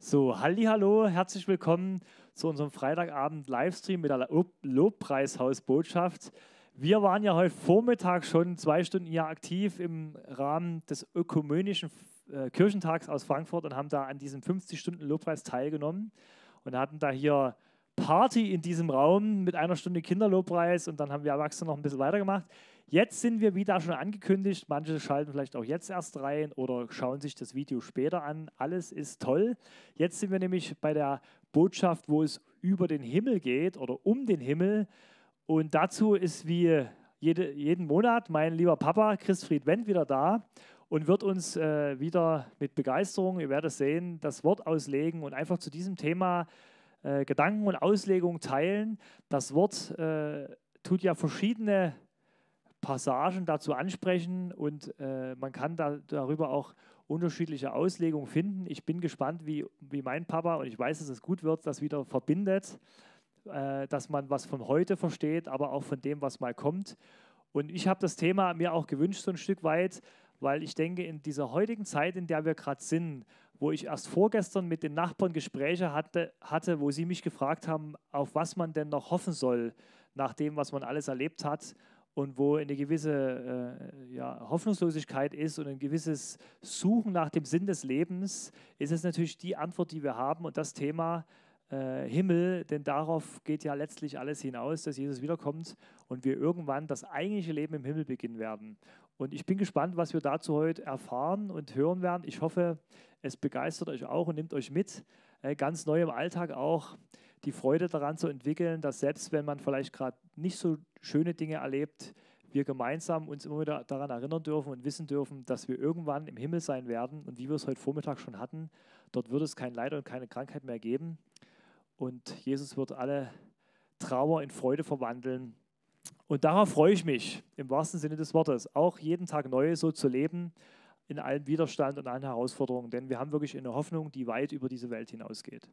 So, hallo, herzlich willkommen zu unserem Freitagabend Livestream mit der Lobpreishausbotschaft. Wir waren ja heute Vormittag schon zwei Stunden hier aktiv im Rahmen des ökumenischen äh, Kirchentags aus Frankfurt und haben da an diesem 50 Stunden Lobpreis teilgenommen und hatten da hier Party in diesem Raum mit einer Stunde Kinderlobpreis und dann haben wir Erwachsene noch ein bisschen weitergemacht. Jetzt sind wir, wie da schon angekündigt, manche schalten vielleicht auch jetzt erst rein oder schauen sich das Video später an. Alles ist toll. Jetzt sind wir nämlich bei der Botschaft, wo es über den Himmel geht oder um den Himmel. Und dazu ist wie jede, jeden Monat mein lieber Papa Christfried Wendt wieder da und wird uns äh, wieder mit Begeisterung, ihr werdet sehen, das Wort auslegen und einfach zu diesem Thema äh, Gedanken und Auslegungen teilen. Das Wort äh, tut ja verschiedene Passagen dazu ansprechen und äh, man kann da, darüber auch unterschiedliche Auslegungen finden. Ich bin gespannt, wie, wie mein Papa, und ich weiß, dass es gut wird, das wieder verbindet, äh, dass man was von heute versteht, aber auch von dem, was mal kommt. Und ich habe das Thema mir auch gewünscht, so ein Stück weit, weil ich denke, in dieser heutigen Zeit, in der wir gerade sind, wo ich erst vorgestern mit den Nachbarn Gespräche hatte, hatte, wo sie mich gefragt haben, auf was man denn noch hoffen soll, nach dem, was man alles erlebt hat und wo eine gewisse äh, ja, Hoffnungslosigkeit ist und ein gewisses Suchen nach dem Sinn des Lebens, ist es natürlich die Antwort, die wir haben und das Thema äh, Himmel, denn darauf geht ja letztlich alles hinaus, dass Jesus wiederkommt und wir irgendwann das eigentliche Leben im Himmel beginnen werden. Und ich bin gespannt, was wir dazu heute erfahren und hören werden. Ich hoffe, es begeistert euch auch und nimmt euch mit, äh, ganz neu im Alltag auch die Freude daran zu entwickeln, dass selbst wenn man vielleicht gerade nicht so schöne Dinge erlebt, wir gemeinsam uns immer wieder daran erinnern dürfen und wissen dürfen, dass wir irgendwann im Himmel sein werden. Und wie wir es heute Vormittag schon hatten, dort wird es kein Leid und keine Krankheit mehr geben. Und Jesus wird alle Trauer in Freude verwandeln. Und darauf freue ich mich, im wahrsten Sinne des Wortes, auch jeden Tag neu so zu leben, in allem Widerstand und allen Herausforderungen. Denn wir haben wirklich eine Hoffnung, die weit über diese Welt hinausgeht.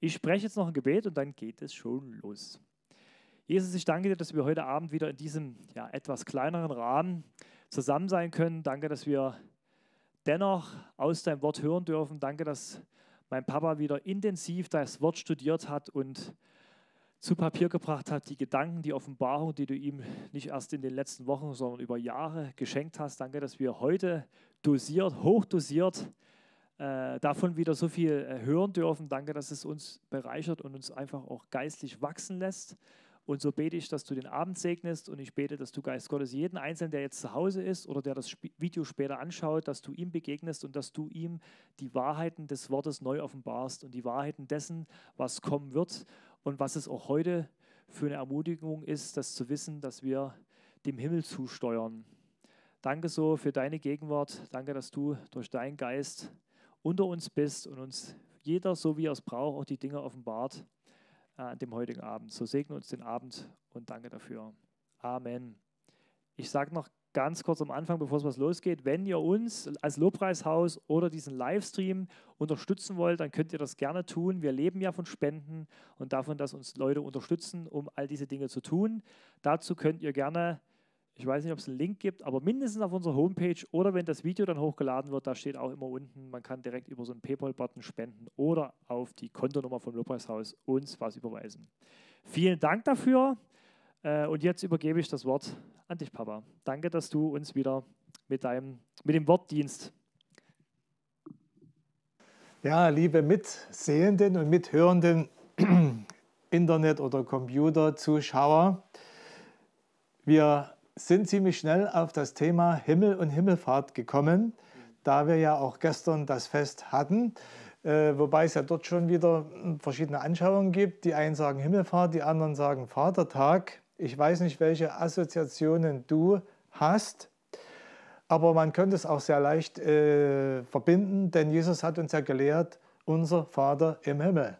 Ich spreche jetzt noch ein Gebet und dann geht es schon los. Jesus, ich danke dir, dass wir heute Abend wieder in diesem ja, etwas kleineren Rahmen zusammen sein können. Danke, dass wir dennoch aus deinem Wort hören dürfen. Danke, dass mein Papa wieder intensiv das Wort studiert hat und zu Papier gebracht hat, die Gedanken, die Offenbarung, die du ihm nicht erst in den letzten Wochen, sondern über Jahre geschenkt hast. Danke, dass wir heute dosiert, hochdosiert äh, davon wieder so viel äh, hören dürfen. Danke, dass es uns bereichert und uns einfach auch geistlich wachsen lässt. Und so bete ich, dass du den Abend segnest und ich bete, dass du Geist Gottes jeden Einzelnen, der jetzt zu Hause ist oder der das Video später anschaut, dass du ihm begegnest und dass du ihm die Wahrheiten des Wortes neu offenbarst und die Wahrheiten dessen, was kommen wird und was es auch heute für eine Ermutigung ist, das zu wissen, dass wir dem Himmel zusteuern. Danke so für deine Gegenwart. Danke, dass du durch deinen Geist unter uns bist und uns jeder, so wie er es braucht, auch die Dinge offenbart äh, an dem heutigen Abend. So segne uns den Abend und danke dafür. Amen. Ich sage noch ganz kurz am Anfang, bevor es was losgeht, wenn ihr uns als Lobpreishaus oder diesen Livestream unterstützen wollt, dann könnt ihr das gerne tun. Wir leben ja von Spenden und davon, dass uns Leute unterstützen, um all diese Dinge zu tun. Dazu könnt ihr gerne ich weiß nicht, ob es einen Link gibt, aber mindestens auf unserer Homepage oder wenn das Video dann hochgeladen wird, da steht auch immer unten, man kann direkt über so einen PayPal-Button spenden oder auf die Kontonummer vom Lobpreishaus uns was überweisen. Vielen Dank dafür äh, und jetzt übergebe ich das Wort an dich, Papa. Danke, dass du uns wieder mit, deinem, mit dem Wort dienst. Ja, liebe Mitsehenden und Mithörenden, Internet- oder Computerzuschauer, wir sind ziemlich schnell auf das Thema Himmel und Himmelfahrt gekommen, da wir ja auch gestern das Fest hatten. Äh, wobei es ja dort schon wieder verschiedene Anschauungen gibt. Die einen sagen Himmelfahrt, die anderen sagen Vatertag. Ich weiß nicht, welche Assoziationen du hast, aber man könnte es auch sehr leicht äh, verbinden, denn Jesus hat uns ja gelehrt, unser Vater im Himmel.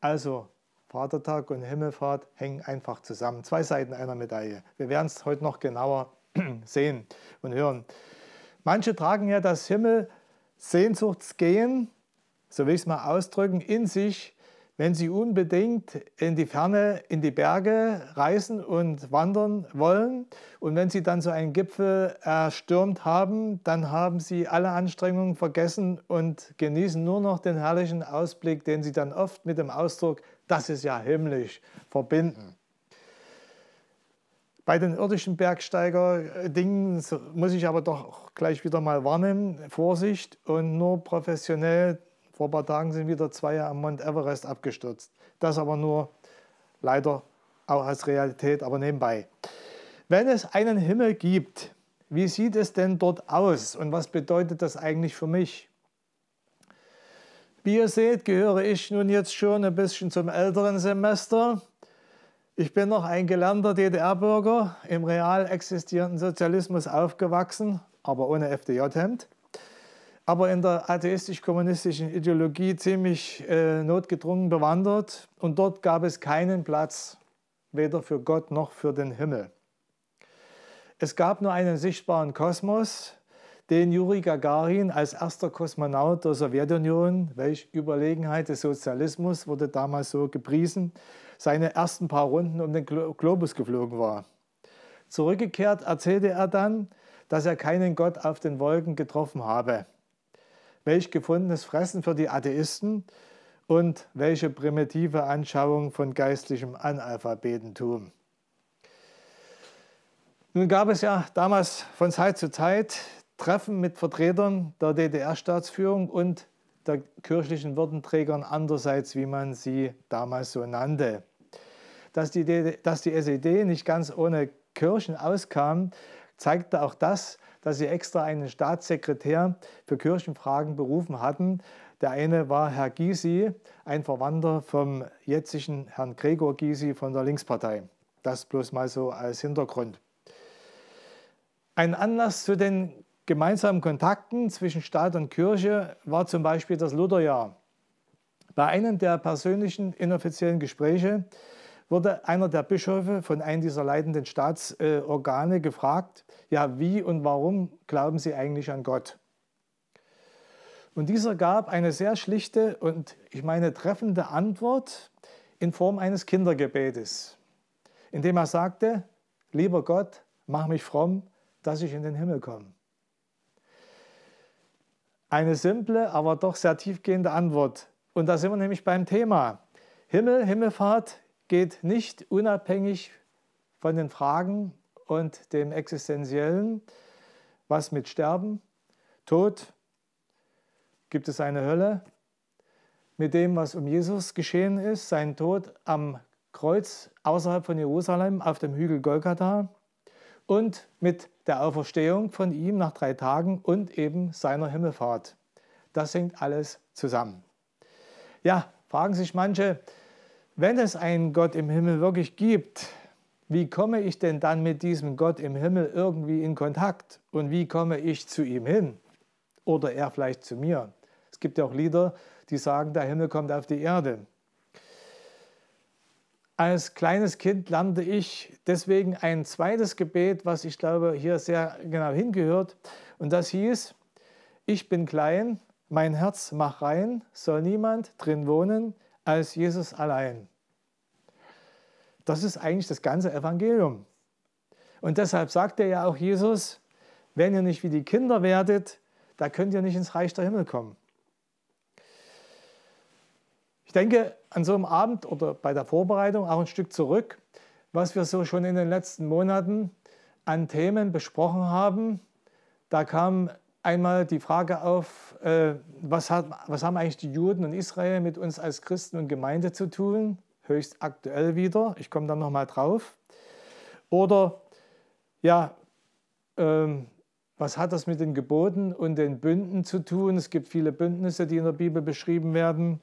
Also Vatertag und Himmelfahrt hängen einfach zusammen. Zwei Seiten einer Medaille. Wir werden es heute noch genauer sehen und hören. Manche tragen ja das Himmel Sehnsuchtsgehen, so will ich es mal ausdrücken, in sich, wenn Sie unbedingt in die Ferne, in die Berge reisen und wandern wollen und wenn Sie dann so einen Gipfel erstürmt haben, dann haben Sie alle Anstrengungen vergessen und genießen nur noch den herrlichen Ausblick, den Sie dann oft mit dem Ausdruck, das ist ja himmlisch, verbinden. Bei den irdischen Bergsteiger-Dingen muss ich aber doch gleich wieder mal warnen, Vorsicht und nur professionell vor ein paar Tagen sind wieder zwei am Mount Everest abgestürzt. Das aber nur leider auch als Realität, aber nebenbei. Wenn es einen Himmel gibt, wie sieht es denn dort aus und was bedeutet das eigentlich für mich? Wie ihr seht, gehöre ich nun jetzt schon ein bisschen zum älteren Semester. Ich bin noch ein gelernter DDR-Bürger, im real existierenden Sozialismus aufgewachsen, aber ohne FDJ-Hemd aber in der atheistisch-kommunistischen Ideologie ziemlich äh, notgedrungen bewandert. Und dort gab es keinen Platz, weder für Gott noch für den Himmel. Es gab nur einen sichtbaren Kosmos, den Juri Gagarin als erster Kosmonaut der Sowjetunion, welch Überlegenheit des Sozialismus wurde damals so gepriesen, seine ersten paar Runden um den Globus geflogen war. Zurückgekehrt erzählte er dann, dass er keinen Gott auf den Wolken getroffen habe welch gefundenes Fressen für die Atheisten und welche primitive Anschauung von geistlichem Analphabetentum. Nun gab es ja damals von Zeit zu Zeit Treffen mit Vertretern der DDR-Staatsführung und der kirchlichen Würdenträgern andererseits, wie man sie damals so nannte. Dass die, dass die SED nicht ganz ohne Kirchen auskam, zeigte auch das, dass sie extra einen Staatssekretär für Kirchenfragen berufen hatten. Der eine war Herr Gysi, ein Verwandter vom jetzigen Herrn Gregor Gysi von der Linkspartei. Das bloß mal so als Hintergrund. Ein Anlass zu den gemeinsamen Kontakten zwischen Staat und Kirche war zum Beispiel das Lutherjahr. Bei einem der persönlichen inoffiziellen Gespräche wurde einer der Bischöfe von einem dieser leitenden Staatsorgane gefragt, ja, wie und warum glauben Sie eigentlich an Gott? Und dieser gab eine sehr schlichte und ich meine treffende Antwort in Form eines Kindergebetes, indem er sagte, lieber Gott, mach mich fromm, dass ich in den Himmel komme. Eine simple, aber doch sehr tiefgehende Antwort. Und da sind wir nämlich beim Thema. Himmel, Himmelfahrt geht nicht unabhängig von den Fragen und dem Existenziellen, was mit Sterben, Tod, gibt es eine Hölle, mit dem, was um Jesus geschehen ist, sein Tod am Kreuz außerhalb von Jerusalem auf dem Hügel Golgatha und mit der Auferstehung von ihm nach drei Tagen und eben seiner Himmelfahrt. Das hängt alles zusammen. Ja, fragen sich manche, wenn es einen Gott im Himmel wirklich gibt, wie komme ich denn dann mit diesem Gott im Himmel irgendwie in Kontakt? Und wie komme ich zu ihm hin? Oder er vielleicht zu mir? Es gibt ja auch Lieder, die sagen, der Himmel kommt auf die Erde. Als kleines Kind lernte ich deswegen ein zweites Gebet, was ich glaube hier sehr genau hingehört. Und das hieß, ich bin klein, mein Herz mach rein, soll niemand drin wohnen, als Jesus allein. Das ist eigentlich das ganze Evangelium. Und deshalb sagt er ja auch Jesus, wenn ihr nicht wie die Kinder werdet, da könnt ihr nicht ins Reich der Himmel kommen. Ich denke an so einem Abend oder bei der Vorbereitung auch ein Stück zurück, was wir so schon in den letzten Monaten an Themen besprochen haben. Da kam einmal die Frage auf, äh, was, hat, was haben eigentlich die Juden und Israel mit uns als Christen und Gemeinde zu tun? Höchst aktuell wieder. Ich komme dann nochmal drauf. Oder ja, ähm, was hat das mit den Geboten und den Bünden zu tun? Es gibt viele Bündnisse, die in der Bibel beschrieben werden.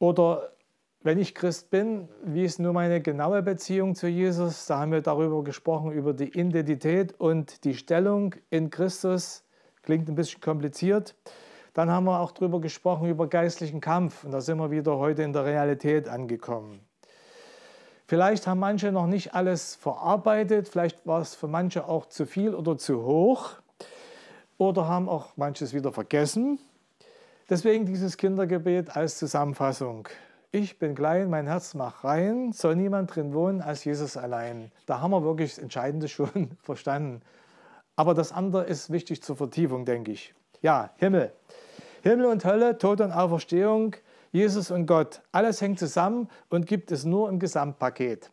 Oder wenn ich Christ bin, wie ist nur meine genaue Beziehung zu Jesus? Da haben wir darüber gesprochen, über die Identität und die Stellung in Christus. Klingt ein bisschen kompliziert. Dann haben wir auch darüber gesprochen, über geistlichen Kampf. Und da sind wir wieder heute in der Realität angekommen. Vielleicht haben manche noch nicht alles verarbeitet, vielleicht war es für manche auch zu viel oder zu hoch oder haben auch manches wieder vergessen. Deswegen dieses Kindergebet als Zusammenfassung. ich bin klein, mein Herz macht rein, soll niemand drin wohnen als Jesus allein. Da haben wir wirklich das Entscheidende schon verstanden. Aber das andere ist wichtig zur Vertiefung, denke ich. Ja, Himmel. Himmel und Hölle, Tod und Auferstehung, Jesus und Gott. Alles hängt zusammen und gibt es nur im Gesamtpaket.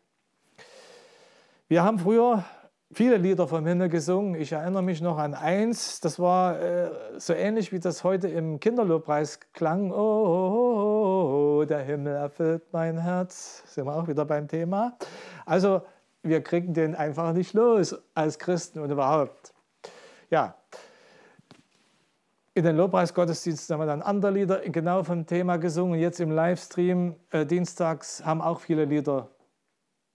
Wir haben früher viele Lieder vom Himmel gesungen. Ich erinnere mich noch an eins, das war äh, so ähnlich wie das heute im Kinderlobpreis klang. Oh, oh, oh, oh, der Himmel erfüllt mein Herz. Sind wir auch wieder beim Thema. Also wir kriegen den einfach nicht los als Christen und überhaupt. Ja, in den Lobpreisgottesdiensten haben wir dann andere Lieder genau vom Thema gesungen. Jetzt im Livestream äh, dienstags haben auch viele Lieder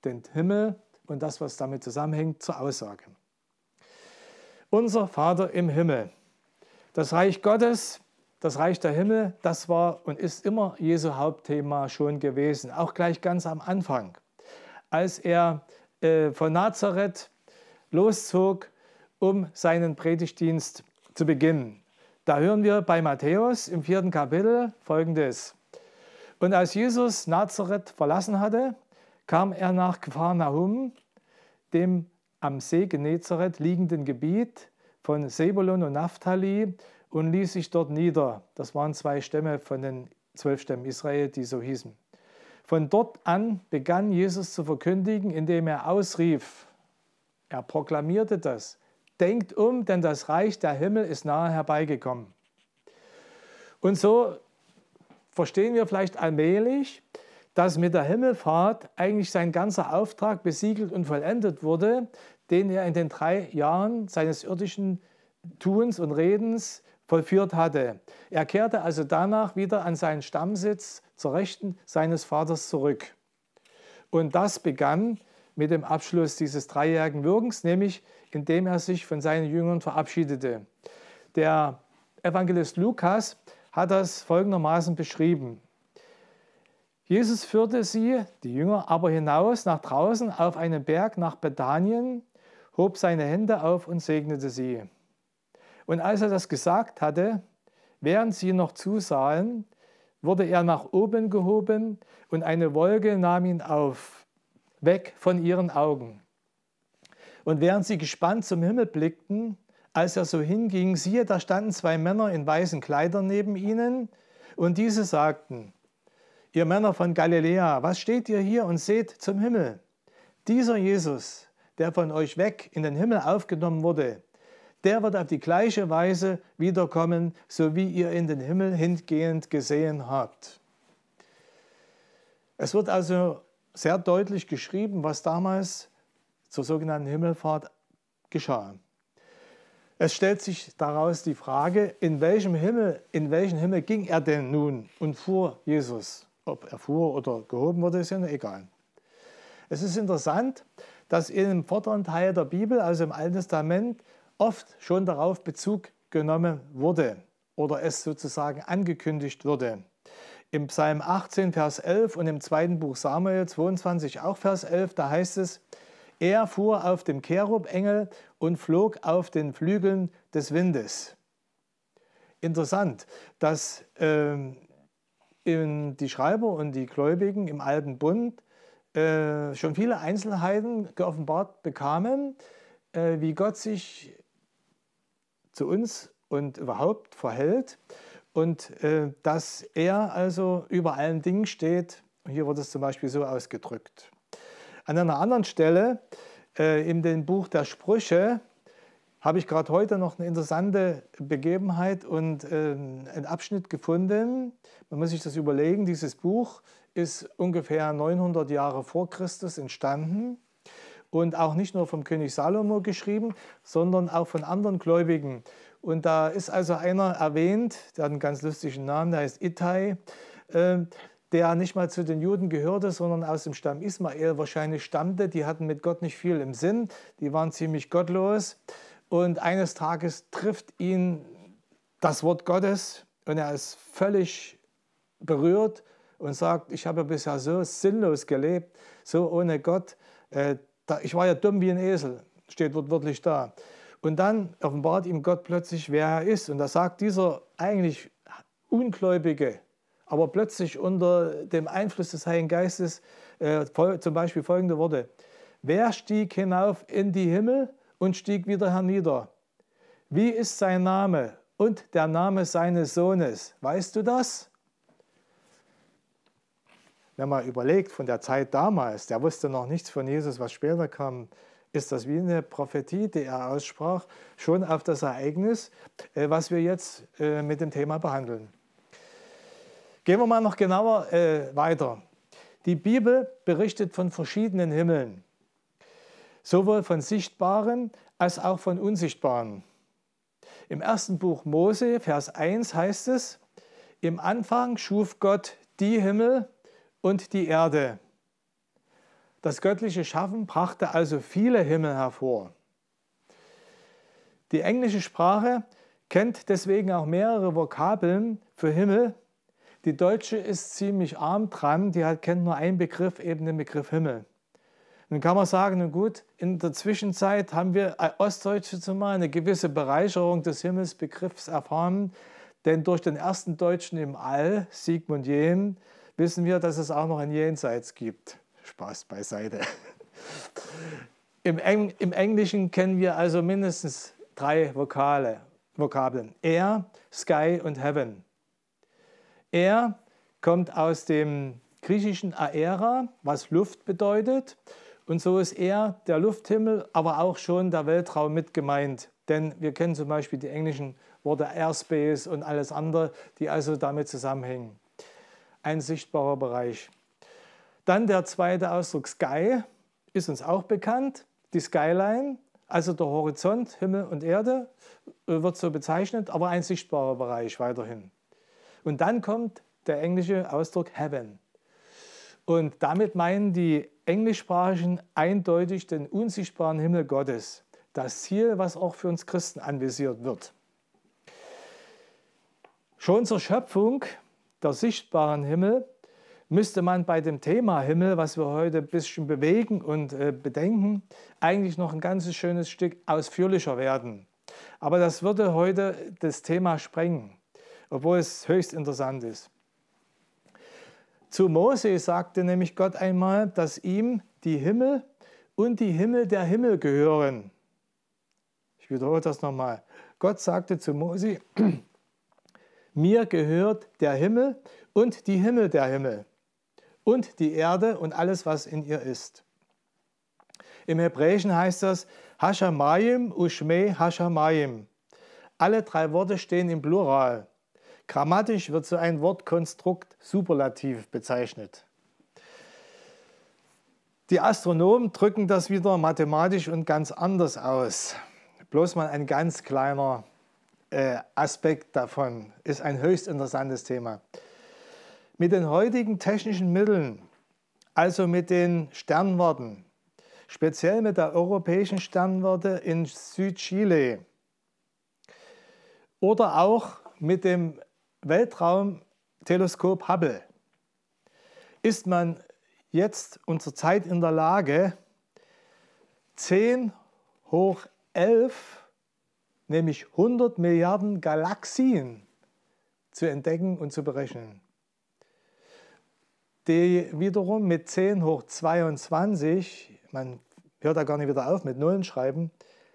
den Himmel und das, was damit zusammenhängt, zur Aussage. Unser Vater im Himmel. Das Reich Gottes, das Reich der Himmel, das war und ist immer Jesu Hauptthema schon gewesen, auch gleich ganz am Anfang. Als er äh, von Nazareth loszog, um seinen Predigtdienst zu beginnen. Da hören wir bei Matthäus im vierten Kapitel folgendes. Und als Jesus Nazareth verlassen hatte, kam er nach Kapharnaum, dem am See Genezareth liegenden Gebiet von Sebulun und Naphtali und ließ sich dort nieder. Das waren zwei Stämme von den zwölf Stämmen Israel, die so hießen. Von dort an begann Jesus zu verkündigen, indem er ausrief. Er proklamierte das. Denkt um, denn das Reich der Himmel ist nahe herbeigekommen. Und so verstehen wir vielleicht allmählich, dass mit der Himmelfahrt eigentlich sein ganzer Auftrag besiegelt und vollendet wurde, den er in den drei Jahren seines irdischen Tuns und Redens vollführt hatte. Er kehrte also danach wieder an seinen Stammsitz zur Rechten seines Vaters zurück. Und das begann mit dem Abschluss dieses dreijährigen Wirkens, nämlich indem er sich von seinen Jüngern verabschiedete. Der Evangelist Lukas hat das folgendermaßen beschrieben. Jesus führte sie, die Jünger, aber hinaus nach draußen auf einen Berg nach Bethanien, hob seine Hände auf und segnete sie. Und als er das gesagt hatte, während sie noch zusahen, wurde er nach oben gehoben und eine Wolke nahm ihn auf, weg von ihren Augen. Und während sie gespannt zum Himmel blickten, als er so hinging, siehe, da standen zwei Männer in weißen Kleidern neben ihnen, und diese sagten, ihr Männer von Galiläa, was steht ihr hier und seht zum Himmel? Dieser Jesus, der von euch weg in den Himmel aufgenommen wurde, der wird auf die gleiche Weise wiederkommen, so wie ihr in den Himmel hingehend gesehen habt. Es wird also sehr deutlich geschrieben, was damals zur sogenannten Himmelfahrt geschah. Es stellt sich daraus die Frage, in welchem Himmel, in welchen Himmel ging er denn nun und fuhr Jesus? Ob er fuhr oder gehoben wurde, ist ja egal. Es ist interessant, dass im vorderen Teil der Bibel, also im Alten Testament, oft schon darauf Bezug genommen wurde oder es sozusagen angekündigt wurde. Im Psalm 18, Vers 11 und im zweiten Buch Samuel 22, auch Vers 11, da heißt es, er fuhr auf dem Cherubengel und flog auf den Flügeln des Windes. Interessant, dass ähm, die Schreiber und die Gläubigen im Alten Bund äh, schon viele Einzelheiten geoffenbart bekamen, äh, wie Gott sich zu uns und überhaupt verhält und äh, dass er also über allen Dingen steht. Hier wird es zum Beispiel so ausgedrückt. An einer anderen Stelle äh, in dem Buch der Sprüche habe ich gerade heute noch eine interessante Begebenheit und äh, einen Abschnitt gefunden. Man muss sich das überlegen, dieses Buch ist ungefähr 900 Jahre vor Christus entstanden und auch nicht nur vom König Salomo geschrieben, sondern auch von anderen Gläubigen. Und da ist also einer erwähnt, der hat einen ganz lustigen Namen, der heißt Ittai, äh, der nicht mal zu den Juden gehörte, sondern aus dem Stamm Ismael wahrscheinlich stammte. Die hatten mit Gott nicht viel im Sinn, die waren ziemlich gottlos. Und eines Tages trifft ihn das Wort Gottes und er ist völlig berührt und sagt, ich habe bisher so sinnlos gelebt, so ohne Gott. Äh, ich war ja dumm wie ein Esel, steht wortwörtlich da. Und dann offenbart ihm Gott plötzlich, wer er ist. Und da sagt dieser eigentlich Ungläubige, aber plötzlich unter dem Einfluss des Heiligen Geistes äh, zum Beispiel folgende Worte. Wer stieg hinauf in die Himmel und stieg wieder hernieder? Wie ist sein Name und der Name seines Sohnes? Weißt du das? Wenn man überlegt von der Zeit damals, der wusste noch nichts von Jesus, was später kam, ist das wie eine Prophetie, die er aussprach, schon auf das Ereignis, äh, was wir jetzt äh, mit dem Thema behandeln. Gehen wir mal noch genauer äh, weiter. Die Bibel berichtet von verschiedenen Himmeln, sowohl von sichtbaren als auch von unsichtbaren. Im ersten Buch Mose, Vers 1 heißt es, im Anfang schuf Gott die Himmel und die Erde. Das göttliche Schaffen brachte also viele Himmel hervor. Die englische Sprache kennt deswegen auch mehrere Vokabeln für Himmel. Die deutsche ist ziemlich arm dran, die kennt nur einen Begriff, eben den Begriff Himmel. Nun kann man sagen, nun gut, in der Zwischenzeit haben wir als Ostdeutsche zumal eine gewisse Bereicherung des Himmelsbegriffs erfahren, denn durch den ersten Deutschen im All, Sigmund Jähn, wissen wir, dass es auch noch ein Jenseits gibt. Spaß beiseite. Im, Eng Im, Englischen kennen wir also mindestens drei Vokale, Vokabeln. Air, Sky und Heaven. Air kommt aus dem griechischen Aera, was Luft bedeutet. Und so ist er der Lufthimmel, aber auch schon der Weltraum mit gemeint. Denn wir kennen zum Beispiel die englischen Worte Airspace und alles andere, die also damit zusammenhängen. Ein sichtbarer Bereich. Dann der zweite Ausdruck Sky ist uns auch bekannt. Die Skyline, also der Horizont, Himmel und Erde, äh, wird so bezeichnet, aber ein sichtbarer Bereich weiterhin. Und dann kommt der englische Ausdruck Heaven. Und damit meinen die Englischsprachigen eindeutig den unsichtbaren Himmel Gottes. Das Ziel, was auch für uns Christen anvisiert wird. Schon zur Schöpfung der sichtbaren Himmel müsste man bei dem Thema Himmel, was wir heute ein bisschen bewegen und äh, bedenken, eigentlich noch ein ganzes schönes Stück ausführlicher werden. Aber das würde heute das Thema sprengen, obwohl es höchst interessant ist. Zu Mose sagte nämlich Gott einmal, dass ihm die Himmel und die Himmel der Himmel gehören. Ich wiederhole das nochmal. Gott sagte zu Mose, mir gehört der Himmel und die Himmel der Himmel und die Erde und alles, was in ihr ist. Im Hebräischen heißt das Hashamayim Ushme Hashamayim. Alle drei Worte stehen im Plural. Grammatisch wird so ein Wortkonstrukt Superlativ bezeichnet. Die Astronomen drücken das wieder mathematisch und ganz anders aus. Bloß mal ein ganz kleiner äh, Aspekt davon ist ein höchst interessantes Thema. Mit den heutigen technischen Mitteln, also mit den Sternwarten, speziell mit der europäischen Sternwarte in Südchile oder auch mit dem Weltraumteleskop Hubble, ist man jetzt und zurzeit in der Lage, 10 hoch 11, nämlich 100 Milliarden Galaxien zu entdecken und zu berechnen die wiederum mit 10 hoch 22, man hört da gar nicht wieder auf mit Nullen schreiben,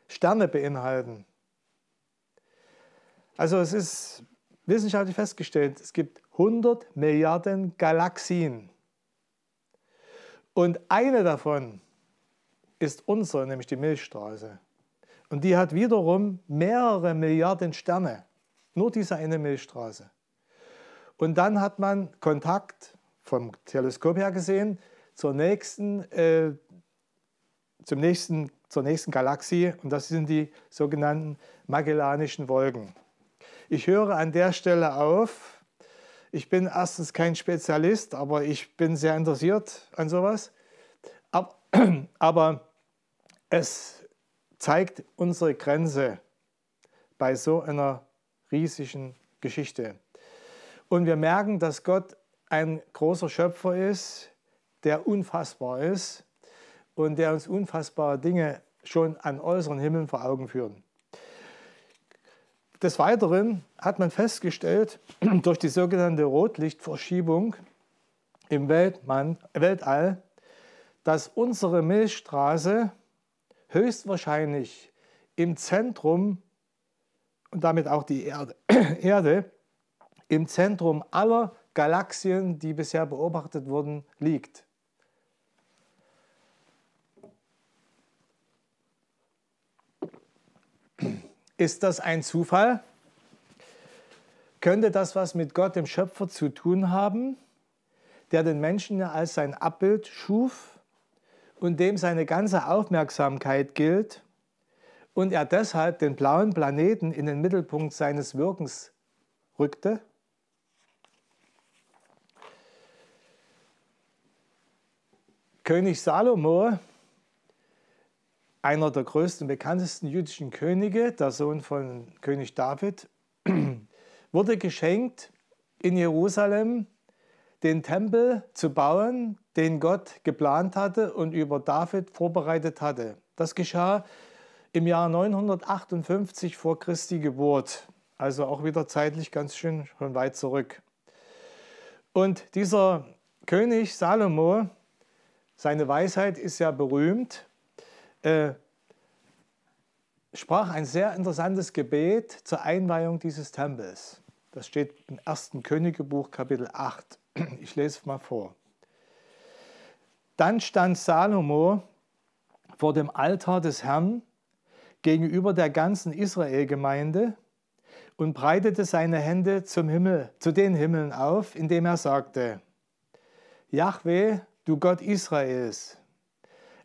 Sterne beinhalten. Also es ist wissenschaftlich festgestellt, es gibt 100 Milliarden Galaxien. Und eine davon ist unsere, nämlich die Milchstraße. Und die hat wiederum mehrere Milliarden Sterne. Nur diese eine Milchstraße. Und dann hat man Kontakt vom Teleskop her gesehen zur nächsten, äh, zum nächsten, zur nächsten Galaxie und das sind die sogenannten Magellanischen Wolken. Ich höre an der Stelle auf. Ich bin erstens kein Spezialist, aber ich bin sehr interessiert an sowas. Aber, es zeigt unsere Grenze bei so einer riesigen Geschichte. Und wir merken, dass Gott ein großer Schöpfer ist, der unfassbar ist und der uns unfassbare Dinge schon an äußeren Himmeln vor Augen führt. Des Weiteren hat man festgestellt, durch die sogenannte Rotlichtverschiebung im Weltall, dass unsere Milchstraße höchstwahrscheinlich im Zentrum und damit auch die Erde, Erde im Zentrum aller Galaxien, die bisher beobachtet wurden, liegt. Ist das ein Zufall? Könnte das was mit Gott, dem Schöpfer, zu tun haben, der den Menschen als sein Abbild schuf und dem seine ganze Aufmerksamkeit gilt und er deshalb den blauen Planeten in den Mittelpunkt seines Wirkens rückte? König Salomo, einer der größten und bekanntesten jüdischen Könige, der Sohn von König David, wurde geschenkt, in Jerusalem den Tempel zu bauen, den Gott geplant hatte und über David vorbereitet hatte. Das geschah im Jahr 958 vor Christi Geburt, also auch wieder zeitlich ganz schön schon weit zurück. Und dieser König Salomo seine Weisheit ist ja berühmt, äh, sprach ein sehr interessantes Gebet zur Einweihung dieses Tempels. Das steht im 1. Königebuch Kapitel 8. Ich lese mal vor. Dann stand Salomo vor dem Altar des Herrn gegenüber der ganzen Israelgemeinde und breitete seine Hände zum Himmel, zu den Himmeln auf, indem er sagte: Jahwe, du Gott Israels.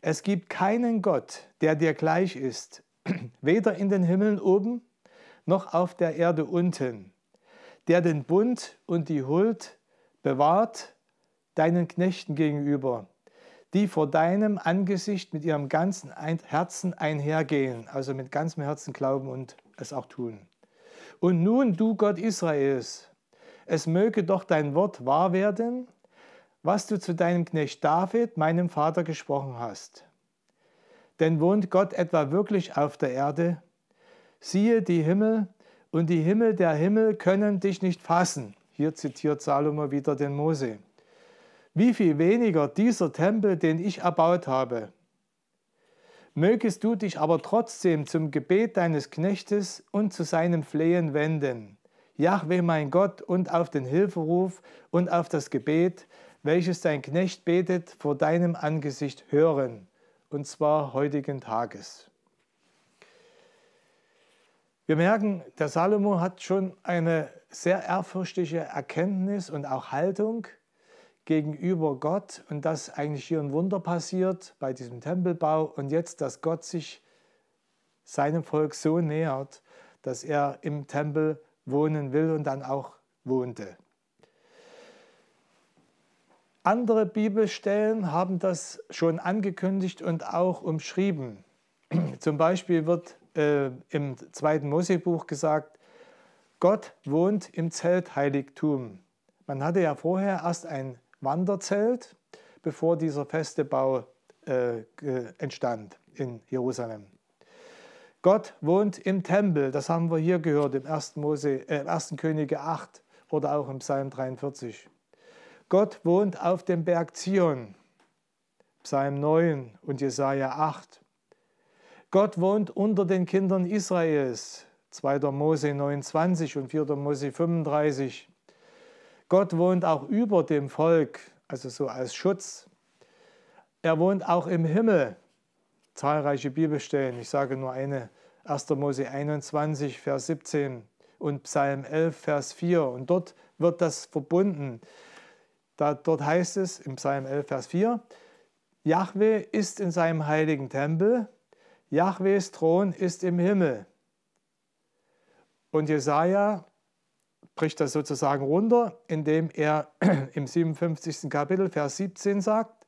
Es gibt keinen Gott, der dir gleich ist, weder in den Himmeln oben noch auf der Erde unten, der den Bund und die Huld bewahrt deinen Knechten gegenüber, die vor deinem Angesicht mit ihrem ganzen Herzen einhergehen, also mit ganzem Herzen glauben und es auch tun. Und nun, du Gott Israels, es möge doch dein Wort wahr werden, was du zu deinem Knecht David, meinem Vater, gesprochen hast. Denn wohnt Gott etwa wirklich auf der Erde? Siehe die Himmel und die Himmel der Himmel können dich nicht fassen. Hier zitiert Salomo wieder den Mose. Wie viel weniger dieser Tempel, den ich erbaut habe. Mögest du dich aber trotzdem zum Gebet deines Knechtes und zu seinem Flehen wenden. Jahwe mein Gott und auf den Hilferuf und auf das Gebet, welches dein Knecht betet, vor deinem Angesicht hören, und zwar heutigen Tages. Wir merken, der Salomo hat schon eine sehr ehrfürchtige Erkenntnis und auch Haltung gegenüber Gott und dass eigentlich hier ein Wunder passiert bei diesem Tempelbau und jetzt, dass Gott sich seinem Volk so nähert, dass er im Tempel wohnen will und dann auch wohnte. Andere Bibelstellen haben das schon angekündigt und auch umschrieben. Zum Beispiel wird äh, im zweiten Mosebuch gesagt, Gott wohnt im Zeltheiligtum. Man hatte ja vorher erst ein Wanderzelt, bevor dieser feste Bau äh, entstand in Jerusalem. Gott wohnt im Tempel, das haben wir hier gehört im 1. Mose, äh, 1. Könige 8 oder auch im Psalm 43. Gott wohnt auf dem Berg Zion, Psalm 9 und Jesaja 8. Gott wohnt unter den Kindern Israels, 2. Mose 29 und 4. Mose 35. Gott wohnt auch über dem Volk, also so als Schutz. Er wohnt auch im Himmel. Zahlreiche Bibelstellen, ich sage nur eine, 1. Mose 21, Vers 17 und Psalm 11, Vers 4. Und dort wird das verbunden. Da, dort heißt es im Psalm 11, Vers 4, Jahwe ist in seinem heiligen Tempel, Jahwes Thron ist im Himmel. Und Jesaja bricht das sozusagen runter, indem er im 57. Kapitel, Vers 17 sagt,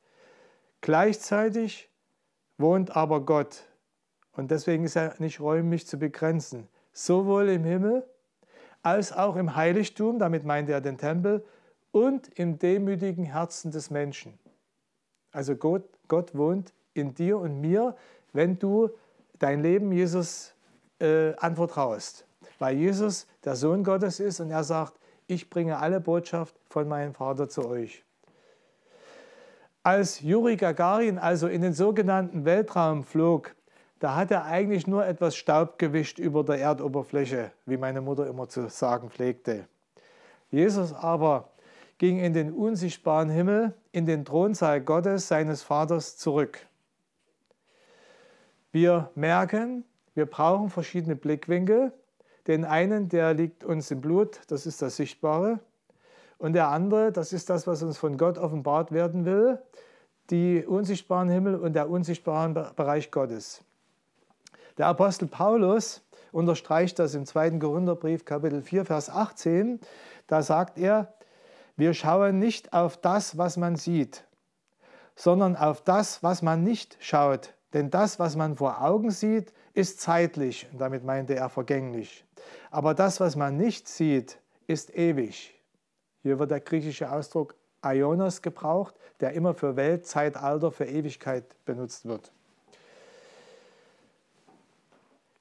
gleichzeitig wohnt aber Gott. Und deswegen ist er nicht räumlich zu begrenzen. Sowohl im Himmel als auch im Heiligtum, damit meint er den Tempel, und im demütigen Herzen des Menschen. Also Gott, Gott wohnt in dir und mir, wenn du dein Leben Jesus äh, anvertraust. weil Jesus der Sohn Gottes ist und er sagt, ich bringe alle Botschaft von meinem Vater zu euch. Als Juri Gagarin also in den sogenannten Weltraum flog, da hat er eigentlich nur etwas Staub gewischt über der Erdoberfläche, wie meine Mutter immer zu sagen pflegte. Jesus aber ging in den unsichtbaren Himmel, in den Thronsaal Gottes, seines Vaters, zurück. Wir merken, wir brauchen verschiedene Blickwinkel. Den einen, der liegt uns im Blut, das ist das Sichtbare. Und der andere, das ist das, was uns von Gott offenbart werden will, die unsichtbaren Himmel und der unsichtbaren Bereich Gottes. Der Apostel Paulus unterstreicht das im 2. Korintherbrief, Kapitel 4, Vers 18. Da sagt er, wir schauen nicht auf das, was man sieht, sondern auf das, was man nicht schaut. Denn das, was man vor Augen sieht, ist zeitlich, und damit meinte er vergänglich. Aber das, was man nicht sieht, ist ewig. Hier wird der griechische Ausdruck Ionos gebraucht, der immer für Welt, Zeitalter, für Ewigkeit benutzt wird.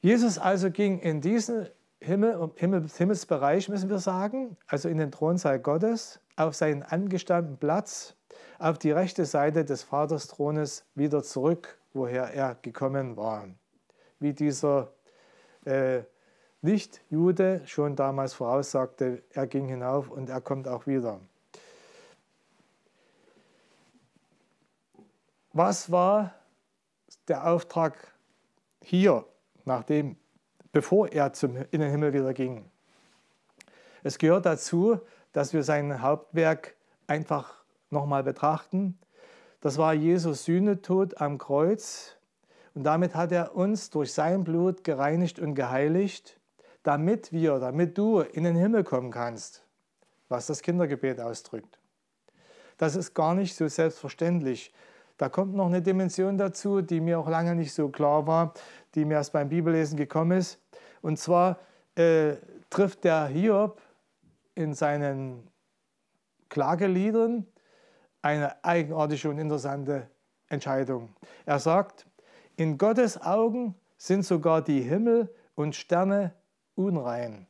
Jesus also ging in diesen Himmel, Himmel, Himmelsbereich, müssen wir sagen, also in den Thronsaal Gottes, auf seinen angestammten Platz, auf die rechte Seite des Vaters Thrones wieder zurück, woher er gekommen war. Wie dieser äh, Nicht-Jude schon damals voraussagte, er ging hinauf und er kommt auch wieder. Was war der Auftrag hier nachdem, bevor er zum, in den Himmel wieder ging. Es gehört dazu, dass wir sein Hauptwerk einfach nochmal betrachten. Das war Jesus Sühnetod am Kreuz. Und damit hat er uns durch sein Blut gereinigt und geheiligt, damit wir, damit du in den Himmel kommen kannst, was das Kindergebet ausdrückt. Das ist gar nicht so selbstverständlich. Da kommt noch eine Dimension dazu, die mir auch lange nicht so klar war, die mir erst beim Bibellesen gekommen ist. Und zwar äh, trifft der Hiob in seinen Klageliedern eine eigenartige und interessante Entscheidung. Er sagt, in Gottes Augen sind sogar die Himmel und Sterne unrein.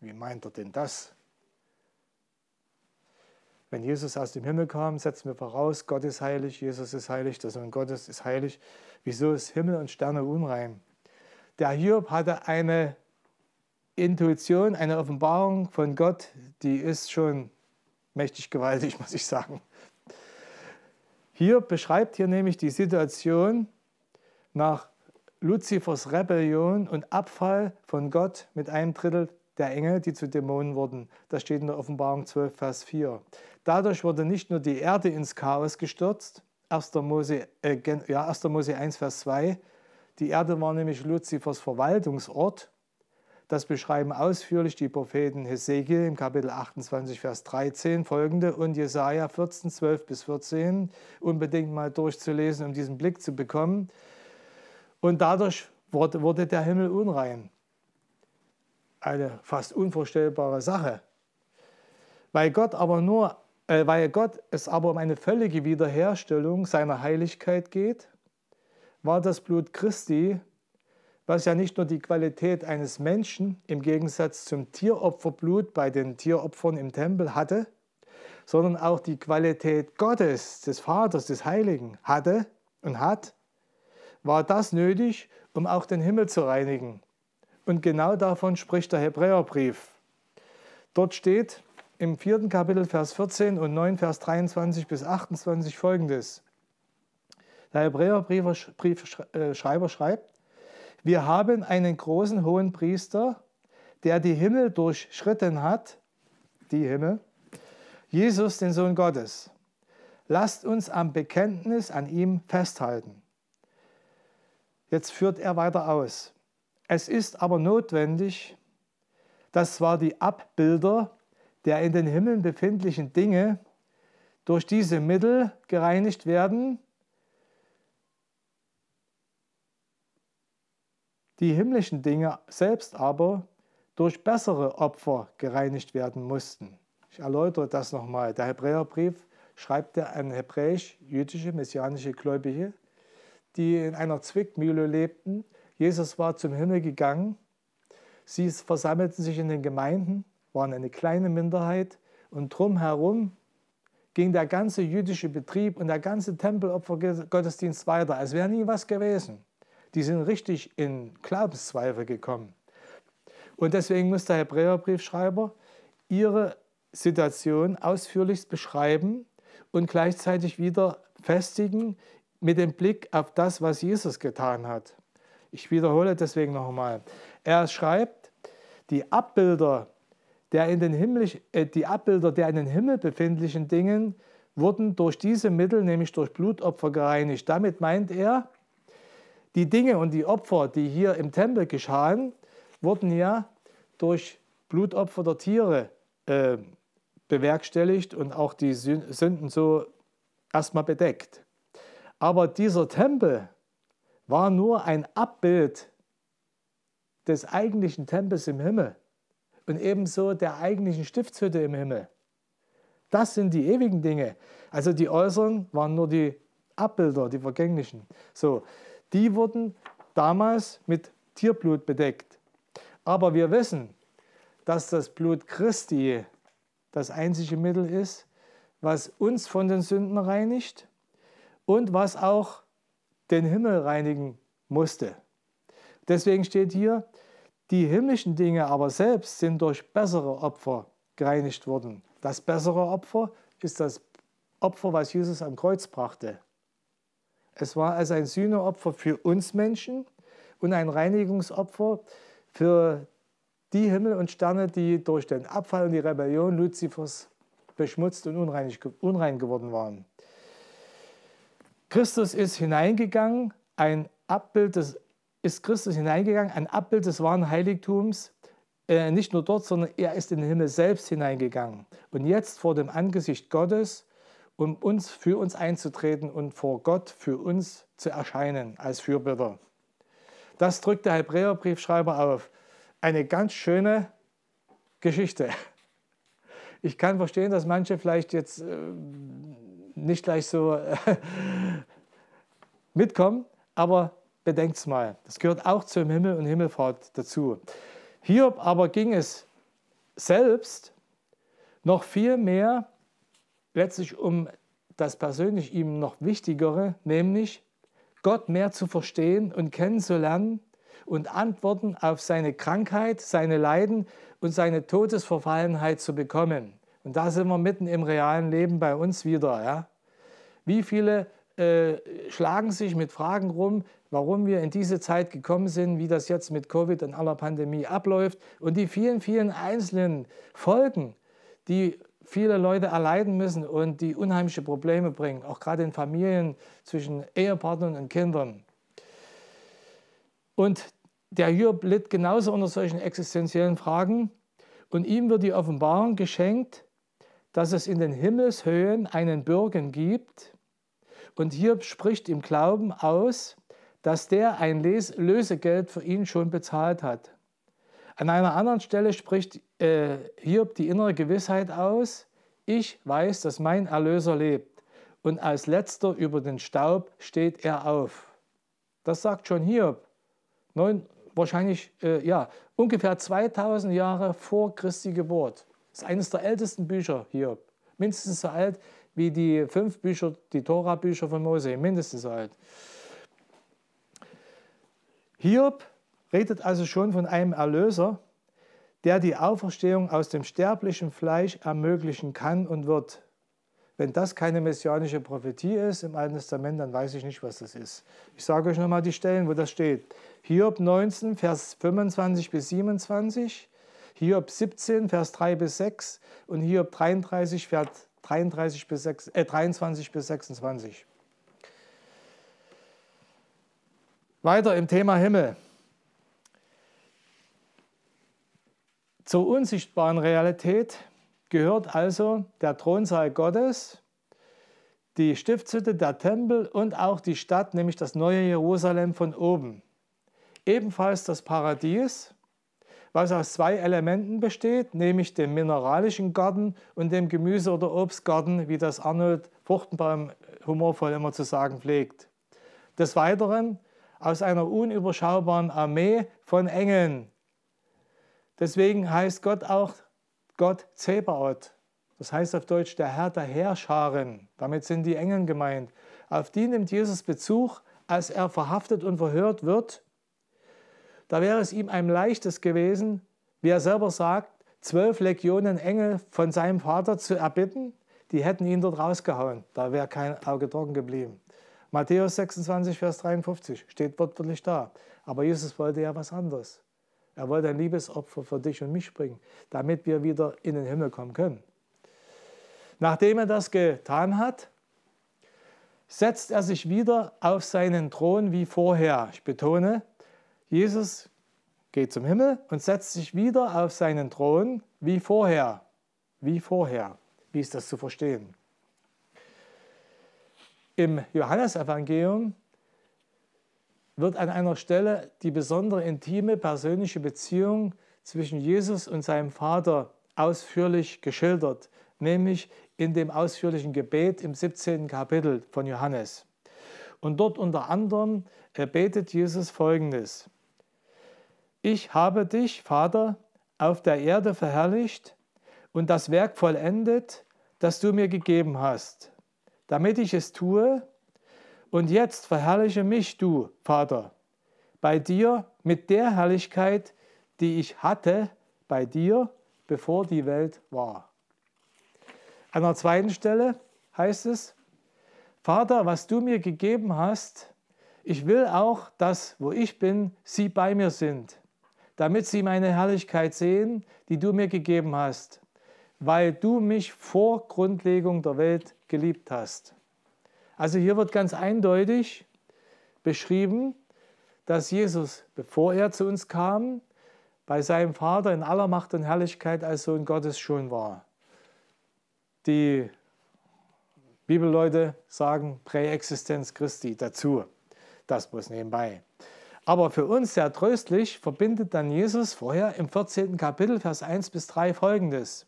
Wie meint er denn das? Wenn Jesus aus dem Himmel kam, setzen wir voraus, Gott ist heilig, Jesus ist heilig, der Sohn Gottes ist heilig. Wieso ist Himmel und Sterne unrein? Der Hiob hatte eine Intuition, eine Offenbarung von Gott, die ist schon mächtig gewaltig, muss ich sagen. Hiob beschreibt hier nämlich die Situation nach Luzifers Rebellion und Abfall von Gott mit einem Drittel der Engel, die zu Dämonen wurden. Das steht in der Offenbarung 12, Vers 4. Dadurch wurde nicht nur die Erde ins Chaos gestürzt, 1. Mose, äh, ja, 1. Mose 1, Vers 2. Die Erde war nämlich Luzifers Verwaltungsort. Das beschreiben ausführlich die Propheten Hesekiel im Kapitel 28, Vers 13 folgende und Jesaja 14, 12 bis 14 unbedingt mal durchzulesen, um diesen Blick zu bekommen. Und dadurch wurde, der Himmel unrein eine fast unvorstellbare Sache. Weil Gott aber nur, äh, weil Gott es aber um eine völlige Wiederherstellung seiner Heiligkeit geht, war das Blut Christi, was ja nicht nur die Qualität eines Menschen im Gegensatz zum Tieropferblut bei den Tieropfern im Tempel hatte, sondern auch die Qualität Gottes, des Vaters, des Heiligen hatte und hat, war das nötig, um auch den Himmel zu reinigen und genau davon spricht der Hebräerbrief. Dort steht im vierten Kapitel Vers 14 und 9 Vers 23 bis 28 folgendes. Der Hebräerbriefschreiber schreibt, wir haben einen großen hohen Priester, der die Himmel durchschritten hat, die Himmel, Jesus, den Sohn Gottes. Lasst uns am Bekenntnis an ihm festhalten. Jetzt führt er weiter aus. Es ist aber notwendig, dass zwar die Abbilder der in den Himmeln befindlichen Dinge durch diese Mittel gereinigt werden, die himmlischen Dinge selbst aber durch bessere Opfer gereinigt werden mussten. Ich erläutere das nochmal. Der Hebräerbrief schreibt er an hebräisch-jüdische, messianische Gläubige, die in einer Zwickmühle lebten Jesus war zum Himmel gegangen. Sie versammelten sich in den Gemeinden, waren eine kleine Minderheit und drumherum ging der ganze jüdische Betrieb und der ganze Tempelopfergottesdienst weiter, als wäre nie was gewesen. Die sind richtig in Glaubenszweifel gekommen. Und deswegen muss der Hebräerbriefschreiber ihre Situation ausführlichst beschreiben und gleichzeitig wieder festigen mit dem Blick auf das, was Jesus getan hat. Ich wiederhole deswegen nochmal. Er schreibt, die Abbilder der in den himmlisch, äh, die Abbilder der in den Himmel befindlichen Dingen wurden durch diese Mittel, nämlich durch Blutopfer, gereinigt. Damit meint er, die Dinge und die Opfer, die hier im Tempel geschahen, wurden ja durch Blutopfer der Tiere äh, bewerkstelligt und auch die Sünden so erstmal bedeckt. Aber dieser Tempel war nur ein Abbild des eigentlichen Tempels im Himmel und ebenso der eigentlichen Stiftshütte im Himmel. Das sind die ewigen Dinge. Also die äußeren waren nur die Abbilder, die vergänglichen. So, die wurden damals mit Tierblut bedeckt. Aber wir wissen, dass das Blut Christi das einzige Mittel ist, was uns von den Sünden reinigt und was auch den Himmel reinigen musste. Deswegen steht hier, die himmlischen Dinge aber selbst sind durch bessere Opfer gereinigt worden. Das bessere Opfer ist das Opfer, was Jesus am Kreuz brachte. Es war also ein Sühneopfer für uns Menschen und ein Reinigungsopfer für die Himmel und Sterne, die durch den Abfall und die Rebellion Luzifers beschmutzt und unreinig, unrein geworden waren. Christus ist hineingegangen, ein Abbild des ist Christus hineingegangen, ein Abbild des wahren Heiligtums, äh, nicht nur dort, sondern er ist in den Himmel selbst hineingegangen. Und jetzt vor dem Angesicht Gottes, um uns für uns einzutreten und vor Gott für uns zu erscheinen als Fürbitter. Das drückt der Hebräerbriefschreiber auf. Eine ganz schöne Geschichte. Ich kann verstehen, dass manche vielleicht jetzt äh, nicht gleich so äh, mitkommen, aber bedenkt es mal. Das gehört auch zum Himmel und Himmelfahrt dazu. Hiob aber ging es selbst noch viel mehr letztlich um das persönlich ihm noch Wichtigere, nämlich Gott mehr zu verstehen und kennenzulernen und Antworten auf seine Krankheit, seine Leiden und seine Todesverfallenheit zu bekommen. Und da sind wir mitten im realen Leben bei uns wieder. Ja? Wie viele äh, schlagen sich mit Fragen rum, warum wir in diese Zeit gekommen sind, wie das jetzt mit Covid und aller Pandemie abläuft und die vielen, vielen einzelnen Folgen, die viele Leute erleiden müssen und die unheimliche Probleme bringen, auch gerade in Familien zwischen Ehepartnern und Kindern. Und der Hiob litt genauso unter solchen existenziellen Fragen und ihm wird die Offenbarung geschenkt, dass es in den Himmelshöhen einen Bürgen gibt. Und Hiob spricht im Glauben aus, dass der ein Lösegeld für ihn schon bezahlt hat. An einer anderen Stelle spricht äh, Hiob die innere Gewissheit aus, ich weiß, dass mein Erlöser lebt und als letzter über den Staub steht er auf. Das sagt schon Hiob, Neun, wahrscheinlich äh, ja, ungefähr 2000 Jahre vor Christi Geburt. Das ist eines der ältesten Bücher Hiob, mindestens so alt wie die fünf Bücher, die Tora-Bücher von Mose, mindestens so alt. Hiob redet also schon von einem Erlöser, der die Auferstehung aus dem sterblichen Fleisch ermöglichen kann und wird. Wenn das keine messianische Prophetie ist im Alten Testament, dann weiß ich nicht, was das ist. Ich sage euch nochmal die Stellen, wo das steht. Hiob 19, Vers 25 bis 27, Hiob 17, Vers 3 bis 6 und Hiob 33, Vers 33 bis 6, äh, 23 bis 26. Weiter im Thema Himmel. Zur unsichtbaren Realität gehört also der Thronsaal Gottes, die Stiftshütte, der Tempel und auch die Stadt, nämlich das neue Jerusalem von oben. Ebenfalls das Paradies, was aus zwei Elementen besteht, nämlich dem mineralischen Garten und dem Gemüse- oder Obstgarten, wie das Arnold Fruchtenbaum humorvoll immer zu sagen pflegt. Des Weiteren aus einer unüberschaubaren Armee von Engeln, Deswegen heißt Gott auch Gott Zebaoth. Das heißt auf Deutsch der Herr der Heerscharen. Damit sind die Engel gemeint. Auf die nimmt Jesus Bezug, als er verhaftet und verhört wird. Da wäre es ihm ein leichtes gewesen, wie er selber sagt, zwölf Legionen Engel von seinem Vater zu erbitten. Die hätten ihn dort rausgehauen. Da wäre kein Auge trocken geblieben. Matthäus 26, Vers 53 steht wortwörtlich da. Aber Jesus wollte ja was anderes. Er wollte ein Liebesopfer für dich und mich bringen, damit wir wieder in den Himmel kommen können. Nachdem er das getan hat, setzt er sich wieder auf seinen Thron wie vorher. Ich betone, Jesus geht zum Himmel und setzt sich wieder auf seinen Thron wie vorher. Wie vorher. Wie ist das zu verstehen? Im Johannesevangelium wird an einer Stelle die besondere intime persönliche Beziehung zwischen Jesus und seinem Vater ausführlich geschildert, nämlich in dem ausführlichen Gebet im 17. Kapitel von Johannes. Und dort unter anderem betet Jesus folgendes. Ich habe dich, Vater, auf der Erde verherrlicht und das Werk vollendet, das du mir gegeben hast, damit ich es tue, und jetzt verherrliche mich du, Vater, bei dir mit der Herrlichkeit, die ich hatte bei dir, bevor die Welt war. An der zweiten Stelle heißt es, Vater, was du mir gegeben hast, ich will auch, dass, wo ich bin, sie bei mir sind, damit sie meine Herrlichkeit sehen, die du mir gegeben hast, weil du mich vor Grundlegung der Welt geliebt hast. Also hier wird ganz eindeutig beschrieben, dass Jesus, bevor er zu uns kam, bei seinem Vater in aller Macht und Herrlichkeit als Sohn Gottes schon war. Die Bibelleute sagen Präexistenz Christi dazu. Das muss nebenbei. Aber für uns sehr tröstlich verbindet dann Jesus vorher im 14. Kapitel, Vers 1 bis 3 folgendes.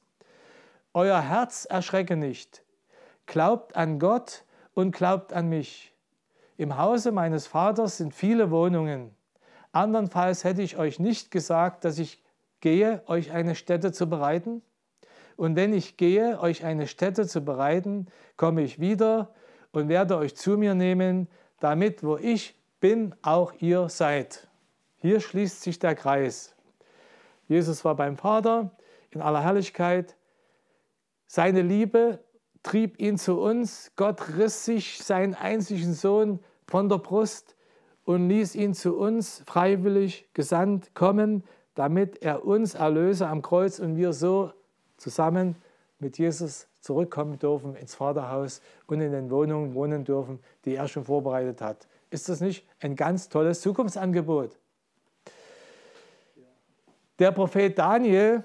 Euer Herz erschrecke nicht. Glaubt an Gott und glaubt an mich. Im Hause meines Vaters sind viele Wohnungen. Andernfalls hätte ich euch nicht gesagt, dass ich gehe, euch eine Stätte zu bereiten. Und wenn ich gehe, euch eine Stätte zu bereiten, komme ich wieder und werde euch zu mir nehmen, damit, wo ich bin, auch ihr seid. Hier schließt sich der Kreis. Jesus war beim Vater in aller Herrlichkeit. Seine Liebe trieb ihn zu uns. Gott riss sich seinen einzigen Sohn von der Brust und ließ ihn zu uns freiwillig gesandt kommen, damit er uns erlöse am Kreuz und wir so zusammen mit Jesus zurückkommen dürfen ins Vaterhaus und in den Wohnungen wohnen dürfen, die er schon vorbereitet hat. Ist das nicht ein ganz tolles Zukunftsangebot? Der Prophet Daniel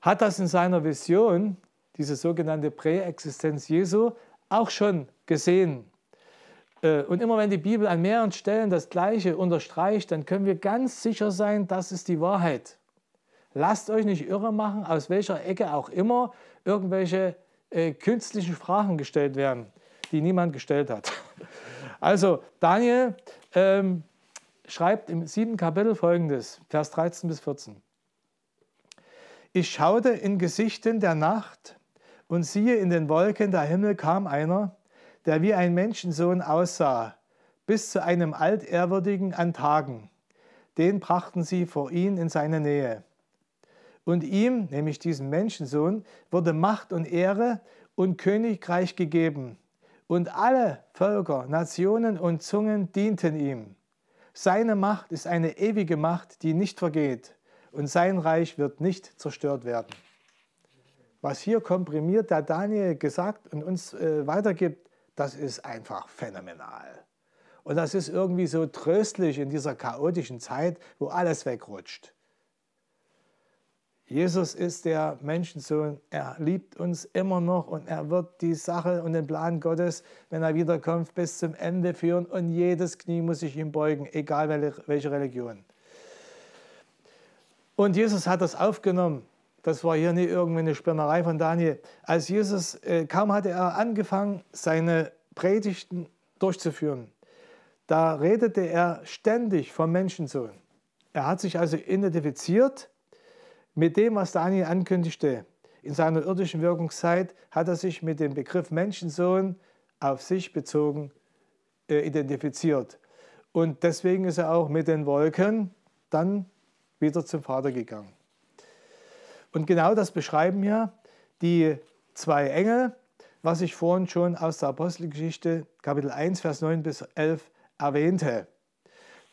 hat das in seiner Vision diese sogenannte Präexistenz Jesu, auch schon gesehen. Äh, und immer wenn die Bibel an mehreren Stellen das Gleiche unterstreicht, dann können wir ganz sicher sein, das ist die Wahrheit. Lasst euch nicht irre machen, aus welcher Ecke auch immer irgendwelche äh, künstlichen Sprachen gestellt werden, die niemand gestellt hat. Also Daniel ähm, schreibt im siebten Kapitel folgendes, Vers 13 bis 14. Ich schaute in Gesichten der Nacht und siehe, in den Wolken der Himmel kam einer, der wie ein Menschensohn aussah, bis zu einem Altehrwürdigen an Tagen. Den brachten sie vor ihn in seine Nähe. Und ihm, nämlich diesem Menschensohn, wurde Macht und Ehre und Königreich gegeben. Und alle Völker, Nationen und Zungen dienten ihm. Seine Macht ist eine ewige Macht, die nicht vergeht, und sein Reich wird nicht zerstört werden was hier komprimiert der Daniel gesagt und uns äh, weitergibt, das ist einfach phänomenal. Und das ist irgendwie so tröstlich in dieser chaotischen Zeit, wo alles wegrutscht. Jesus ist der Menschensohn. Er liebt uns immer noch und er wird die Sache und den Plan Gottes, wenn er wiederkommt, bis zum Ende führen. Und jedes Knie muss sich ihm beugen, egal welche Religion. Und Jesus hat das aufgenommen. Das war hier nicht irgendwie eine Spinnerei von Daniel. Als Jesus, äh, kaum hatte er angefangen, seine Predigten durchzuführen, da redete er ständig vom Menschensohn. Er hat sich also identifiziert Mit dem, was Daniel ankündigte, in seiner irdischen Wirkungszeit, hat er sich mit dem Begriff Menschensohn auf sich bezogen äh, identifiziert. Und deswegen ist er auch mit den Wolken dann wieder zum Vater gegangen. Und genau das beschreiben hier die zwei Engel, was ich vorhin schon aus der Apostelgeschichte Kapitel 1, Vers 9 bis 11 erwähnte,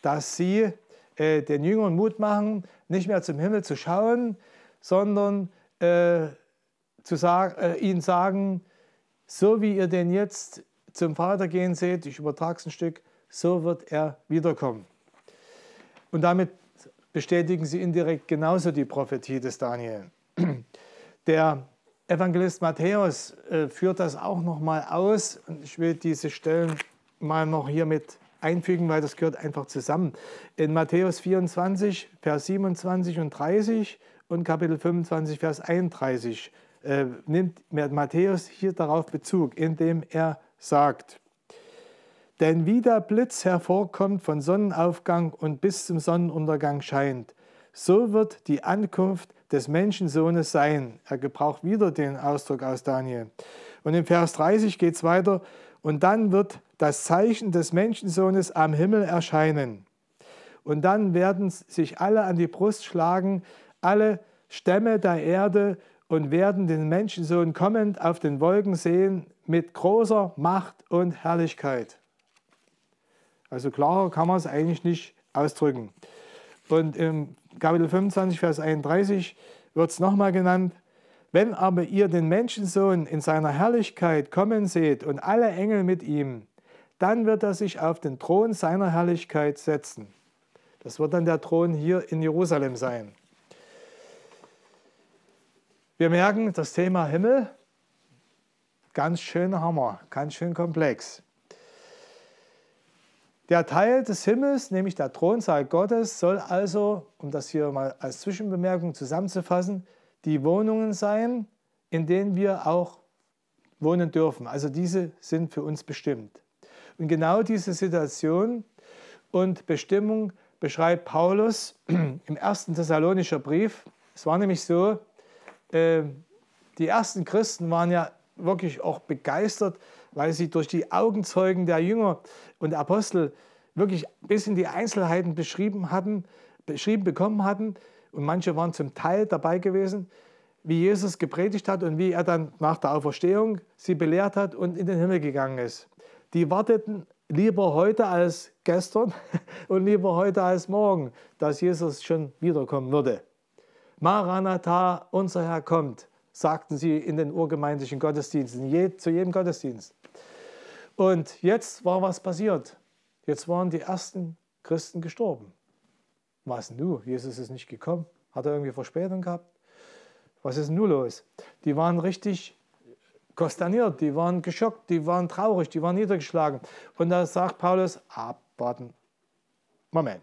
dass sie äh, den Jüngern Mut machen, nicht mehr zum Himmel zu schauen, sondern äh, zu sagen, äh, ihnen sagen, so wie ihr den jetzt zum Vater gehen seht, ich übertrage es ein Stück, so wird er wiederkommen. Und damit bestätigen sie indirekt genauso die Prophetie des Daniel. Der Evangelist Matthäus äh, führt das auch nochmal aus. Und ich will diese Stellen mal noch hier mit einfügen, weil das gehört einfach zusammen. In Matthäus 24, Vers 27 und 30 und Kapitel 25, Vers 31 äh, nimmt Matthäus hier darauf Bezug, indem er sagt, denn wie der Blitz hervorkommt von Sonnenaufgang und bis zum Sonnenuntergang scheint, so wird die Ankunft des Menschensohnes sein. Er gebraucht wieder den Ausdruck aus Daniel. Und in Vers 30 geht es weiter. Und dann wird das Zeichen des Menschensohnes am Himmel erscheinen. Und dann werden sich alle an die Brust schlagen, alle Stämme der Erde und werden den Menschensohn kommend auf den Wolken sehen mit großer Macht und Herrlichkeit. Also klarer kann man es eigentlich nicht ausdrücken. Und im Kapitel 25, Vers 31 wird es nochmal genannt, wenn aber ihr den Menschensohn in seiner Herrlichkeit kommen seht und alle Engel mit ihm, dann wird er sich auf den Thron seiner Herrlichkeit setzen. Das wird dann der Thron hier in Jerusalem sein. Wir merken, das Thema Himmel, ganz schön Hammer, ganz schön komplex. Der Teil des Himmels, nämlich der Thronsaal Gottes, soll also, um das hier mal als Zwischenbemerkung zusammenzufassen, die Wohnungen sein, in denen wir auch wohnen dürfen. Also diese sind für uns bestimmt. Und genau diese Situation und Bestimmung beschreibt Paulus im ersten Thessalonischer Brief. Es war nämlich so, äh, die ersten Christen waren ja wirklich auch begeistert weil sie durch die Augenzeugen der Jünger und Apostel wirklich bis in die Einzelheiten beschrieben hatten, beschrieben bekommen hatten. Und manche waren zum Teil dabei gewesen, wie Jesus gepredigt hat und wie er dann nach der Auferstehung sie belehrt hat und in den Himmel gegangen ist. Die warteten lieber heute als gestern und lieber heute als morgen, dass Jesus schon wiederkommen würde. Maranatha, unser Herr kommt, sagten sie in den urgemeindlichen Gottesdiensten, zu jedem Gottesdienst. Und jetzt war was passiert. Jetzt waren die ersten Christen gestorben. Was nun? Jesus ist nicht gekommen. Hat er irgendwie Verspätung gehabt? Was ist nun los? Die waren richtig konsterniert, die waren geschockt, die waren traurig, die waren niedergeschlagen. Und da sagt Paulus, abwarten, Moment.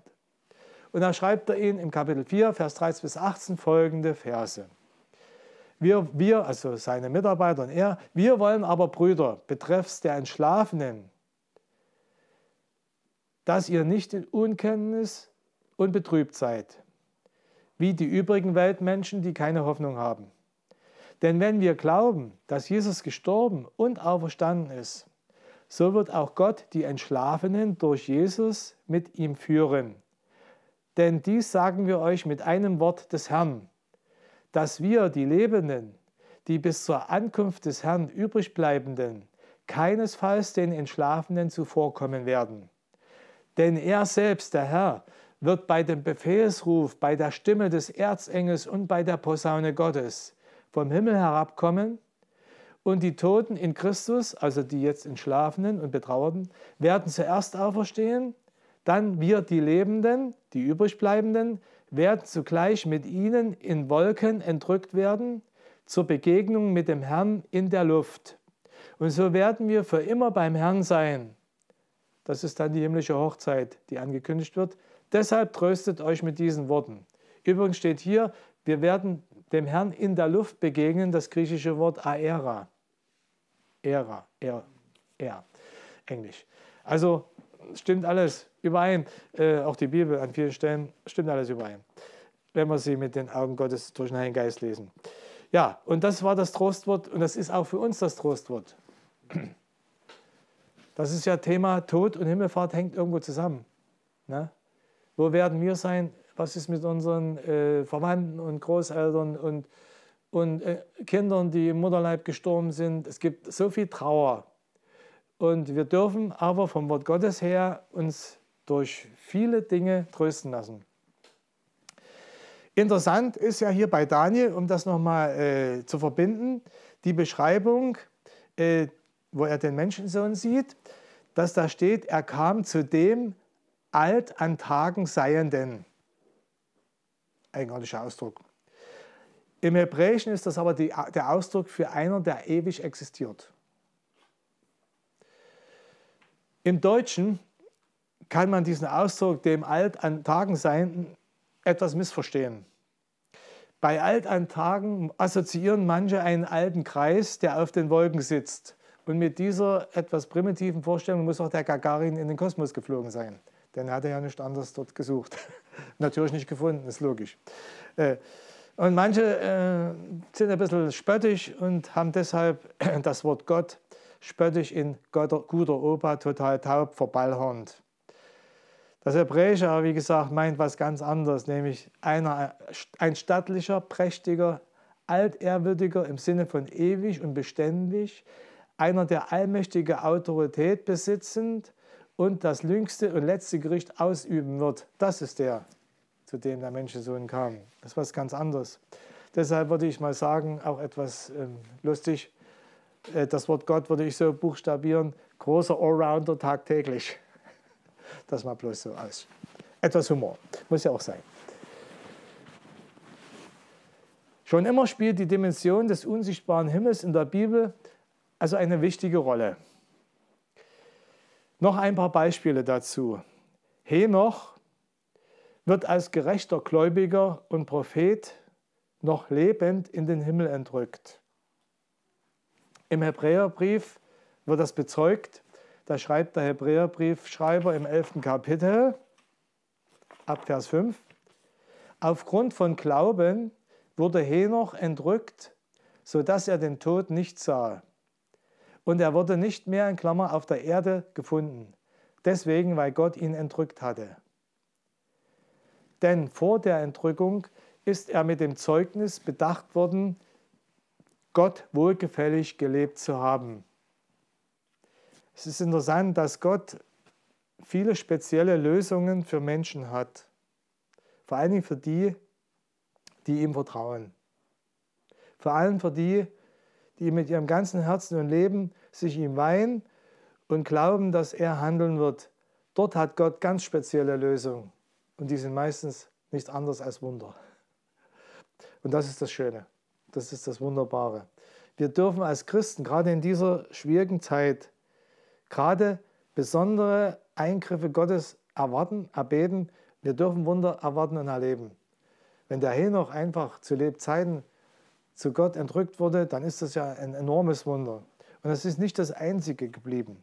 Und dann schreibt er ihnen im Kapitel 4, Vers 13 bis 18 folgende Verse. Wir, wir, also seine Mitarbeiter und er, wir wollen aber, Brüder, betreffs der Entschlafenen, dass ihr nicht in Unkenntnis und betrübt seid, wie die übrigen Weltmenschen, die keine Hoffnung haben. Denn wenn wir glauben, dass Jesus gestorben und auferstanden ist, so wird auch Gott die Entschlafenen durch Jesus mit ihm führen. Denn dies sagen wir euch mit einem Wort des Herrn dass wir, die Lebenden, die bis zur Ankunft des Herrn übrigbleibenden, keinesfalls den Entschlafenen zuvorkommen werden. Denn er selbst, der Herr, wird bei dem Befehlsruf, bei der Stimme des Erzengels und bei der Posaune Gottes vom Himmel herabkommen und die Toten in Christus, also die jetzt Entschlafenen und Betrauerten, werden zuerst auferstehen, dann wir, die Lebenden, die übrigbleibenden, werden zugleich mit ihnen in Wolken entrückt werden zur Begegnung mit dem Herrn in der Luft. Und so werden wir für immer beim Herrn sein. Das ist dann die himmlische Hochzeit, die angekündigt wird. Deshalb tröstet euch mit diesen Worten. Übrigens steht hier, wir werden dem Herrn in der Luft begegnen, das griechische Wort aera. Era, er, er, Englisch. Also stimmt alles überein. Äh, auch die Bibel an vielen Stellen stimmt alles überein. wenn wir sie mit den Augen Gottes durch den Heiligen Geist lesen. Ja, und das war das Trostwort und das ist auch für uns das Trostwort. Das ist ja Thema Tod und Himmelfahrt hängt irgendwo zusammen. Ne? Wo werden wir sein? Was ist mit unseren äh, Verwandten und Großeltern und, und äh, Kindern, die im Mutterleib gestorben sind? Es gibt so viel Trauer. Und wir dürfen aber vom Wort Gottes her uns durch viele Dinge trösten lassen. Interessant ist ja hier bei Daniel, um das nochmal äh, zu verbinden, die Beschreibung, äh, wo er den Menschensohn sieht, dass da steht, er kam zu dem alt an Tagen Seienden. Eigenartiger Ausdruck. Im Hebräischen ist das aber die, der Ausdruck für einer, der ewig existiert. Im Deutschen kann man diesen Ausdruck dem alt an Tagen Seienden etwas missverstehen. Bei alt an Tagen assoziieren manche einen alten Kreis, der auf den Wolken sitzt. Und mit dieser etwas primitiven Vorstellung muss auch der Gagarin in den Kosmos geflogen sein. Denn er hatte ja nichts anderes dort gesucht. Natürlich nicht gefunden, ist logisch. Äh, und manche äh, sind ein bisschen spöttisch und haben deshalb das Wort Gott spöttisch in guter Opa total taub verballhornt. Das Hebräische aber, wie gesagt, meint was ganz anderes, nämlich einer, ein stattlicher, prächtiger, altehrwürdiger im Sinne von ewig und beständig, einer, der allmächtige Autorität besitzend und das jüngste und letzte Gericht ausüben wird. Das ist der, zu dem der Menschensohn kam. Das ist was ganz anderes. Deshalb würde ich mal sagen, auch etwas ähm, lustig, das Wort Gott würde ich so buchstabieren, großer Allrounder tagtäglich. Das mal bloß so aus. Etwas Humor, muss ja auch sein. Schon immer spielt die Dimension des unsichtbaren Himmels in der Bibel also eine wichtige Rolle. Noch ein paar Beispiele dazu. Henoch wird als gerechter Gläubiger und Prophet noch lebend in den Himmel entrückt. Im Hebräerbrief wird das bezeugt da schreibt der Hebräerbriefschreiber im 11. Kapitel, ab Vers 5, Aufgrund von Glauben wurde Henoch entrückt, sodass er den Tod nicht sah. Und er wurde nicht mehr in Klammer auf der Erde gefunden, deswegen, weil Gott ihn entrückt hatte. Denn vor der Entrückung ist er mit dem Zeugnis bedacht worden, Gott wohlgefällig gelebt zu haben. Es ist interessant, dass Gott viele spezielle Lösungen für Menschen hat. Vor allen Dingen für die, die ihm vertrauen. Vor allem für die, die mit ihrem ganzen Herzen und Leben sich ihm weihen und glauben, dass er handeln wird. Dort hat Gott ganz spezielle Lösungen. Und die sind meistens nichts anderes als Wunder. Und das ist das Schöne. Das ist das Wunderbare. Wir dürfen als Christen, gerade in dieser schwierigen Zeit, gerade besondere Eingriffe Gottes erwarten, erbeten. Wir dürfen Wunder erwarten und erleben. Wenn der Henoch einfach zu Lebzeiten zu Gott entrückt wurde, dann ist das ja ein enormes Wunder. Und es ist nicht das einzige geblieben.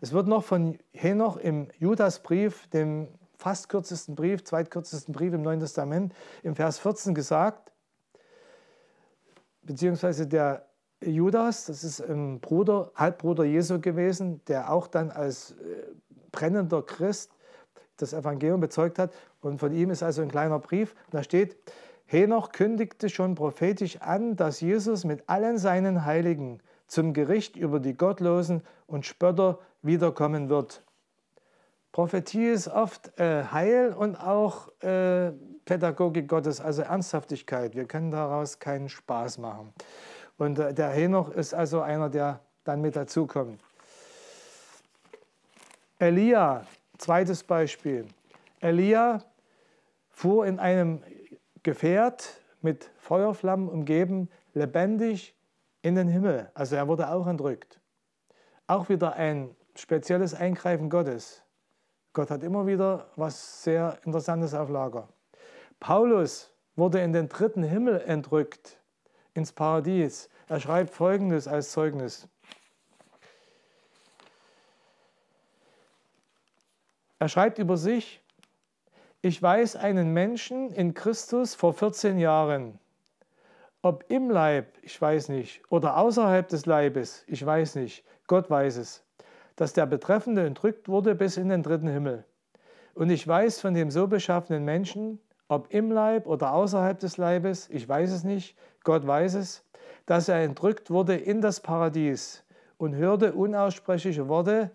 Es wird noch von Henoch im Judasbrief, dem fast kürzesten Brief, zweitkürzesten Brief im Neuen Testament, im Vers 14 gesagt, beziehungsweise der Judas, das ist ein Bruder, Halbbruder Jesu gewesen, der auch dann als äh, brennender Christ das Evangelium bezeugt hat. Und von ihm ist also ein kleiner Brief. da steht, Henoch kündigte schon prophetisch an, dass Jesus mit allen seinen Heiligen zum Gericht über die Gottlosen und Spötter wiederkommen wird. Prophetie ist oft äh, Heil und auch äh, Pädagogik Gottes, also Ernsthaftigkeit. Wir können daraus keinen Spaß machen. Und äh, der Henoch ist also einer, der dann mit dazukommt. Elia, zweites Beispiel. Elia fuhr in einem Gefährt mit Feuerflammen umgeben, lebendig in den Himmel. Also er wurde auch entrückt. Auch wieder ein spezielles Eingreifen Gottes. Gott hat immer wieder was sehr Interessantes auf Lager. Paulus wurde in den dritten Himmel entrückt ins Paradies. Er schreibt Folgendes als Zeugnis. Er schreibt über sich, ich weiß einen Menschen in Christus vor 14 Jahren. Ob im Leib, ich weiß nicht, oder außerhalb des Leibes, ich weiß nicht, Gott weiß es, dass der Betreffende entrückt wurde bis in den dritten Himmel. Und ich weiß von dem so beschaffenen Menschen, ob im Leib oder außerhalb des Leibes, ich weiß es nicht, Gott weiß es, dass er entrückt wurde in das Paradies und hörte unaussprechliche Worte,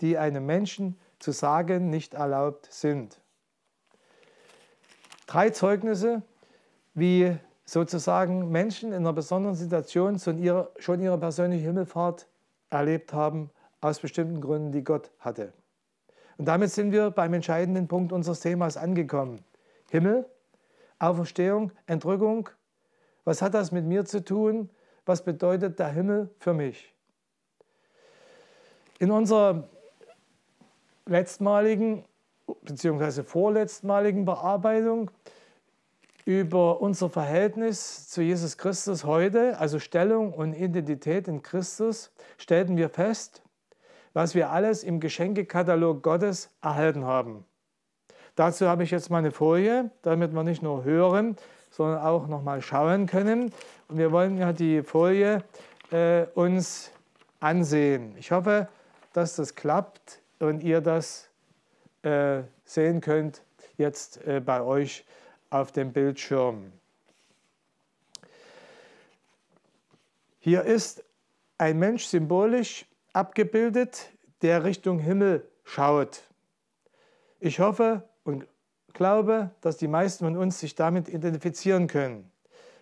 die einem Menschen zu sagen nicht erlaubt sind. Drei Zeugnisse, wie sozusagen Menschen in einer besonderen Situation schon ihre, persönliche Himmelfahrt erlebt haben, aus bestimmten Gründen, die Gott hatte. Und damit sind wir beim entscheidenden Punkt unseres Themas angekommen. Himmel, Auferstehung, Entrückung. Was hat das mit mir zu tun? Was bedeutet der Himmel für mich? In unserer letztmaligen bzw. vorletztmaligen Bearbeitung über unser Verhältnis zu Jesus Christus heute, also Stellung und Identität in Christus, stellten wir fest, was wir alles im Geschenkekatalog Gottes erhalten haben. Dazu habe ich jetzt mal eine Folie, damit wir nicht nur hören, sondern auch noch mal schauen können. Und wir wollen ja die Folie äh, uns ansehen. Ich hoffe, dass das klappt und ihr das äh, sehen könnt jetzt äh, bei euch auf dem Bildschirm. Hier ist ein Mensch symbolisch abgebildet, der Richtung Himmel schaut. Ich hoffe und glaube, dass die meisten von uns sich damit identifizieren können,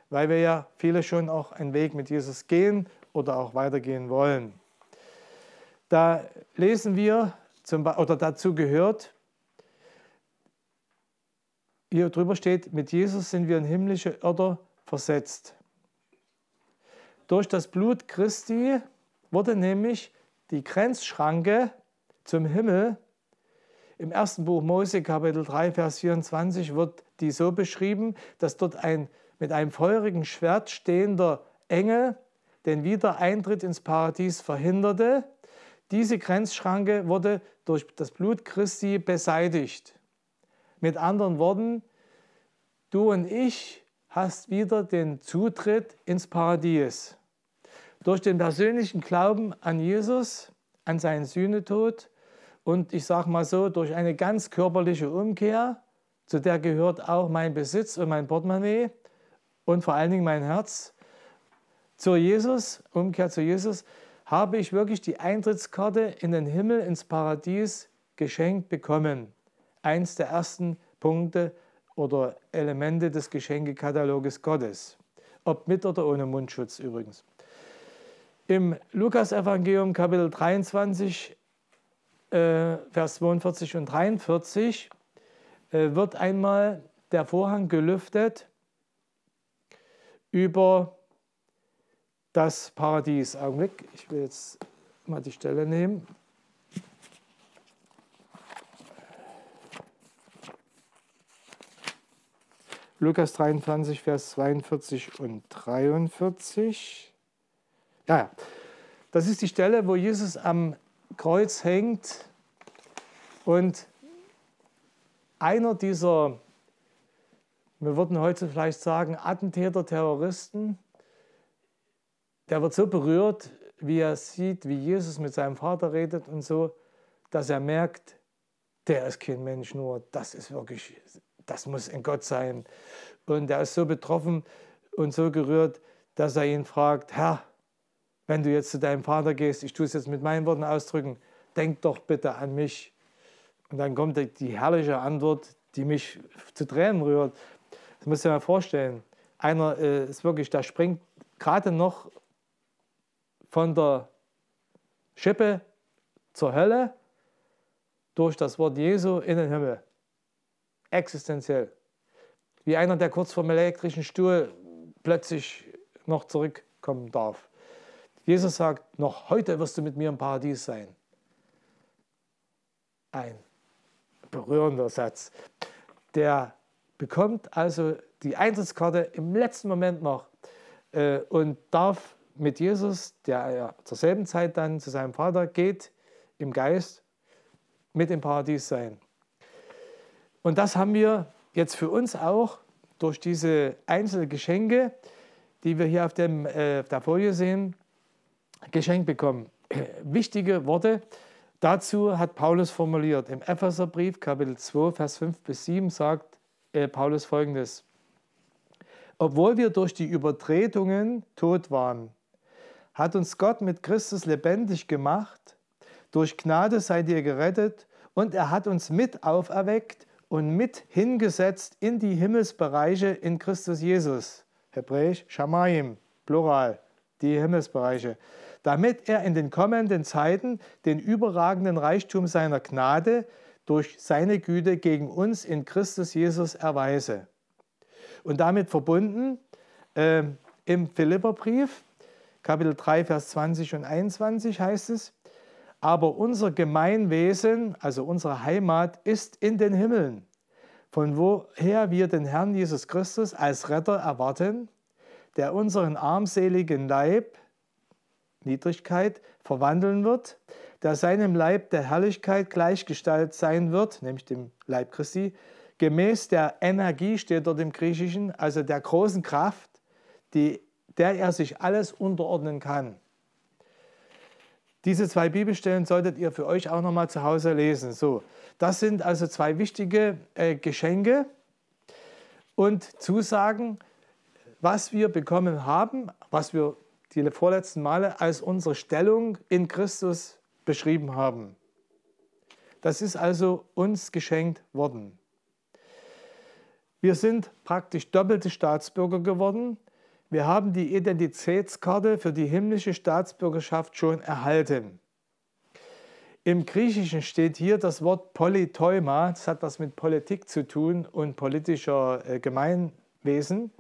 weil wir ja viele schon auch einen Weg mit Jesus gehen oder auch weitergehen wollen. Da lesen wir, zum, oder dazu gehört, hier drüber steht, mit Jesus sind wir in himmlische Örter versetzt. Durch das Blut Christi wurde nämlich die Grenzschranke zum Himmel. Im ersten Buch Mose, Kapitel 3, Vers 24, wird die so beschrieben, dass dort ein mit einem feurigen Schwert stehender Engel den Wiedereintritt ins Paradies verhinderte. Diese Grenzschranke wurde durch das Blut Christi beseitigt. Mit anderen Worten, du und ich hast wieder den Zutritt ins Paradies. Durch den persönlichen Glauben an Jesus, an seinen Sühnetod und ich sage mal so, durch eine ganz körperliche Umkehr, zu der gehört auch mein Besitz und mein Portemonnaie und vor allen Dingen mein Herz, zu Jesus, Umkehr zu Jesus, habe ich wirklich die Eintrittskarte in den Himmel, ins Paradies geschenkt bekommen. Eins der ersten Punkte oder Elemente des Geschenkekataloges Gottes. Ob mit oder ohne Mundschutz übrigens. Im Lukas-Evangelium, Kapitel 23, äh, Vers 42 und 43, äh, wird einmal der Vorhang gelüftet über das Paradies. Augenblick, ich will jetzt mal die Stelle nehmen. Lukas 23, Vers 42 und 43. Ja, das ist die Stelle, wo Jesus am Kreuz hängt und einer dieser, wir würden heute vielleicht sagen, Attentäter, Terroristen, der wird so berührt, wie er sieht, wie Jesus mit seinem Vater redet und so, dass er merkt, der ist kein Mensch nur, das ist wirklich, das muss ein Gott sein. Und er ist so betroffen und so gerührt, dass er ihn fragt, Herr, wenn du jetzt zu deinem Vater gehst, ich tue es jetzt mit meinen Worten ausdrücken, denk doch bitte an mich. Und dann kommt die herrliche Antwort, die mich zu Tränen rührt. Das musst du dir mal vorstellen. Einer äh, ist wirklich, der springt gerade noch von der Schippe zur Hölle durch das Wort Jesu in den Himmel. Existenziell. Wie einer, der kurz vor dem elektrischen Stuhl plötzlich noch zurückkommen darf. Jesus sagt, noch heute wirst du mit mir im Paradies sein. Ein berührender Satz. Der bekommt also die Eintrittskarte im letzten Moment noch äh, und darf mit Jesus, der ja zur selben Zeit dann zu seinem Vater geht, im Geist mit im Paradies sein. Und das haben wir jetzt für uns auch durch diese einzelnen Geschenke, die wir hier auf, dem, äh, auf der Folie sehen, geschenkt bekommen. Wichtige Worte dazu hat Paulus formuliert. Im Epheserbrief, Kapitel 2, Vers 5 bis 7, sagt äh, Paulus folgendes: Obwohl wir durch die Übertretungen tot waren, hat uns Gott mit Christus lebendig gemacht. Durch Gnade seid ihr gerettet und er hat uns mit auferweckt und mit hingesetzt in die Himmelsbereiche in Christus Jesus. Hebräisch Shamayim, Plural, die Himmelsbereiche. Damit er in den kommenden Zeiten den überragenden Reichtum seiner Gnade durch seine Güte gegen uns in Christus Jesus erweise. Und damit verbunden äh, im Philipperbrief, Kapitel 3, Vers 20 und 21 heißt es, aber unser Gemeinwesen, also unsere Heimat, ist in den Himmeln, von woher wir den Herrn Jesus Christus als Retter erwarten, der unseren armseligen Leib, Niedrigkeit, verwandeln wird, der seinem Leib der Herrlichkeit gleichgestaltet sein wird, nämlich dem Leib Christi, gemäß der Energie steht dort im Griechischen, also der großen Kraft, die, der er sich alles unterordnen kann. Diese zwei Bibelstellen solltet ihr für euch auch nochmal zu Hause lesen. So, das sind also zwei wichtige äh, Geschenke und Zusagen, was wir bekommen haben, was wir die vorletzten Male als unsere Stellung in Christus beschrieben haben. Das ist also uns geschenkt worden. Wir sind praktisch doppelte Staatsbürger geworden, wir haben die Identitätskarte für die himmlische Staatsbürgerschaft schon erhalten. Im Griechischen steht hier das Wort Polyteuma, das hat was mit Politik zu tun und politischer äh, Gemeinwesen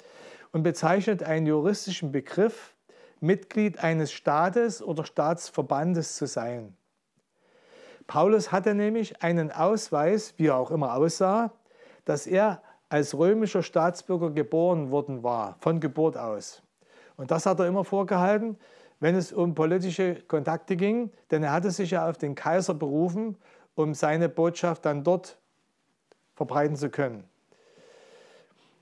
und bezeichnet einen juristischen Begriff, Mitglied eines Staates oder Staatsverbandes zu sein. Paulus hatte nämlich einen Ausweis, wie er auch immer aussah, dass er als römischer Staatsbürger geboren worden war, von Geburt aus. Und das hat er immer vorgehalten, wenn es um politische Kontakte ging, denn er hatte sich ja auf den Kaiser berufen, um seine Botschaft dann dort verbreiten zu können.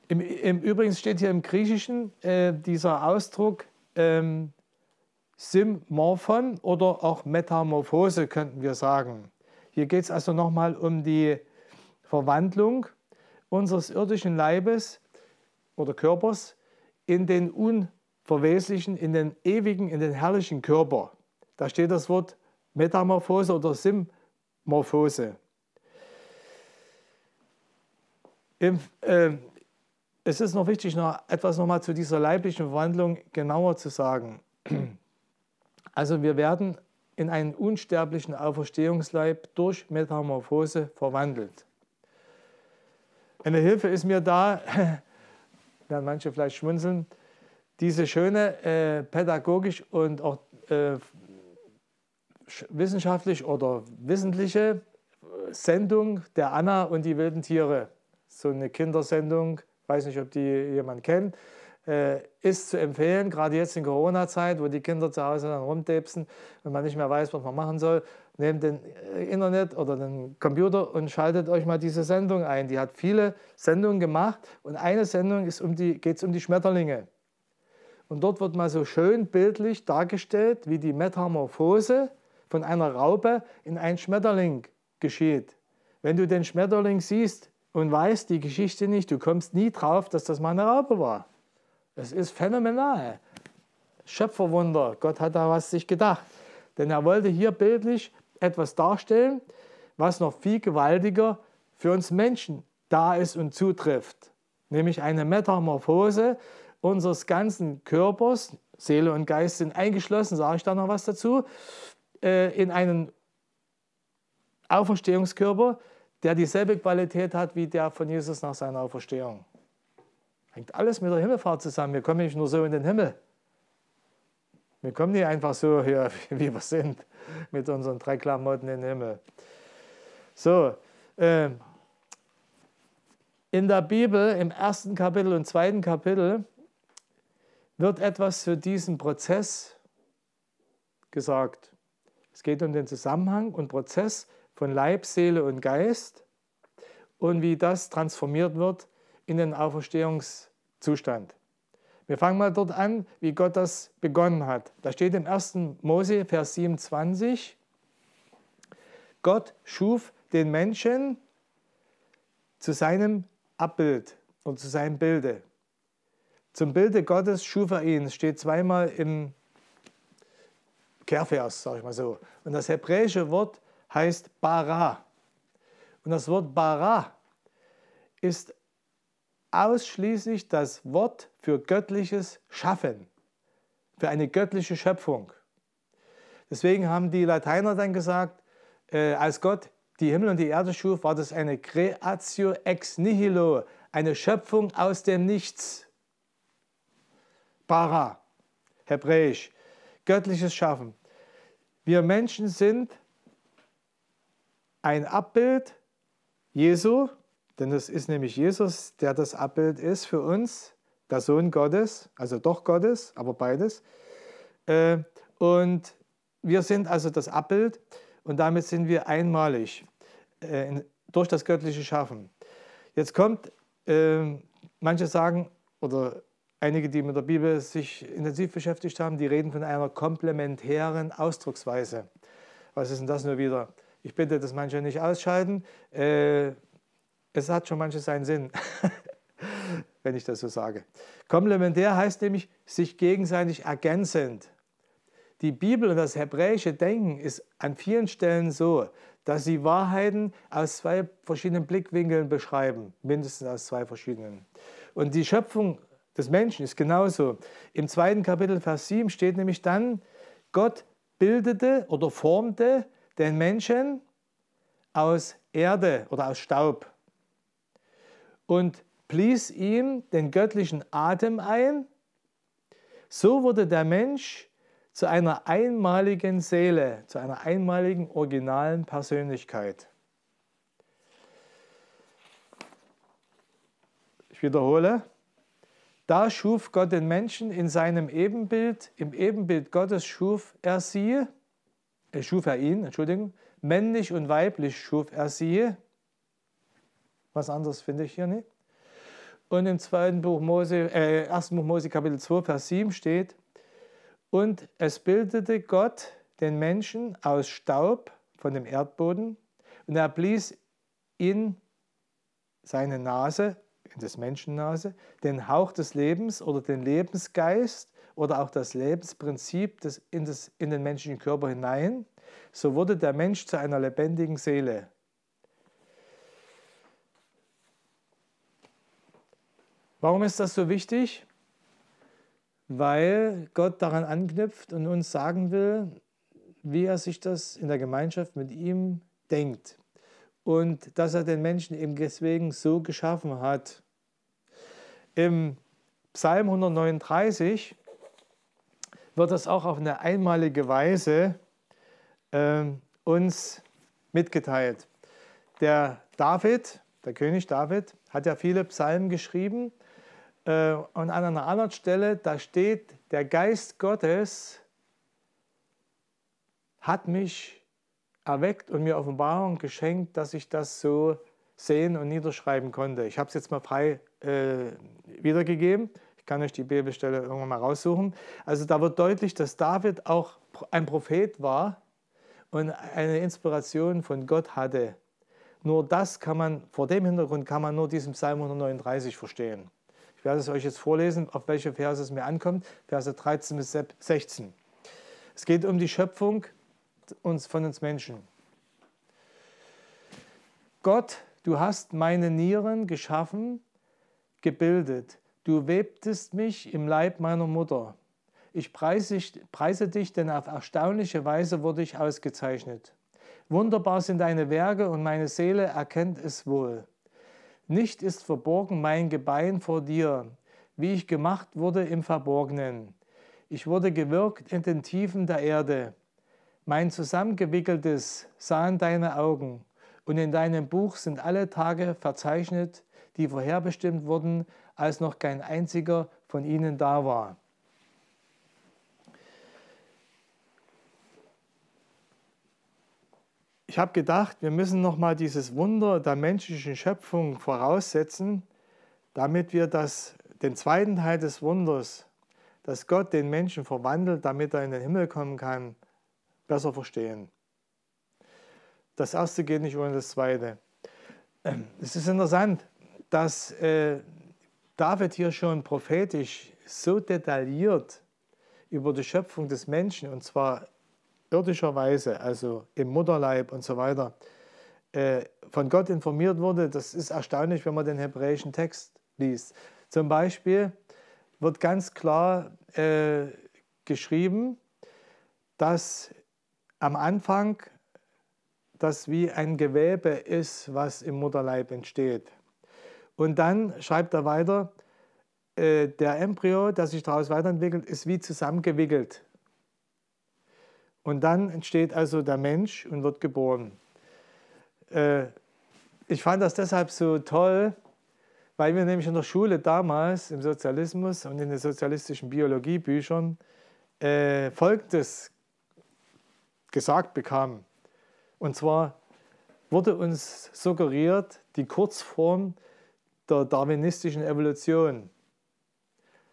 Im, im Übrigen steht hier im Griechischen äh, dieser Ausdruck ähm, Symmorphon oder auch Metamorphose, könnten wir sagen. Hier geht es also nochmal um die Verwandlung unseres irdischen Leibes oder Körpers in den unverweslichen, in den ewigen, in den herrlichen Körper. Da steht das Wort Metamorphose oder Symmorphose. Im, äh, es ist noch wichtig, noch etwas nochmal zu dieser leiblichen Verwandlung genauer zu sagen. Also wir werden in einen unsterblichen Auferstehungsleib durch Metamorphose verwandelt. Eine Hilfe ist mir da, werden manche vielleicht schmunzeln, diese schöne äh, pädagogisch und auch äh, wissenschaftlich oder wissentliche Sendung der Anna und die wilden Tiere. So eine Kindersendung, weiß nicht, ob die jemand kennt, äh, ist zu empfehlen, gerade jetzt in Corona-Zeit, wo die Kinder zu Hause dann rumdebsen und man nicht mehr weiß, was man machen soll nehmt den äh, Internet oder den Computer und schaltet euch mal diese Sendung ein. Die hat viele Sendungen gemacht und eine Sendung um geht es um die Schmetterlinge. Und dort wird mal so schön bildlich dargestellt, wie die Metamorphose von einer Raupe in einen Schmetterling geschieht. Wenn du den Schmetterling siehst und weißt die Geschichte nicht, du kommst nie drauf, dass das mal eine Raupe war. Es ist phänomenal. Schöpferwunder. Gott hat da was sich gedacht. Denn er wollte hier bildlich etwas darstellen, was noch viel gewaltiger für uns Menschen da ist und zutrifft. Nämlich eine Metamorphose unseres ganzen Körpers, Seele und Geist sind eingeschlossen, sage ich da noch was dazu, äh, in einen Auferstehungskörper, der dieselbe Qualität hat wie der von Jesus nach seiner Auferstehung. Hängt alles mit der Himmelfahrt zusammen. Wir kommen nicht nur so in den Himmel. Wir kommen nicht einfach so hier, wie wir sind mit unseren drei Klamotten in den Himmel. So, äh, in der Bibel, im ersten Kapitel und zweiten Kapitel, wird etwas zu diesem Prozess gesagt. Es geht um den Zusammenhang und Prozess von Leib, Seele und Geist und wie das transformiert wird in den Auferstehungszustand. Wir fangen mal dort an, wie Gott das begonnen hat. Da steht im 1. Mose, Vers 27, Gott schuf den Menschen zu seinem Abbild und zu seinem Bilde. Zum Bilde Gottes schuf er ihn. Steht zweimal im Kehrvers, sage ich mal so. Und das hebräische Wort heißt bara. Und das Wort bara ist ausschließlich das Wort für göttliches Schaffen, für eine göttliche Schöpfung. Deswegen haben die Lateiner dann gesagt, äh, als Gott die Himmel und die Erde schuf, war das eine Creatio ex nihilo, eine Schöpfung aus dem Nichts. Bara, hebräisch, göttliches Schaffen. Wir Menschen sind ein Abbild Jesu, denn es ist nämlich Jesus, der das Abbild ist für uns, der Sohn Gottes, also doch Gottes, aber beides. Äh, und wir sind also das Abbild und damit sind wir einmalig äh, durch das göttliche Schaffen. Jetzt kommt, äh, manche sagen, oder einige, die mit der Bibel sich intensiv beschäftigt haben, die reden von einer komplementären Ausdrucksweise. Was ist denn das nur wieder? Ich bitte, dass manche nicht ausschalten. Äh, es hat schon manches seinen Sinn, wenn ich das so sage. Komplementär heißt nämlich sich gegenseitig ergänzend. Die Bibel und das hebräische Denken ist an vielen Stellen so, dass sie Wahrheiten aus zwei verschiedenen Blickwinkeln beschreiben, mindestens aus zwei verschiedenen. Und die Schöpfung des Menschen ist genauso. Im zweiten Kapitel, Vers 7 steht nämlich dann, Gott bildete oder formte den Menschen aus Erde oder aus Staub und blies ihm den göttlichen Atem ein. So wurde der Mensch zu einer einmaligen Seele, zu einer einmaligen originalen Persönlichkeit. Ich wiederhole, da schuf Gott den Menschen in seinem Ebenbild, im Ebenbild Gottes schuf er sie, äh, schuf er ihn, Entschuldigung, männlich und weiblich schuf er sie. Was anderes finde ich hier nicht. Und im zweiten Buch Mose, äh, ersten Buch Mose, Kapitel 2, Vers 7 steht, und es bildete Gott den Menschen aus Staub von dem Erdboden und er blies in seine Nase, in des Menschennase, den Hauch des Lebens oder den Lebensgeist oder auch das Lebensprinzip des, in, das, in den menschlichen Körper hinein. So wurde der Mensch zu einer lebendigen Seele. Warum ist das so wichtig? weil Gott daran anknüpft und uns sagen will, wie er sich das in der Gemeinschaft mit ihm denkt. Und dass er den Menschen eben deswegen so geschaffen hat. Im Psalm 139 wird das auch auf eine einmalige Weise äh, uns mitgeteilt. Der David, der König David, hat ja viele Psalmen geschrieben äh, und an einer anderen Stelle, da steht, der Geist Gottes hat mich erweckt und mir Offenbarung geschenkt, dass ich das so sehen und niederschreiben konnte. Ich habe es jetzt mal frei äh, wiedergegeben. Ich kann euch die Bibelstelle irgendwann mal raussuchen. Also da wird deutlich, dass David auch ein Prophet war und eine Inspiration von Gott hatte. Nur das kann man, vor dem Hintergrund kann man nur diesen Psalm 139 verstehen. Ich werde es euch jetzt vorlesen, auf welche Verse es mir ankommt. Verse 13 bis 16. Es geht um die Schöpfung von uns Menschen. Gott, du hast meine Nieren geschaffen, gebildet. Du webtest mich im Leib meiner Mutter. Ich preise, dich, denn auf erstaunliche Weise wurde ich ausgezeichnet. Wunderbar sind deine Werke und meine Seele erkennt es wohl. Nicht ist verborgen mein Gebein vor dir, wie ich gemacht wurde im Verborgenen. Ich wurde gewirkt in den Tiefen der Erde. Mein zusammengewickeltes sahen deine Augen, und in deinem Buch sind alle Tage verzeichnet, die vorherbestimmt wurden, als noch kein einziger von ihnen da war. ich habe gedacht, wir müssen nochmal dieses Wunder der menschlichen Schöpfung voraussetzen, damit wir das, den zweiten Teil des Wunders, dass Gott den Menschen verwandelt, damit er in den Himmel kommen kann, besser verstehen. Das erste geht nicht ohne das zweite. Es ist interessant, dass äh, David hier schon prophetisch so detailliert über die Schöpfung des Menschen, und zwar irdischerweise, also im Mutterleib und so weiter, äh, von Gott informiert wurde, das ist erstaunlich, wenn man den hebräischen Text liest. Zum Beispiel wird ganz klar äh, geschrieben, dass am Anfang das wie ein Gewebe ist, was im Mutterleib entsteht. Und dann schreibt er weiter, äh, der Embryo, der sich daraus weiterentwickelt, ist wie zusammengewickelt. Und dann entsteht also der Mensch und wird geboren. Äh, ich fand das deshalb so toll, weil wir nämlich in der Schule damals im Sozialismus und in den sozialistischen Biologiebüchern äh, Folgendes gesagt bekamen. Und zwar wurde uns suggeriert die Kurzform der darwinistischen Evolution.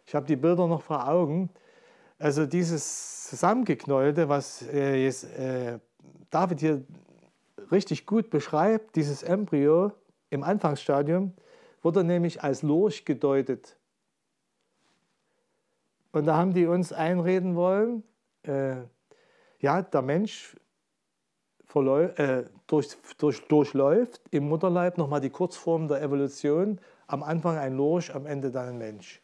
Ich habe die Bilder noch vor Augen. Also dieses Zusammengeknäulte, was äh, jetzt, äh, David hier richtig gut beschreibt, dieses Embryo im Anfangsstadium, wurde nämlich als Lurch gedeutet. Und da haben die uns einreden wollen, äh, ja, der Mensch äh, durch, durch, durchläuft im Mutterleib nochmal die Kurzform der Evolution, am Anfang ein Lurch, am Ende dann ein Mensch.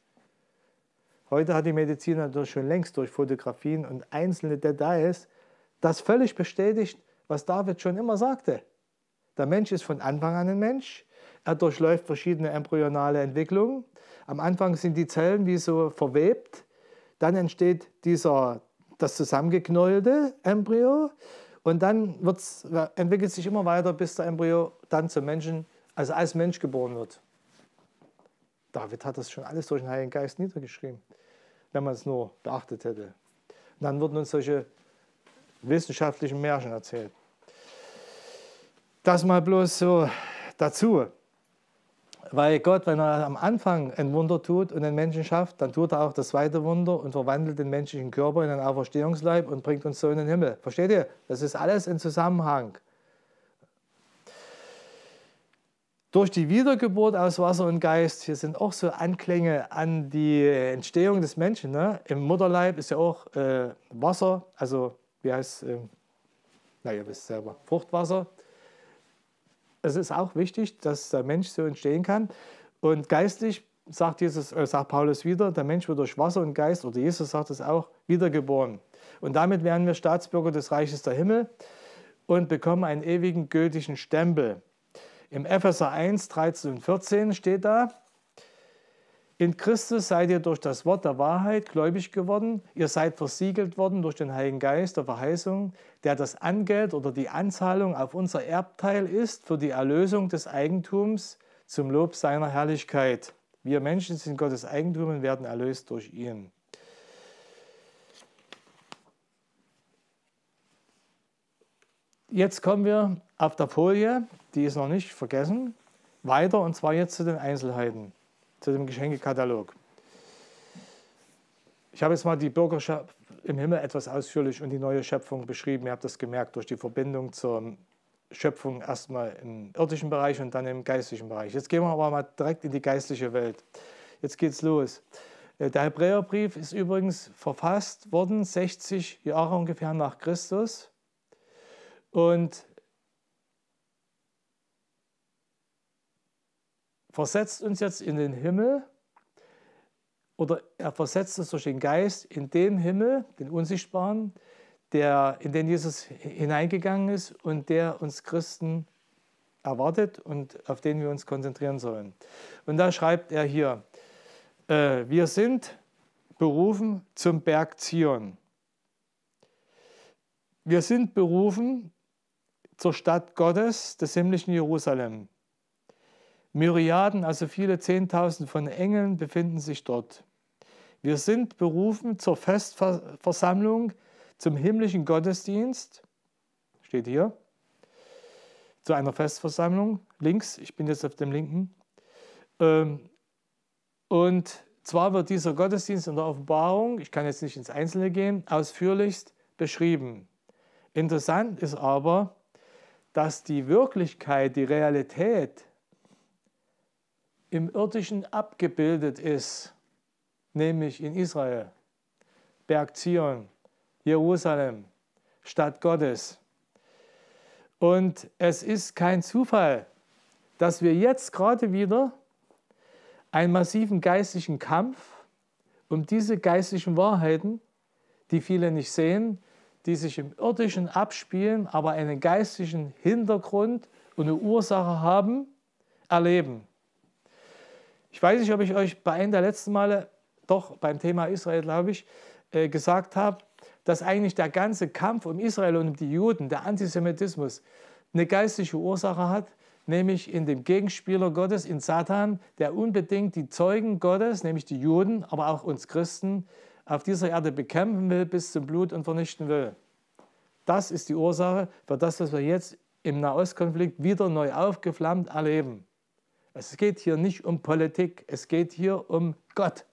Heute hat die Medizin natürlich schon längst durch Fotografien und einzelne Details das völlig bestätigt, was David schon immer sagte. Der Mensch ist von Anfang an ein Mensch. Er durchläuft verschiedene embryonale Entwicklungen. Am Anfang sind die Zellen wie so verwebt. Dann entsteht dieser, das zusammengeknollte Embryo. Und dann entwickelt sich immer weiter, bis der Embryo dann zum Menschen, also als Mensch geboren wird. David hat das schon alles durch den Heiligen Geist niedergeschrieben wenn man es nur beachtet hätte. Und dann wurden uns solche wissenschaftlichen Märchen erzählt. Das mal bloß so dazu. Weil Gott, wenn er am Anfang ein Wunder tut und den Menschen schafft, dann tut er auch das zweite Wunder und verwandelt den menschlichen Körper in einen Auferstehungsleib und bringt uns so in den Himmel. Versteht ihr? Das ist alles in Zusammenhang. Durch die Wiedergeburt aus Wasser und Geist, hier sind auch so Anklänge an die Entstehung des Menschen. Ne? Im Mutterleib ist ja auch äh, Wasser, also wie heißt es, äh, na ihr wisst selber, Fruchtwasser. Es ist auch wichtig, dass der Mensch so entstehen kann. Und geistlich sagt, Jesus, äh, sagt Paulus wieder, der Mensch wird durch Wasser und Geist, oder Jesus sagt es auch, wiedergeboren. Und damit werden wir Staatsbürger des Reiches der Himmel und bekommen einen ewigen gültigen Stempel. Im Epheser 1, 13 und 14 steht da, in Christus seid ihr durch das Wort der Wahrheit gläubig geworden. Ihr seid versiegelt worden durch den Heiligen Geist der Verheißung, der das Angeld oder die Anzahlung auf unser Erbteil ist für die Erlösung des Eigentums zum Lob seiner Herrlichkeit. Wir Menschen sind Gottes Eigentum und werden erlöst durch ihn. Jetzt kommen wir auf der Folie, die ist noch nicht vergessen, weiter und zwar jetzt zu den Einzelheiten, zu dem Geschenkekatalog. Ich habe jetzt mal die Bürgerschaft im Himmel etwas ausführlich und die neue Schöpfung beschrieben. Ihr habt das gemerkt durch die Verbindung zur Schöpfung erstmal im irdischen Bereich und dann im geistlichen Bereich. Jetzt gehen wir aber mal direkt in die geistliche Welt. Jetzt geht's los. Äh, der Hebräerbrief ist übrigens verfasst worden 60 Jahre ungefähr nach Christus und versetzt uns jetzt in den Himmel oder er versetzt uns durch den Geist in den Himmel, den unsichtbaren, der, in den Jesus hineingegangen ist und der uns Christen erwartet und auf den wir uns konzentrieren sollen. Und da schreibt er hier, äh, wir sind berufen zum Berg Zion. Wir sind berufen zur Stadt Gottes, des himmlischen Jerusalem. Myriaden, also viele Zehntausend von Engeln befinden sich dort. Wir sind berufen zur Festversammlung, zum himmlischen Gottesdienst, steht hier. zu einer Festversammlung, links, ich bin jetzt auf dem linken. Ähm, und zwar wird dieser Gottesdienst in der Offenbarung, ich kann jetzt nicht ins Einzelne gehen, ausführlichst beschrieben. Interessant ist aber, dass die Wirklichkeit, die Realität im irdischen abgebildet ist, nämlich in Israel, Berg Zion, Jerusalem, Stadt Gottes. Und es ist kein Zufall, dass wir jetzt gerade wieder einen massiven geistlichen Kampf um diese geistlichen Wahrheiten, die viele nicht sehen, die sich im irdischen abspielen, aber einen geistlichen Hintergrund und eine Ursache haben, erleben. Ich weiß nicht, ob ich euch bei einem der letzten Male, doch beim Thema Israel, glaube ich, äh, gesagt habe, dass eigentlich der ganze Kampf um Israel und um die Juden, der Antisemitismus, eine geistliche Ursache hat, nämlich in dem Gegenspieler Gottes, in Satan, der unbedingt die Zeugen Gottes, nämlich die Juden, aber auch uns Christen, auf dieser Erde bekämpfen will bis zum Blut und vernichten will. Das ist die Ursache für das, was wir jetzt im Nahostkonflikt wieder neu aufgeflammt erleben. Es geht hier nicht um Politik, es geht hier um Gott.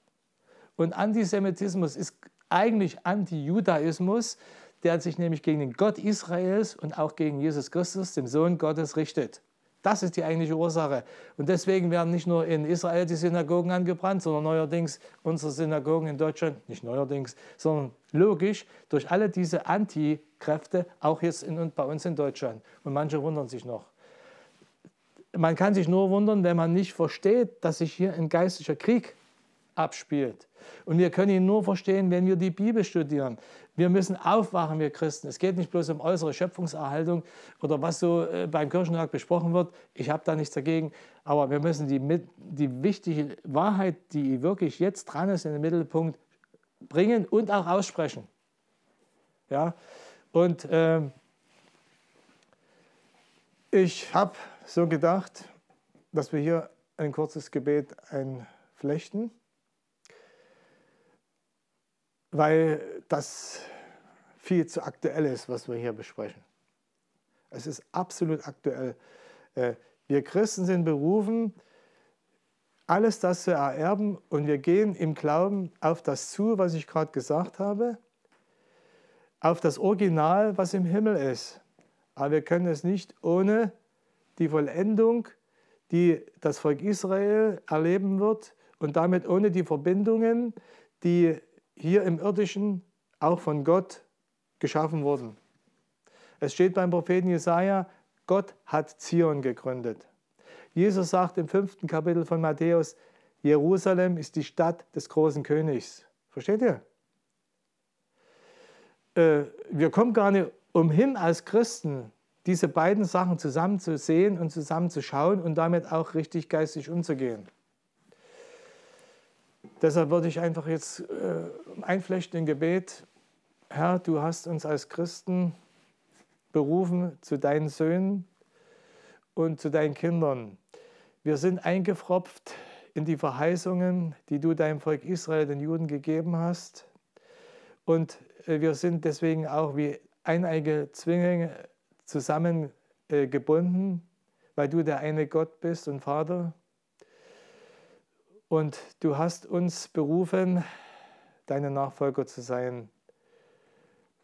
Und Antisemitismus ist eigentlich Antijudaismus, der sich nämlich gegen den Gott Israels und auch gegen Jesus Christus, dem Sohn Gottes, richtet. Das ist die eigentliche Ursache. Und deswegen werden nicht nur in Israel die Synagogen angebrannt, sondern neuerdings unsere Synagogen in Deutschland, nicht neuerdings, sondern logisch durch alle diese Antikräfte, auch jetzt in, bei uns in Deutschland. Und manche wundern sich noch. Man kann sich nur wundern, wenn man nicht versteht, dass sich hier ein geistlicher Krieg abspielt. Und wir können ihn nur verstehen, wenn wir die Bibel studieren. Wir müssen aufwachen, wir Christen. Es geht nicht bloß um äußere Schöpfungserhaltung oder was so äh, beim Kirchentag besprochen wird. Ich habe da nichts dagegen. Aber wir müssen die, die wichtige Wahrheit, die wirklich jetzt dran ist, in den Mittelpunkt bringen und auch aussprechen. Ja? Und äh, ich habe so gedacht, dass wir hier ein kurzes Gebet einflechten weil das viel zu aktuell ist, was wir hier besprechen. Es ist absolut aktuell. Äh, wir Christen sind berufen, alles das zu ererben und wir gehen im Glauben auf das zu, was ich gerade gesagt habe, auf das Original, was im Himmel ist. Aber wir können es nicht ohne die Vollendung, die das Volk Israel erleben wird und damit ohne die Verbindungen, die hier im irdischen auch von Gott geschaffen wurden. Es steht beim Propheten Jesaja, Gott hat Zion gegründet. Jesus sagt im fünften Kapitel von Matthäus, Jerusalem ist die Stadt des großen Königs. Versteht ihr? Äh, wir kommen gar nicht umhin als Christen, diese beiden Sachen zusammen zu sehen und zusammen zu schauen und damit auch richtig geistig umzugehen. Deshalb würde ich einfach jetzt äh, einflechten in Gebet. Herr, du hast uns als Christen berufen zu deinen Söhnen und zu deinen Kindern. Wir sind eingefropft in die Verheißungen, die du deinem Volk Israel, den Juden, gegeben hast. Und äh, wir sind deswegen auch wie eineige Zwillinge zusammengebunden, äh, weil du der eine Gott bist und Vater. Und du hast uns berufen, deine Nachfolger zu sein.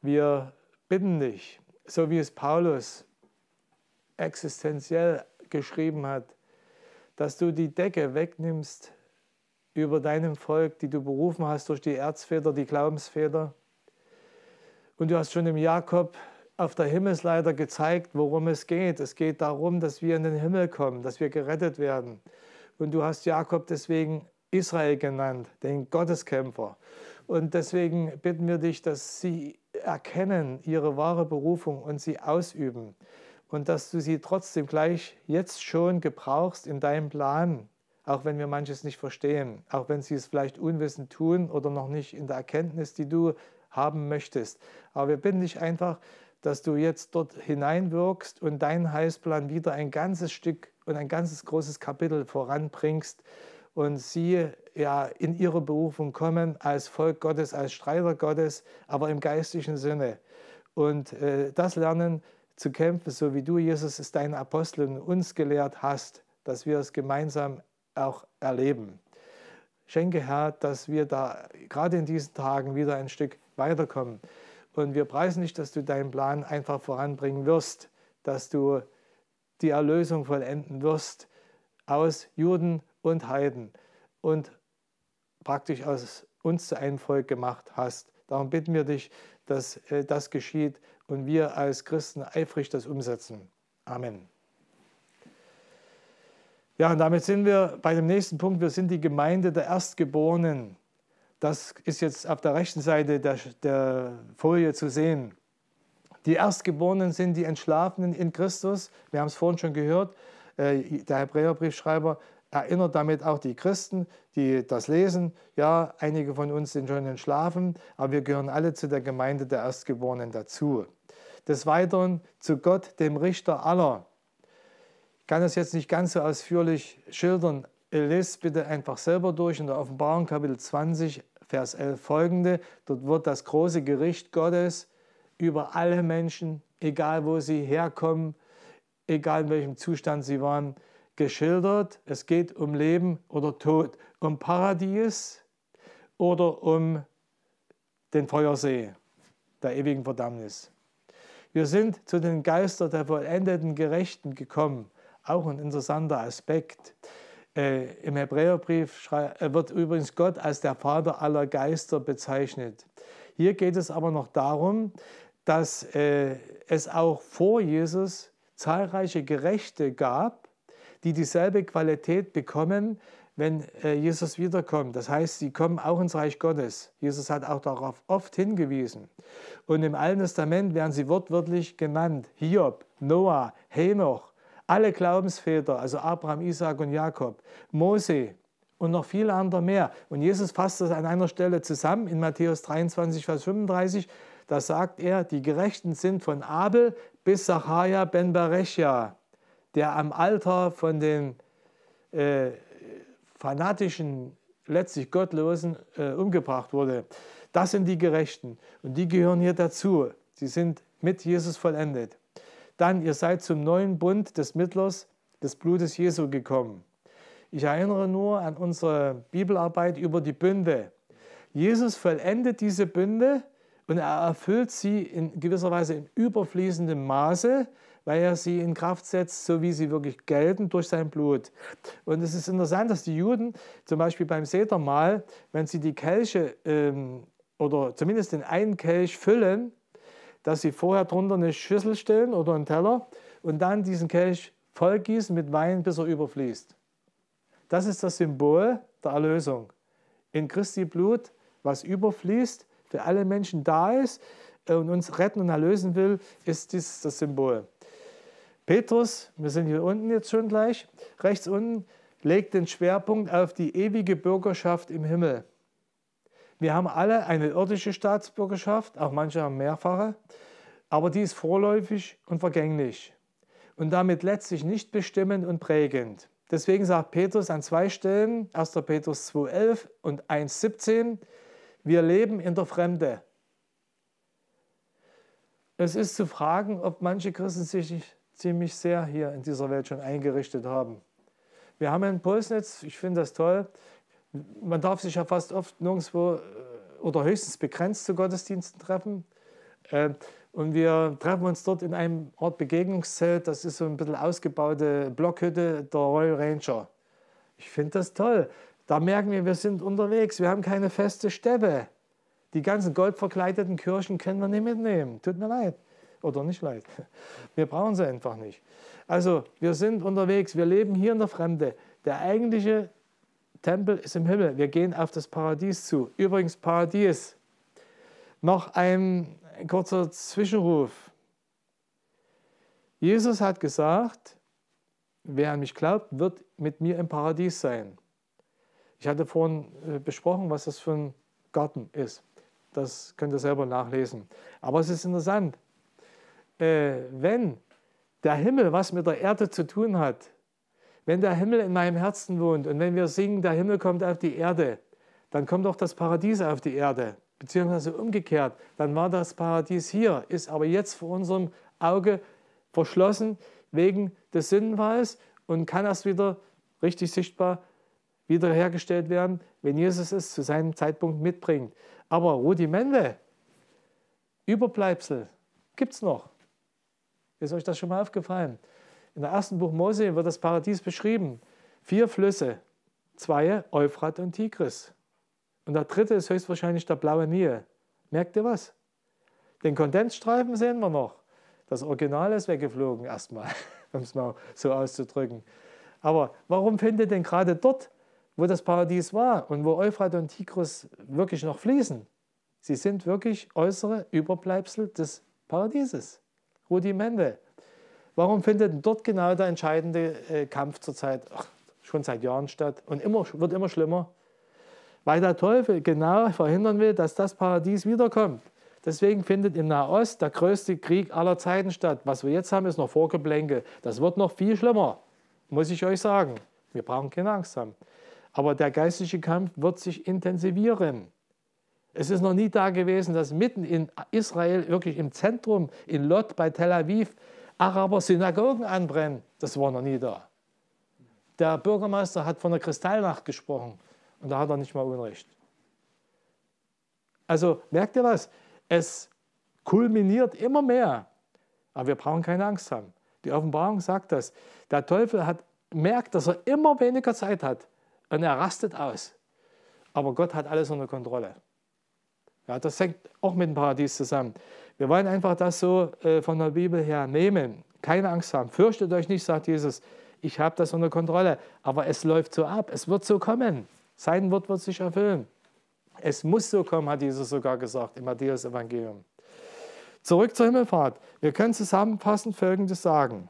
Wir bitten dich, so wie es Paulus existenziell geschrieben hat, dass du die Decke wegnimmst über deinem Volk, die du berufen hast durch die Erzväter, die Glaubensväter. Und du hast schon im Jakob auf der Himmelsleiter gezeigt, worum es geht. Es geht darum, dass wir in den Himmel kommen, dass wir gerettet werden. Und du hast Jakob deswegen Israel genannt, den Gotteskämpfer. Und deswegen bitten wir dich, dass sie erkennen ihre wahre Berufung und sie ausüben. Und dass du sie trotzdem gleich jetzt schon gebrauchst in deinem Plan, auch wenn wir manches nicht verstehen, auch wenn sie es vielleicht unwissend tun oder noch nicht in der Erkenntnis, die du haben möchtest. Aber wir bitten dich einfach, dass du jetzt dort hineinwirkst und deinen Heilsplan wieder ein ganzes Stück und ein ganzes großes Kapitel voranbringst und sie ja in ihre Berufung kommen als Volk Gottes, als Streiter Gottes, aber im geistlichen Sinne. Und äh, das lernen, zu kämpfen, so wie du, Jesus, es deinen Aposteln uns gelehrt hast, dass wir es gemeinsam auch erleben. Schenke, Herr, dass wir da gerade in diesen Tagen wieder ein Stück weiterkommen. Und wir preisen dich, dass du deinen Plan einfach voranbringen wirst, dass du die Erlösung vollenden wirst aus Juden und Heiden und praktisch aus uns zu einem Volk gemacht hast. Darum bitten wir dich, dass äh, das geschieht und wir als Christen eifrig das umsetzen. Amen. Ja, und damit sind wir bei dem nächsten Punkt. Wir sind die Gemeinde der Erstgeborenen. Das ist jetzt auf der rechten Seite der, der Folie zu sehen. Die Erstgeborenen sind die Entschlafenen in Christus. Wir haben es vorhin schon gehört. Äh, der Hebräerbriefschreiber erinnert damit auch die Christen, die das lesen. Ja, einige von uns sind schon entschlafen, aber wir gehören alle zu der Gemeinde der Erstgeborenen dazu. Des Weiteren zu Gott, dem Richter aller. Ich kann das jetzt nicht ganz so ausführlich schildern. Lest bitte einfach selber durch in der Offenbarung Kapitel 20, Vers 11 folgende. Dort wird das große Gericht Gottes über alle Menschen, egal wo sie herkommen, egal in welchem Zustand sie waren, geschildert. Es geht um Leben oder Tod, um Paradies oder um den Feuersee der ewigen Verdammnis. Wir sind zu den Geistern der vollendeten Gerechten gekommen. Auch ein interessanter Aspekt. Äh, Im Hebräerbrief wird übrigens Gott als der Vater aller Geister bezeichnet. Hier geht es aber noch darum, dass äh, es auch vor Jesus zahlreiche Gerechte gab, die dieselbe Qualität bekommen, wenn äh, Jesus wiederkommt. Das heißt, sie kommen auch ins Reich Gottes. Jesus hat auch darauf oft hingewiesen. Und im Alten Testament werden sie wortwörtlich genannt. Hiob, Noah, Henoch, alle Glaubensväter, also Abraham, Isaac und Jakob, Mose und noch viele andere mehr. Und Jesus fasst das an einer Stelle zusammen in Matthäus 23, Vers 35. Da sagt er, die Gerechten sind von Abel bis Zachariah ben Berechia der am Alter von den äh, fanatischen, letztlich Gottlosen äh, umgebracht wurde. Das sind die Gerechten und die gehören hier dazu. Sie sind mit Jesus vollendet. Dann, ihr seid zum neuen Bund des Mittlers des Blutes Jesu gekommen. Ich erinnere nur an unsere Bibelarbeit über die Bünde. Jesus vollendet diese Bünde und er erfüllt sie in gewisser Weise in überfließendem Maße, weil er sie in Kraft setzt, so wie sie wirklich gelten durch sein Blut. Und es ist interessant, dass die Juden zum Beispiel beim Sedermahl, wenn sie die Kelche ähm, oder zumindest den einen Kelch füllen, dass sie vorher drunter eine Schüssel stellen oder einen Teller und dann diesen Kelch vollgießen mit Wein, bis er überfließt. Das ist das Symbol der Erlösung. In Christi Blut, was überfließt, für alle Menschen da ist äh, und uns retten und erlösen will, ist dies das Symbol. Petrus, wir sind hier unten jetzt schon gleich, rechts unten, legt den Schwerpunkt auf die ewige Bürgerschaft im Himmel. Wir haben alle eine irdische Staatsbürgerschaft, auch manche haben mehrfache, aber die ist vorläufig und vergänglich und damit letztlich nicht bestimmend und prägend. Deswegen sagt Petrus an zwei Stellen, 1. Petrus 2.11 und 1.17, wir leben in der Fremde. Es ist zu fragen, ob manche Christen sich ziemlich sehr hier in dieser Welt schon eingerichtet haben. Wir haben ein Pulsnetz, ich finde das toll. Man darf sich ja fast oft nirgendwo äh, oder höchstens begrenzt zu Gottesdiensten treffen. Äh, und wir treffen uns dort in einem Ort Begegnungszelt. Das ist so ein bisschen ausgebaute Blockhütte der Royal Ranger. Ich finde das toll. Da merken wir, wir sind unterwegs. Wir haben keine feste Steppe. Die ganzen goldverkleideten Kirchen können wir nicht mitnehmen. Tut mir leid oder nicht leid. Wir brauchen sie einfach nicht. Also wir sind unterwegs, wir leben hier in der Fremde. Der eigentliche Tempel ist im Himmel. Wir gehen auf das Paradies zu. Übrigens Paradies. Noch ein, kurzer Zwischenruf. Jesus hat gesagt, wer an mich glaubt, wird mit mir im Paradies sein. Ich hatte vorhin äh, besprochen, was das für ein Garten ist. Das könnt ihr selber nachlesen. Aber es ist interessant äh, wenn der Himmel was mit der Erde zu tun hat, wenn der Himmel in meinem Herzen wohnt und wenn wir singen, der Himmel kommt auf die Erde, dann kommt auch das Paradies auf die Erde. Beziehungsweise umgekehrt, dann war das Paradies hier, ist aber jetzt vor unserem Auge verschlossen wegen des Sündenfalls und kann erst wieder richtig sichtbar wiederhergestellt werden, wenn Jesus es zu seinem Zeitpunkt mitbringt. Aber Rudimente, Überbleibsel gibt es noch. Ist euch das schon mal aufgefallen? In der ersten Buch Mose wird das Paradies beschrieben. Vier Flüsse, zwei Euphrat und Tigris. Und der dritte ist höchstwahrscheinlich der blaue Nil. Merkt ihr was? Den Kondensstreifen sehen wir noch. Das Original ist weggeflogen erstmal, um es mal so auszudrücken. Aber warum findet denn gerade dort, wo das Paradies war und wo Euphrat und Tigris wirklich noch fließen, sie sind wirklich äußere Überbleibsel des Paradieses, Rudimente. Warum findet dort genau der entscheidende äh, Kampf zurzeit schon seit Jahren statt und immer, wird immer schlimmer? Weil der Teufel genau verhindern will, dass das Paradies wiederkommt. Deswegen findet im Nahost der größte Krieg aller Zeiten statt. Was wir jetzt haben, ist noch Vorgeblänke. Das wird noch viel schlimmer, muss ich euch sagen. Wir brauchen keine Angst haben. Aber der geistliche Kampf wird sich intensivieren. Es ist noch nie da gewesen, dass mitten in Israel, wirklich im Zentrum, in Lot bei Tel Aviv, Araber Synagogen anbrennen. Das war noch nie da. Der Bürgermeister hat von der Kristallnacht gesprochen und da hat er nicht mal Unrecht. Also merkt ihr was? Es kulminiert immer mehr. Aber wir brauchen keine Angst haben. Die Offenbarung sagt das. Der Teufel hat, merkt, dass er immer weniger Zeit hat und er rastet aus. Aber Gott hat alles unter Kontrolle. Ja, das hängt auch mit dem Paradies zusammen. Wir wollen einfach das so äh, von der Bibel her nehmen. Keine Angst haben. Fürchtet euch nicht, sagt Jesus. Ich habe das unter Kontrolle. Aber es läuft so ab. Es wird so kommen. Sein Wort wird sich erfüllen. Es muss so kommen, hat Jesus sogar gesagt im Matthäus-Evangelium. Zurück zur Himmelfahrt. Wir können zusammenfassend Folgendes sagen.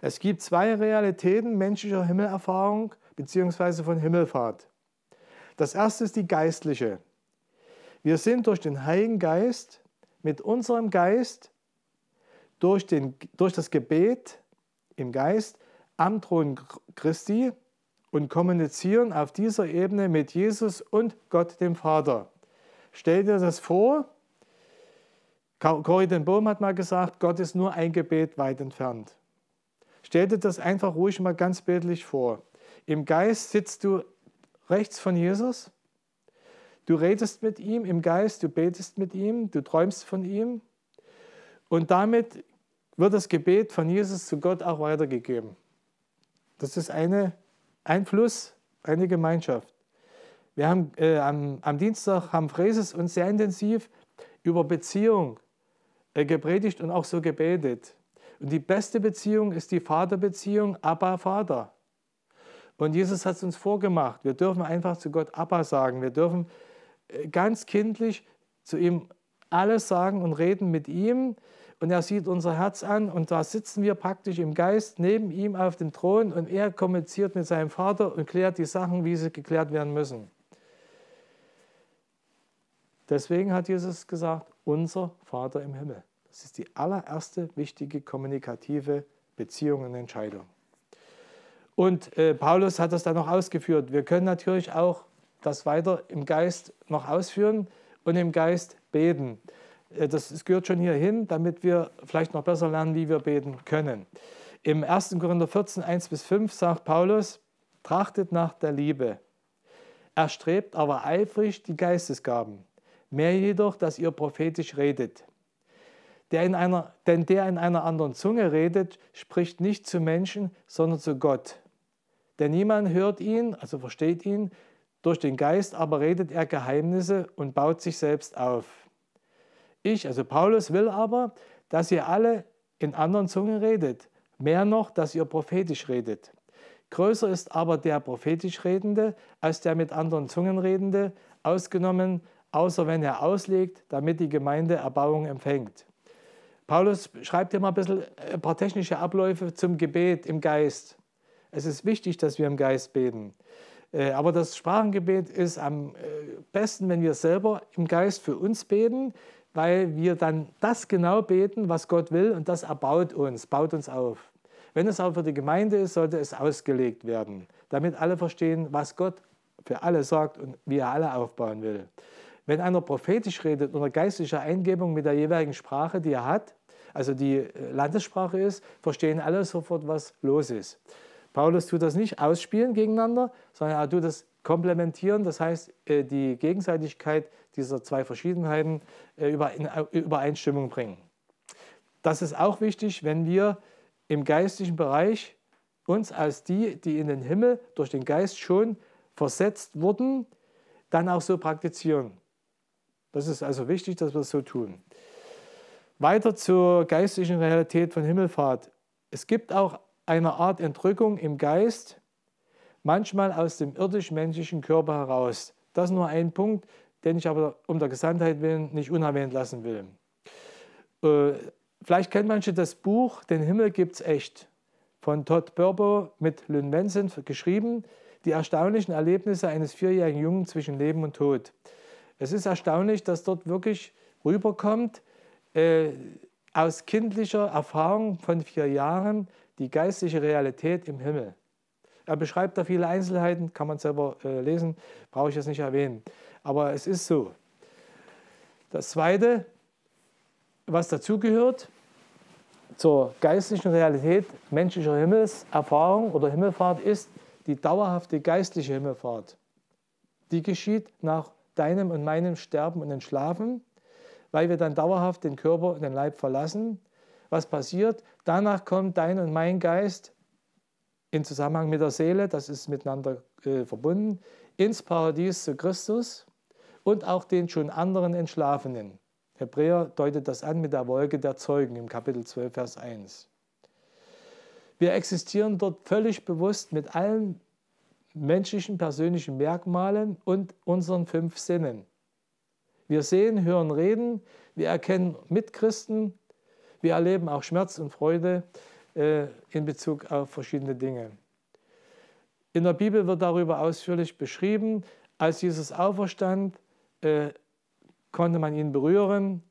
Es gibt zwei Realitäten menschlicher Himmelerfahrung bzw. von Himmelfahrt. Das erste ist die geistliche. Wir sind durch den Heiligen Geist mit unserem Geist durch, den, durch das Gebet im Geist am Thron Christi und kommunizieren auf dieser Ebene mit Jesus und Gott dem Vater. Stell dir das vor, Corrie den Bohm hat mal gesagt, Gott ist nur ein Gebet weit entfernt. Stell dir das einfach ruhig mal ganz bildlich vor. Im Geist sitzt du rechts von Jesus, du redest mit ihm im Geist, du betest mit ihm, du träumst von ihm und damit wird das Gebet von Jesus zu Gott auch weitergegeben. Das ist ein Fluss, eine Gemeinschaft. Wir haben äh, am, am, Dienstag haben Fräses uns sehr intensiv über Beziehung äh, gepredigt und auch so gebetet. Und die beste Beziehung ist die Vaterbeziehung, Abba Vater. Und Jesus hat es uns vorgemacht. Wir dürfen einfach zu Gott Abba sagen. Wir dürfen ganz kindlich zu ihm alles sagen und reden mit ihm und er sieht unser Herz an und da sitzen wir praktisch im Geist neben ihm auf dem Thron und er kommuniziert mit seinem Vater und klärt die Sachen, wie sie geklärt werden müssen. Deswegen hat Jesus gesagt, unser Vater im Himmel. Das ist die allererste wichtige kommunikative Beziehung und Entscheidung. Und äh, Paulus hat das dann noch ausgeführt. Wir können natürlich auch das weiter im Geist noch ausführen und im Geist beten. Äh, das, gehört schon hierhin, damit wir vielleicht noch besser lernen, wie wir beten können. Im 1. Korinther 14, 1 bis 5 sagt Paulus, trachtet nach der Liebe. Er strebt aber eifrig die Geistesgaben. Mehr jedoch, dass ihr prophetisch redet. Der in einer, denn der in einer anderen Zunge redet, spricht nicht zu Menschen, sondern zu Gott. Denn niemand hört ihn, also versteht ihn, durch den Geist aber redet er Geheimnisse und baut sich selbst auf. Ich, also Paulus, will aber, dass ihr alle in anderen Zungen redet. Mehr noch, dass ihr prophetisch redet. Größer ist aber der prophetisch Redende als der mit anderen Zungen Redende, ausgenommen, außer wenn er auslegt, damit die Gemeinde Erbauung empfängt. Paulus schreibt hier mal ein bisschen ein paar technische Abläufe zum Gebet im Geist. Es ist wichtig, dass wir im Geist beten. Äh, aber das Sprachengebet ist am äh, besten, wenn wir selber im Geist für uns beten weil wir dann das genau beten, was Gott will und das erbaut uns, baut uns auf. Wenn es auch für die Gemeinde ist, sollte es ausgelegt werden, damit alle verstehen, was Gott für alle sagt und wie er alle aufbauen will. Wenn einer prophetisch redet unter geistlicher Eingebung mit der jeweiligen Sprache, die er hat, also die äh, Landessprache ist, verstehen alle sofort, was los ist. Paulus tut das nicht ausspielen gegeneinander, sondern er tut das komplementieren, das heißt äh, die Gegenseitigkeit dieser zwei Verschiedenheiten äh, in Übereinstimmung bringen. Das ist auch wichtig, wenn wir im geistlichen Bereich uns als die, die in den Himmel durch den Geist schon versetzt wurden, dann auch so praktizieren. Das ist also wichtig, dass wir das so tun. Weiter zur geistlichen Realität von Himmelfahrt. Es gibt auch eine Art Entrückung im Geist, manchmal aus dem irdisch-menschlichen Körper heraus. Das ist nur ein Punkt, den ich aber um der Gesamtheit willen nicht unerwähnt lassen will. Äh, vielleicht kennen manche das Buch Den Himmel gibt's echt von Todd Burbo mit Lynn Vincent geschrieben, die erstaunlichen Erlebnisse eines vierjährigen Jungen zwischen Leben und Tod. Es ist erstaunlich, dass dort wirklich rüberkommt, äh, aus kindlicher Erfahrung von vier Jahren die geistliche Realität im Himmel. Er beschreibt da viele Einzelheiten, kann man selber äh, lesen, brauche ich jetzt nicht erwähnen. Aber es ist so. Das Zweite, was dazugehört zur geistlichen Realität menschlicher Himmelserfahrung oder Himmelfahrt, ist die dauerhafte geistliche Himmelfahrt. Die geschieht nach deinem und meinem Sterben und Entschlafen, weil wir dann dauerhaft den Körper und den Leib verlassen. Was passiert? Danach kommt dein und mein Geist in Zusammenhang mit der Seele, das ist miteinander äh, verbunden, ins Paradies zu Christus und auch den schon anderen Entschlafenen. Hebräer deutet das an mit der Wolke der Zeugen im Kapitel 12, Vers 1. Wir existieren dort völlig bewusst mit allen menschlichen persönlichen Merkmalen und unseren fünf Sinnen. Wir sehen, hören, reden, wir erkennen Mitchristen, wir erleben auch Schmerz und Freude äh, in Bezug auf verschiedene Dinge. In der Bibel wird darüber ausführlich beschrieben, als Jesus auferstand, äh, konnte man ihn berühren.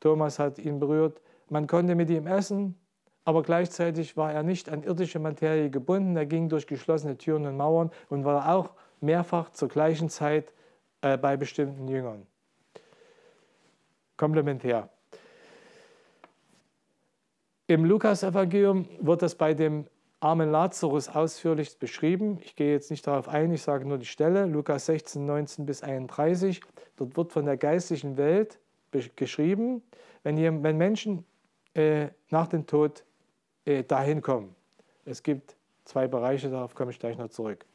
Thomas hat ihn berührt. Man konnte mit ihm essen, aber gleichzeitig war er nicht an irdische Materie gebunden. Er ging durch geschlossene Türen und Mauern und war auch mehrfach zur gleichen Zeit äh, bei bestimmten Jüngern. Komplementär. Im Lukas-Evangelium wird das bei dem armen Lazarus ausführlich beschrieben. Ich gehe jetzt nicht darauf ein, ich sage nur die Stelle, Lukas 16, 19 bis 31. Dort wird von der geistlichen Welt geschrieben, wenn, hier, wenn Menschen äh, nach dem Tod äh, dahin kommen. Es gibt zwei Bereiche, darauf komme ich gleich noch zurück.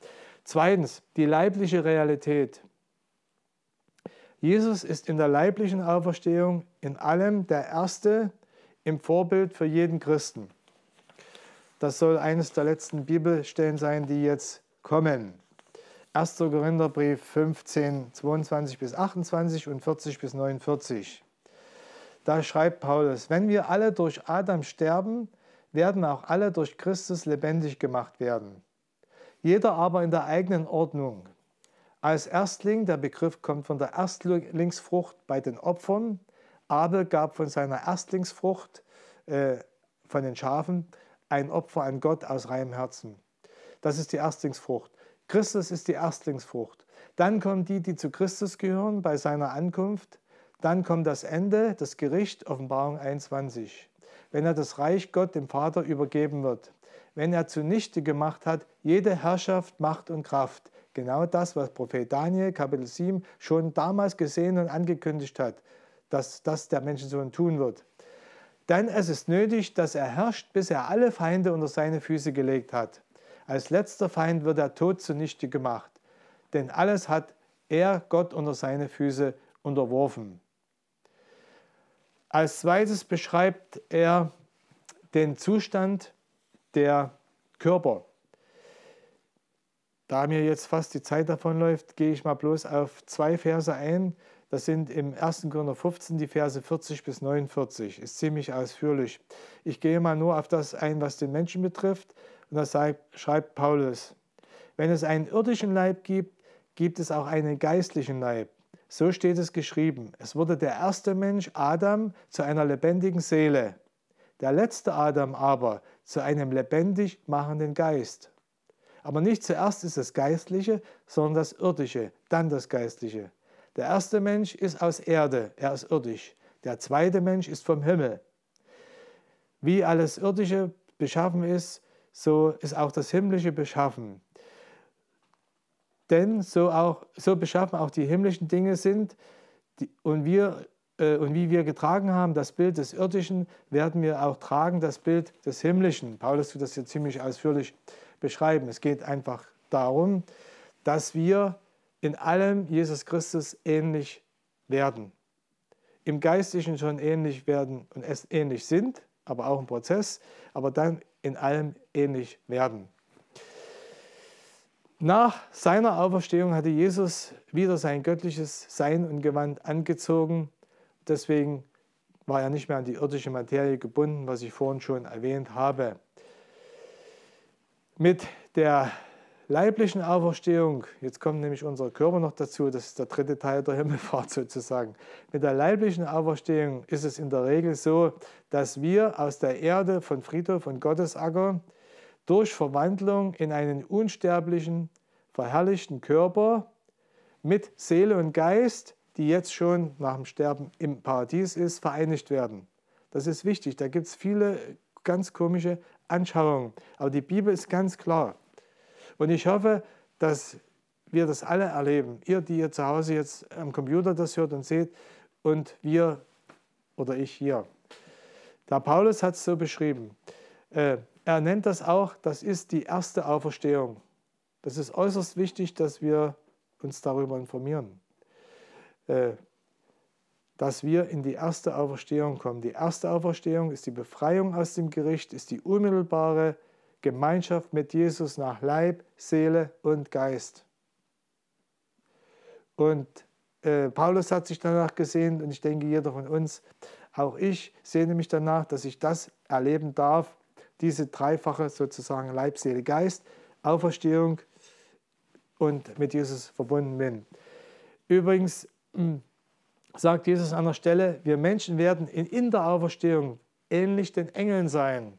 Zweitens, die leibliche Realität. Jesus ist in der leiblichen Auferstehung in allem der Erste im Vorbild für jeden Christen. Das soll eines der letzten Bibelstellen sein, die jetzt kommen. 1. Korintherbrief 15, 22 bis 28 und 40 bis 49. Da schreibt Paulus, wenn wir alle durch Adam sterben, werden auch alle durch Christus lebendig gemacht werden. Jeder aber in der eigenen Ordnung. Als Erstling, der Begriff kommt von der Erstlingsfrucht bei den Opfern. Abel gab von seiner Erstlingsfrucht äh, von den Schafen ein Opfer an Gott aus reinem Herzen. Das ist die Erstlingsfrucht. Christus ist die Erstlingsfrucht. Dann kommen die, die zu Christus gehören bei seiner Ankunft. Dann kommt das Ende, das Gericht, Offenbarung 21. Wenn er das Reich Gott dem Vater übergeben wird. Wenn er zunichte gemacht hat, jede Herrschaft, Macht und Kraft. Genau das, was Prophet Daniel, Kapitel 7, schon damals gesehen und angekündigt hat, dass das der Menschensohn tun wird. Denn es ist nötig, dass er herrscht, bis er alle Feinde unter seine Füße gelegt hat. Als letzter Feind wird der Tod zunichte gemacht, denn alles hat er Gott unter seine Füße unterworfen. Als zweites beschreibt er den Zustand der Körper. Da mir jetzt fast die Zeit davonläuft, gehe ich mal bloß auf zwei Verse ein, das sind im 1. Korinther 15 die Verse 40 bis 49. Ist ziemlich ausführlich. Ich gehe mal nur auf das ein, was den Menschen betrifft. Und da schreibt Paulus, wenn es einen irdischen Leib gibt, gibt es auch einen geistlichen Leib. So steht es geschrieben. Es wurde der erste Mensch, Adam, zu einer lebendigen Seele. Der letzte Adam aber zu einem lebendig machenden Geist. Aber nicht zuerst ist das Geistliche, sondern das Irdische, dann das Geistliche. Der erste Mensch ist aus Erde, er ist irdisch. Der zweite Mensch ist vom Himmel. wie alles Irdische beschaffen ist, so ist auch das Himmlische beschaffen. Denn so, auch, so beschaffen auch die himmlischen Dinge sind die, und, wir, äh, und wie wir getragen haben, das Bild des Irdischen, werden wir auch tragen, das Bild des Himmlischen. Paulus tut das hier ziemlich ausführlich beschreiben. Es geht einfach darum, dass wir in allem Jesus Christus ähnlich werden. Im Geistlichen schon ähnlich werden und es ähnlich sind, aber auch im Prozess, aber dann in allem ähnlich werden. Nach seiner Auferstehung hatte Jesus wieder sein göttliches Sein und Gewand angezogen. Deswegen war er nicht mehr an die irdische Materie gebunden, was ich vorhin schon erwähnt habe. Mit der leiblichen Auferstehung, jetzt kommt nämlich unser Körper noch dazu, das ist der dritte Teil der Himmelfahrt sozusagen. Mit der leiblichen Auferstehung ist es in der Regel so, dass wir aus der Erde von Friedhof und Gottesacker durch Verwandlung in einen unsterblichen, verherrlichten Körper mit Seele und Geist, die jetzt schon nach dem Sterben im Paradies ist, vereinigt werden. Das ist wichtig. Da gibt es viele ganz komische Anschauungen. Aber die Bibel ist ganz klar. Und ich hoffe, dass wir das alle erleben. Ihr, die ihr zu Hause jetzt am Computer das hört und seht, und wir oder ich hier. Der Paulus hat es so beschrieben. Äh, er nennt das auch, das ist die erste Auferstehung. Das ist äußerst wichtig, dass wir uns darüber informieren. Äh, dass wir in die erste Auferstehung kommen. Die erste Auferstehung ist die Befreiung aus dem Gericht, ist die unmittelbare Gemeinschaft mit Jesus nach Leib, Seele und Geist. Und äh, Paulus hat sich danach gesehnt und ich denke, jeder von uns, auch ich sehne mich danach, dass ich das erleben darf, diese dreifache sozusagen Leib, Seele, Geist, Auferstehung und mit Jesus verbunden bin. Übrigens hm, sagt Jesus an der Stelle, wir Menschen werden in, in der Auferstehung ähnlich den Engeln sein.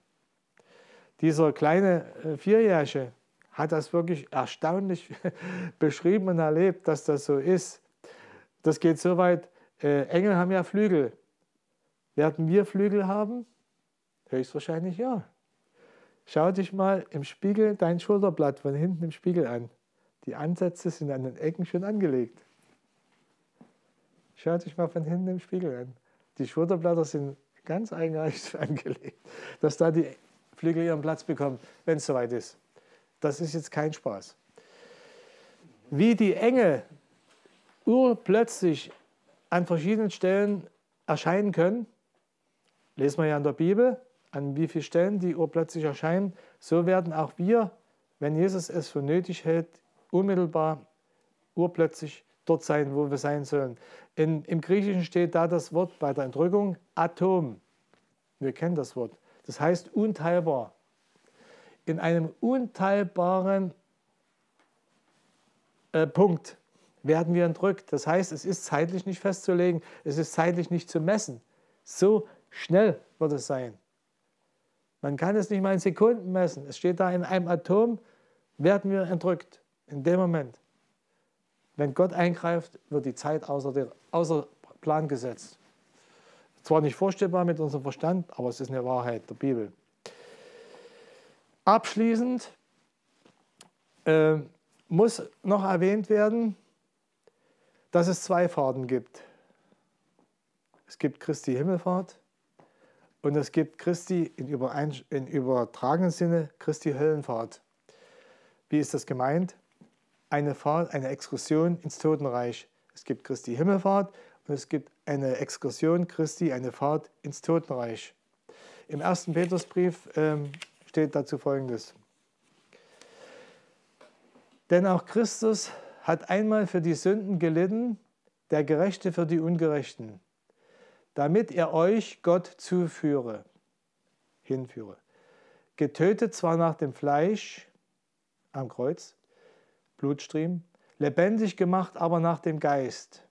Dieser kleine äh, Vierjährige hat das wirklich erstaunlich beschrieben und erlebt, dass das so ist. Das geht so weit, äh, Engel haben ja Flügel. Werden wir Flügel haben? Höchstwahrscheinlich ja. Schau dich mal im Spiegel dein Schulterblatt von hinten im Spiegel an. Die Ansätze sind an den Ecken schon angelegt. Schau dich mal von hinten im Spiegel an. Die Schulterblätter sind ganz eigenartig angelegt, dass da die Flügel ihren Platz bekommen, wenn es soweit ist. Das ist jetzt kein Spaß. Wie die Engel urplötzlich an verschiedenen Stellen erscheinen können, lesen wir ja in der Bibel, an wie vielen Stellen die urplötzlich erscheinen, so werden auch wir, wenn Jesus es für nötig hält, unmittelbar urplötzlich dort sein, wo wir sein sollen. In, Im Griechischen steht da das Wort bei der Entrückung Atom. Wir kennen das Wort. Das heißt unteilbar. In einem unteilbaren äh, Punkt werden wir entrückt. Das heißt, es ist zeitlich nicht festzulegen, es ist zeitlich nicht zu messen. So schnell wird es sein. Man kann es nicht mal in Sekunden messen. Es steht da in einem Atom, werden wir entrückt. In dem Moment. Wenn Gott eingreift, wird die Zeit außer, der, außer Plan gesetzt. Zwar nicht vorstellbar mit unserem Verstand, aber es ist eine Wahrheit der Bibel. Abschließend äh, muss noch erwähnt werden, dass es zwei Fahrten gibt. Es gibt Christi Himmelfahrt und es gibt Christi in, in übertragenen Sinne Christi Höllenfahrt. Wie ist das gemeint? Eine Fahrt, eine Exkursion ins Totenreich. Es gibt Christi Himmelfahrt und es gibt eine Exkursion Christi, eine Fahrt ins Totenreich. Im ersten Petrusbrief ähm, steht dazu folgendes. Denn auch Christus hat einmal für die Sünden gelitten, der Gerechte für die Ungerechten, damit er euch Gott zuführe, hinführe. Getötet zwar nach dem Fleisch am Kreuz, Blutstream, lebendig gemacht aber nach dem Geist,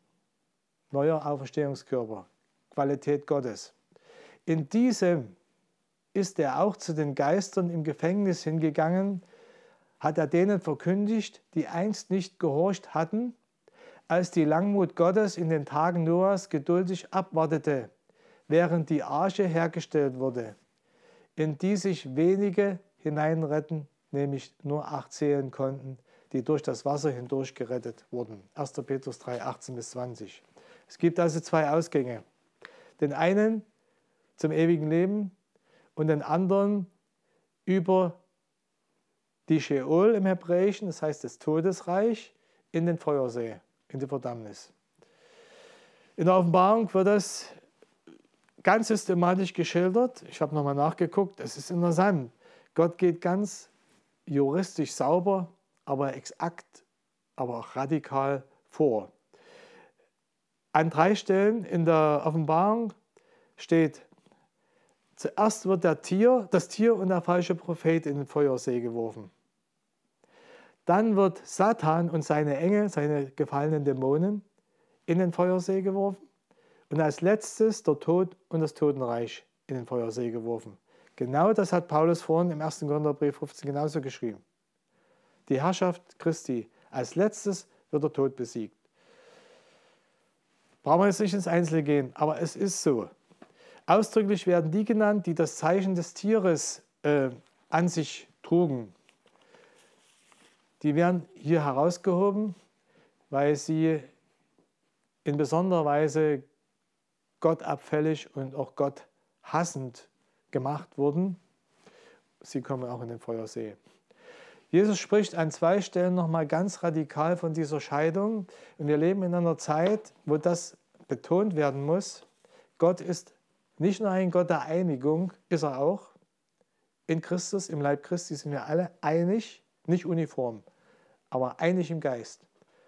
neuer Auferstehungskörper, Qualität Gottes. In diesem ist er auch zu den Geistern im Gefängnis hingegangen, hat er denen verkündigt, die einst nicht gehorcht hatten, als die Langmut Gottes in den Tagen Noahs geduldig abwartete, während die Arche hergestellt wurde. in die sich wenige hineinretten, nämlich nur acht zählen konnten, die durch das Wasser hindurch gerettet wurden. 1. Petrus 3, 18 bis 20. Es gibt also zwei Ausgänge. Den einen zum ewigen Leben und den anderen über die Sheol im Hebräischen, das heißt das Todesreich, in den Feuersee, in die Verdammnis. In der Offenbarung wird das ganz systematisch geschildert. Ich habe nochmal nachgeguckt, es ist interessant. Gott geht ganz juristisch sauber, aber exakt, aber auch radikal vor. An drei Stellen in der Offenbarung steht, zuerst wird der Tier, das Tier und der falsche Prophet in den Feuersee geworfen. Dann wird Satan und seine Engel, seine gefallenen Dämonen, in den Feuersee geworfen. Und als letztes der Tod und das Totenreich in den Feuersee geworfen. Genau das hat Paulus vorhin im 1. Korintherbrief 15 genauso geschrieben. Die Herrschaft Christi. Als letztes wird der Tod besiegt. Brauchen wir jetzt nicht ins Einzelne gehen, aber es ist so. Ausdrücklich werden die genannt, die das Zeichen des Tieres äh, an sich trugen. Die werden hier herausgehoben, weil sie in besonderer Weise Gott abfällig und auch Gott hassend gemacht wurden. Sie kommen auch in den Feuersee. Jesus spricht an zwei Stellen nochmal ganz radikal von dieser Scheidung. Und wir leben in einer Zeit, wo das betont werden muss. Gott ist nicht nur ein Gott der Einigung, ist er auch. In Christus, im Leib Christi sind wir alle einig, nicht uniform, aber einig im Geist.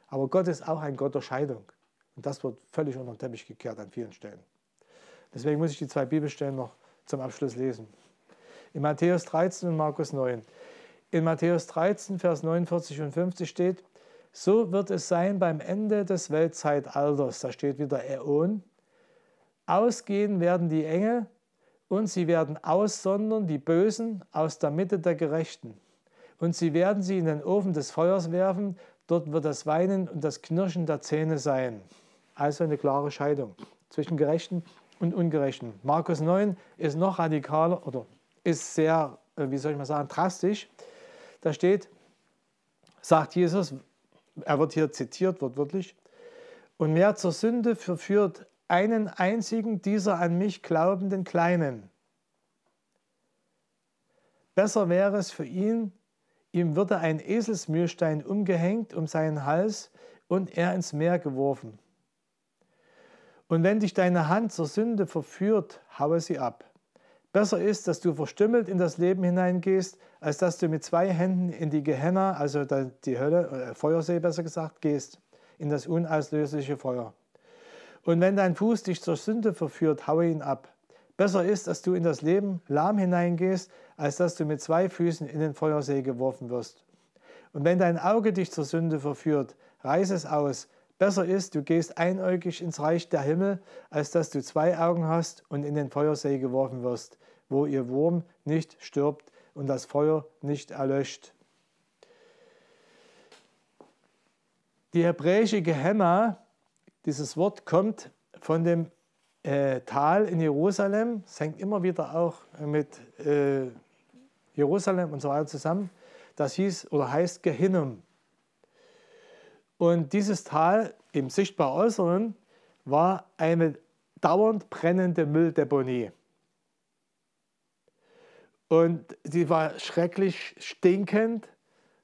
Aber Gott ist auch ein Gott der Scheidung. Und das wird völlig unter den Teppich gekehrt an vielen Stellen. Deswegen muss ich die zwei Bibelstellen noch zum Abschluss lesen. In Matthäus 13 und Markus 9. In Matthäus 13, Vers 49 und 50 steht, so wird es sein beim Ende des Weltzeitalters, da steht wieder Äon, ausgehen werden die Engel und sie werden aussondern die Bösen aus der Mitte der Gerechten. Und sie werden sie in den Ofen des Feuers werfen, dort wird das Weinen und das Knirschen der Zähne sein. Also eine klare Scheidung zwischen Gerechten und Ungerechten. Markus 9 ist noch radikaler oder ist sehr, äh, wie soll ich mal sagen, drastisch. Da steht, sagt Jesus, er wird hier zitiert, wortwörtlich, und wer zur Sünde verführt einen einzigen dieser an mich glaubenden Kleinen. Besser wäre es für ihn, ihm würde ein Eselsmühlstein umgehängt um seinen Hals und er ins Meer geworfen. Und wenn dich deine Hand zur Sünde verführt, haue sie ab. Besser ist, dass du verstümmelt in das Leben hineingehst, als dass du mit zwei Händen in die Gehenna, also die Hölle, äh, Feuersee besser gesagt, gehst, in das unauslösliche Feuer. Und wenn dein Fuß dich zur Sünde verführt, haue ihn ab. Besser ist, dass du in das Leben lahm hineingehst, als dass du mit zwei Füßen in den Feuersee geworfen wirst. Und wenn dein Auge dich zur Sünde verführt, reiß es aus, Besser ist, du gehst einäugig ins Reich der Himmel, als dass du zwei Augen hast und in den Feuersee geworfen wirst, wo ihr Wurm nicht stirbt und das Feuer nicht erlöscht. Die hebräische Gehenna, dieses Wort kommt von dem äh, Tal in Jerusalem, es hängt immer wieder auch mit äh, Jerusalem und so weiter zusammen. Das hieß oder heißt Gehinnom. Und dieses Tal im sichtbar Äußeren war eine dauernd brennende Mülldeponie. Und sie war schrecklich stinkend,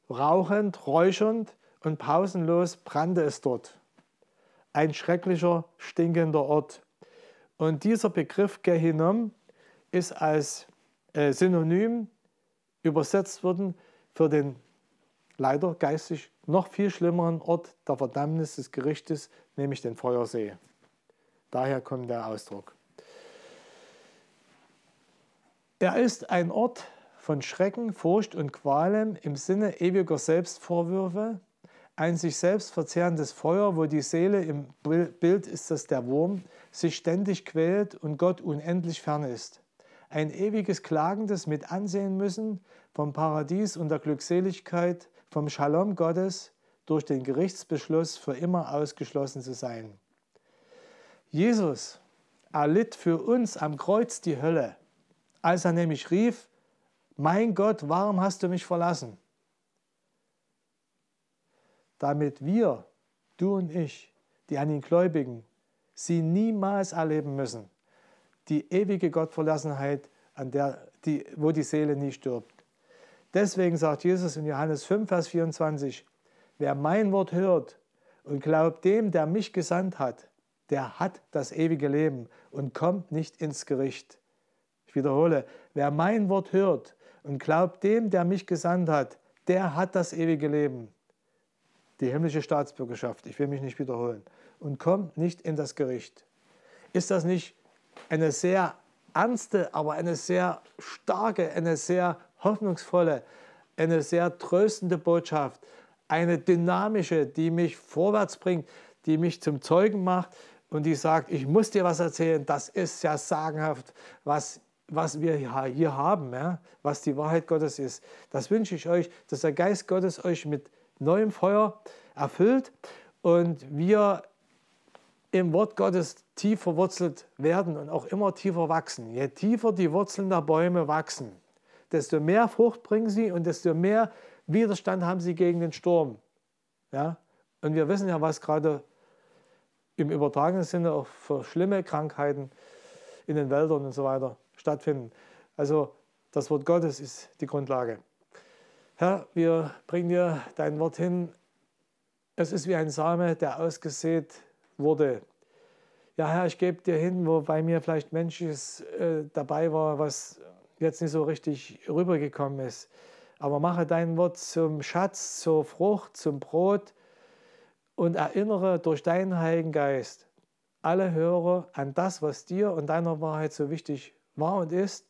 rauchend, räuchernd und pausenlos brannte es dort. Ein schrecklicher, stinkender Ort. Und dieser Begriff Gehinnom ist als äh, Synonym übersetzt worden für den leider geistig noch viel schlimmeren Ort der Verdammnis des Gerichtes, nämlich den Feuersee. Daher kommt der Ausdruck. Er ist ein Ort von Schrecken, Furcht und Qualen im Sinne ewiger Selbstvorwürfe, ein sich selbst verzehrendes Feuer, wo die Seele im Bild ist das der Wurm, sich ständig quält und Gott unendlich fern ist. Ein ewiges Klagendes mit ansehen müssen vom Paradies und der Glückseligkeit, vom Shalom Gottes durch den Gerichtsbeschluss für immer ausgeschlossen zu sein. Jesus erlitt für uns am Kreuz die Hölle, als er nämlich rief, mein Gott, warum hast du mich verlassen? Damit wir, du und ich, die an ihn Gläubigen, sie niemals erleben müssen. Die ewige Gottverlassenheit, an der, die, wo die Seele nie stirbt. Deswegen sagt Jesus in Johannes 5, Vers 24, wer mein Wort hört und glaubt dem, der mich gesandt hat, der hat das ewige Leben und kommt nicht ins Gericht. Ich wiederhole, wer mein Wort hört und glaubt dem, der mich gesandt hat, der hat das ewige Leben, die himmlische Staatsbürgerschaft, ich will mich nicht wiederholen, und kommt nicht in das Gericht. Ist das nicht eine sehr ernste, aber eine sehr starke, eine sehr hoffnungsvolle, eine sehr tröstende Botschaft, eine dynamische, die mich vorwärts bringt, die mich zum Zeugen macht und die sagt, ich muss dir was erzählen, das ist ja sagenhaft, was, was wir hier haben, ja, was die Wahrheit Gottes ist. Das wünsche ich euch, dass der Geist Gottes euch mit neuem Feuer erfüllt und wir im Wort Gottes tief verwurzelt werden und auch immer tiefer wachsen. Je tiefer die Wurzeln der Bäume wachsen, desto mehr Frucht bringen sie und desto mehr Widerstand haben sie gegen den Sturm. Ja? Und wir wissen ja, was gerade im übertragenen Sinne auch für schlimme Krankheiten in den Wäldern und so weiter stattfinden. Also das Wort Gottes ist die Grundlage. Herr, wir bringen dir dein Wort hin. Es ist wie ein Same, der ausgesät wurde. Ja, Herr, ich gebe dir hin, wo bei mir vielleicht Menschliches äh, dabei war, was jetzt nicht so richtig rübergekommen ist. Aber mache dein Wort zum Schatz, zur Frucht, zum Brot, und erinnere durch deinen Heiligen Geist alle Hörer an das, was dir und deiner Wahrheit so wichtig war und ist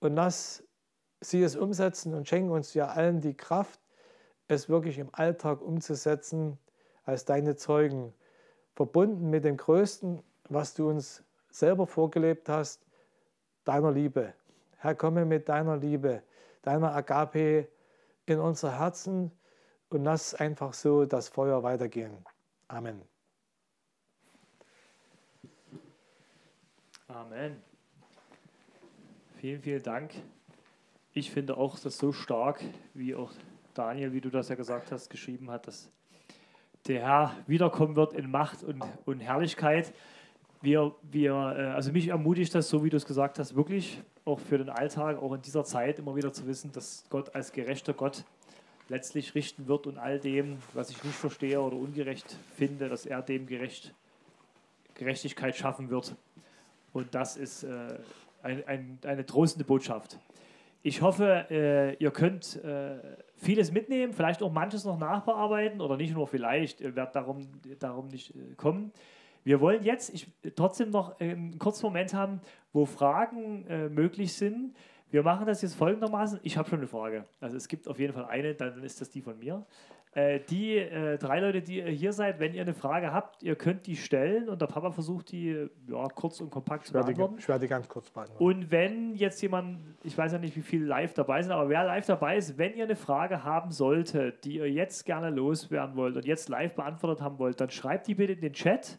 und lass sie es umsetzen und schenken uns ja allen die Kraft, es wirklich im Alltag umzusetzen als deine Zeugen, verbunden mit dem Größten, was du uns selber vorgelebt hast, deiner Liebe. Herr, komme mit deiner Liebe, deiner Agape in unser Herzen und lass einfach so das Feuer weitergehen. Amen. Amen. Vielen, vielen Dank. Ich finde auch das so stark, wie auch Daniel, wie du das ja gesagt hast, geschrieben hat, dass der Herr wiederkommen wird in Macht und, und Herrlichkeit. Wir, wir, äh, also mich ermutigt das, so wie du es gesagt hast, wirklich auch für den Alltag, auch in dieser Zeit immer wieder zu wissen, dass Gott als gerechter Gott letztlich richten wird und all dem, was ich nicht verstehe oder ungerecht finde, dass er dem gerecht, Gerechtigkeit schaffen wird. Und das ist äh, ein, ein, eine trostende Botschaft. Ich hoffe, äh, ihr könnt äh, vieles mitnehmen, vielleicht auch manches noch nachbearbeiten oder nicht nur vielleicht, ihr werdet darum, darum nicht äh, kommen. Wir wollen jetzt ich, trotzdem noch einen kurzen Moment haben, wo Fragen äh, möglich sind. Wir machen das jetzt folgendermaßen. Ich habe schon eine Frage. Also es gibt auf jeden Fall eine, dann ist das die von mir. Äh, die äh, drei Leute, die ihr hier seid, wenn ihr eine Frage habt, ihr könnt die stellen und der Papa versucht die ja, kurz und kompakt zu beantworten. ich werde die ganz kurz beantworten. Und wenn jetzt jemand, ich weiß ja nicht, wie viele live dabei sind, aber wer live dabei ist, wenn ihr eine Frage haben solltet, die ihr jetzt gerne loswerden wollt und jetzt live beantwortet haben wollt, dann schreibt die bitte in den Chat.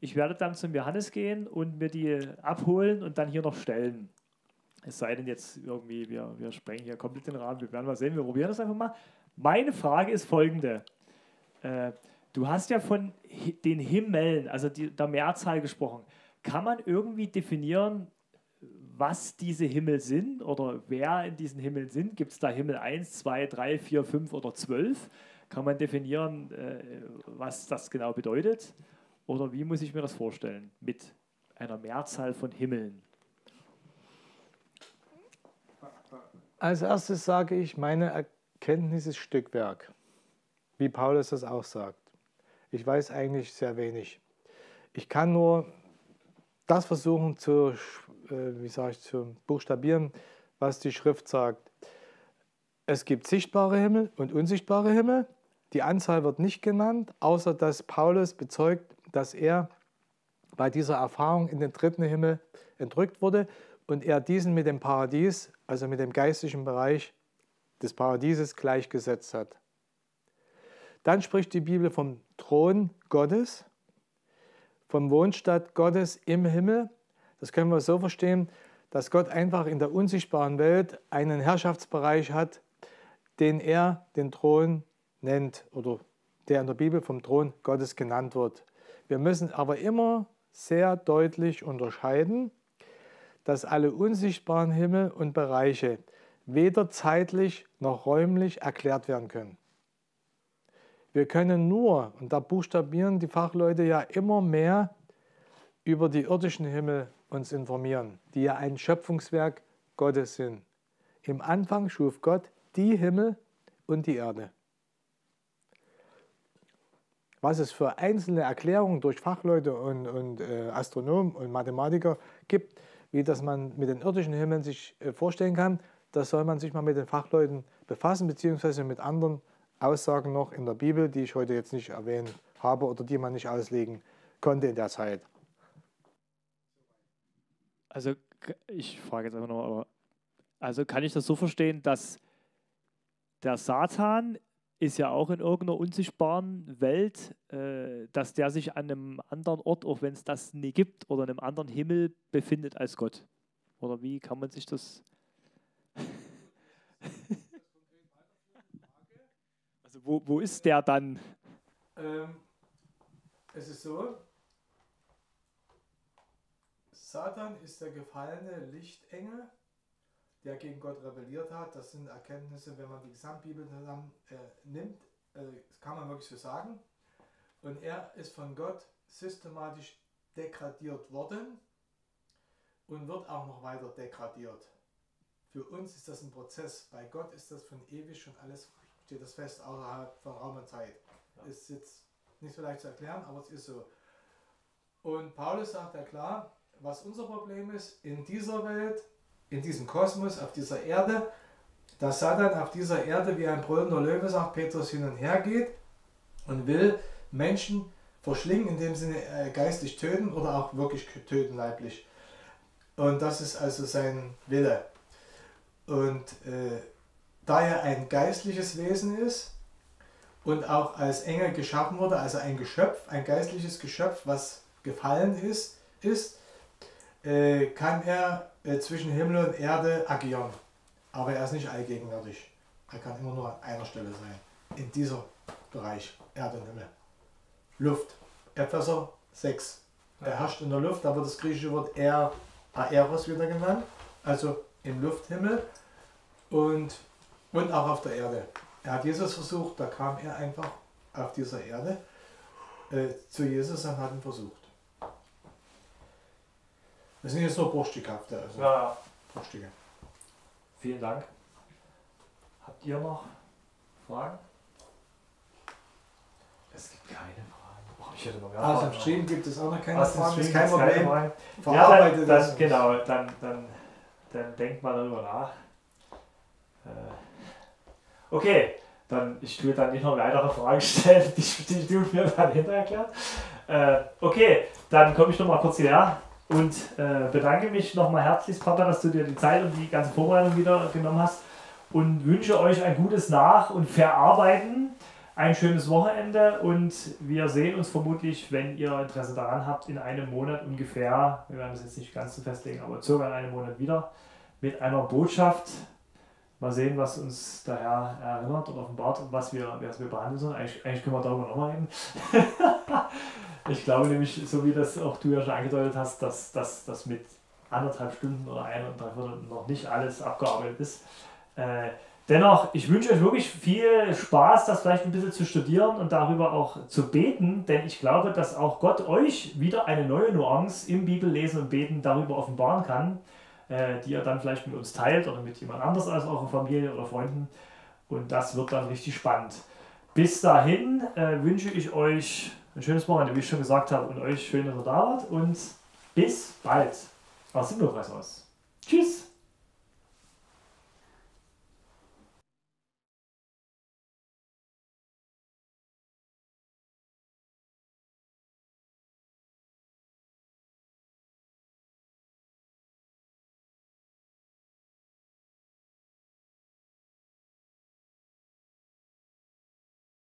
Ich werde dann zum Johannes gehen und mir die abholen und dann hier noch stellen. Es sei denn jetzt irgendwie, wir, wir sprengen hier komplett den Rahmen. Wir werden mal sehen, wir probieren das einfach mal. Meine Frage ist folgende. Äh, du hast ja von den Himmeln, also die, der Mehrzahl gesprochen. Kann man irgendwie definieren, was diese Himmel sind oder wer in diesen Himmeln sind? Gibt es da Himmel 1, 2, 3, 4, 5 oder 12? Kann man definieren, äh, was das genau bedeutet? Oder wie muss ich mir das vorstellen mit einer Mehrzahl von Himmeln? Als erstes sage ich, meine Erkenntnis ist Stückwerk, wie Paulus das auch sagt. Ich weiß eigentlich sehr wenig. Ich kann nur das versuchen zu, äh, wie sage ich, zu buchstabieren, was die Schrift sagt. Es gibt sichtbare Himmel und unsichtbare Himmel. Die Anzahl wird nicht genannt, außer dass Paulus bezeugt, dass er bei dieser Erfahrung in den dritten Himmel entrückt wurde und er diesen mit dem Paradies, also mit dem geistlichen Bereich des Paradieses gleichgesetzt hat. Dann spricht die Bibel vom Thron Gottes, vom Wohnstatt Gottes im Himmel. Das können wir so verstehen, dass Gott einfach in der unsichtbaren Welt einen Herrschaftsbereich hat, den er den Thron nennt oder der in der Bibel vom Thron Gottes genannt wird. Wir müssen aber immer sehr deutlich unterscheiden, dass alle unsichtbaren Himmel und Bereiche weder zeitlich noch räumlich erklärt werden können. Wir können nur, und da buchstabieren die Fachleute ja immer mehr, über die irdischen Himmel uns informieren, die ja ein Schöpfungswerk Gottes sind. Im Anfang schuf Gott die Himmel und die Erde. Was es für einzelne Erklärungen durch Fachleute und, und äh, Astronomen und Mathematiker gibt, wie das man mit den irdischen Himmeln sich äh, vorstellen kann, das soll man sich mal mit den Fachleuten befassen, beziehungsweise mit anderen Aussagen noch in der Bibel, die ich heute jetzt nicht erwähnt habe oder die man nicht auslegen konnte in der Zeit. Also ich frage jetzt einfach nochmal, also kann ich das so verstehen, dass der Satan ist ja auch in irgendeiner unsichtbaren Welt, äh, dass der sich an einem anderen Ort, auch wenn es das nie gibt, oder einem anderen Himmel befindet als Gott. Oder wie kann man sich das... also wo, wo ist der dann? Ähm, es ist so, Satan ist der gefallene Lichtengel, der gegen Gott rebelliert hat. Das sind Erkenntnisse, wenn man die Gesamtbibel zusammen äh, nimmt, äh, kann man wirklich so sagen. Und er ist von Gott systematisch degradiert worden und wird auch noch weiter degradiert. Für uns ist das ein Prozess. Bei Gott ist das von ewig schon alles, steht das fest, außerhalb von Raum und Zeit. Ja. Ist jetzt nicht so leicht zu erklären, aber es ist so. Und Paulus sagt ja klar, was unser Problem ist, in dieser Welt in diesem Kosmos, auf dieser Erde, dass Satan auf dieser Erde wie ein brüllender Löwe, sagt Petrus, hin und her geht und will Menschen verschlingen, in dem Sinne äh, geistig töten oder auch wirklich töten leiblich. Und das ist also sein Wille. Und äh, da er ein geistliches Wesen ist und auch als Engel geschaffen wurde, also ein Geschöpf, ein geistliches Geschöpf, was gefallen ist, ist äh, kann er äh, zwischen Himmel und Erde agieren. Aber er ist nicht allgegenwärtig. Er kann immer nur an einer Stelle sein. In diesem Bereich, Erde und Himmel. Luft. Epheser 6. Er herrscht in der Luft, da wird das griechische Wort Aer, Aeros wieder genannt. Also im Lufthimmel und, und auch auf der Erde. Er hat Jesus versucht, da kam er einfach auf dieser Erde äh, zu Jesus und hat ihn versucht. Das sind jetzt nur bruchstückhafte. Also ja. Bruchstücke. Vielen Dank. Habt ihr noch Fragen? Es gibt keine Fragen. Oh, ich hätte noch mehr also im Stream gibt es auch noch keine also Fragen. Das ist kein Problem. Ja, dann, dann, genau, dann, dann, dann denkt mal darüber nach. Äh, okay, dann ich tue dann nicht noch weitere Fragen stellen, die, die du mir dann hinterher erklärt. Äh, okay, dann komme ich noch mal kurz hierher. Und äh, bedanke mich nochmal herzlich, Papa, dass du dir die Zeit und die ganze Vorbereitung wieder genommen hast. Und wünsche euch ein gutes Nach- und Verarbeiten, ein schönes Wochenende. Und wir sehen uns vermutlich, wenn ihr Interesse daran habt, in einem Monat ungefähr, wir werden das jetzt nicht ganz so festlegen, aber circa in einem Monat wieder, mit einer Botschaft. Mal sehen, was uns daher erinnert oder offenbart und was wir, was wir behandeln sollen. Eigentlich, eigentlich können wir darüber nochmal reden. Ich glaube nämlich, so wie das auch du ja schon angedeutet hast, dass das mit anderthalb Stunden oder ein und drei Stunden noch nicht alles abgearbeitet ist. Äh, dennoch, ich wünsche euch wirklich viel Spaß, das vielleicht ein bisschen zu studieren und darüber auch zu beten, denn ich glaube, dass auch Gott euch wieder eine neue Nuance im Bibellesen und Beten darüber offenbaren kann, äh, die ihr dann vielleicht mit uns teilt oder mit jemand anders als eurer Familie oder Freunden. Und das wird dann richtig spannend. Bis dahin äh, wünsche ich euch ein schönes Wochenende, wie ich schon gesagt habe, und euch schön, dass ihr da wart und bis bald aus dem Lobpreishaus. Tschüss!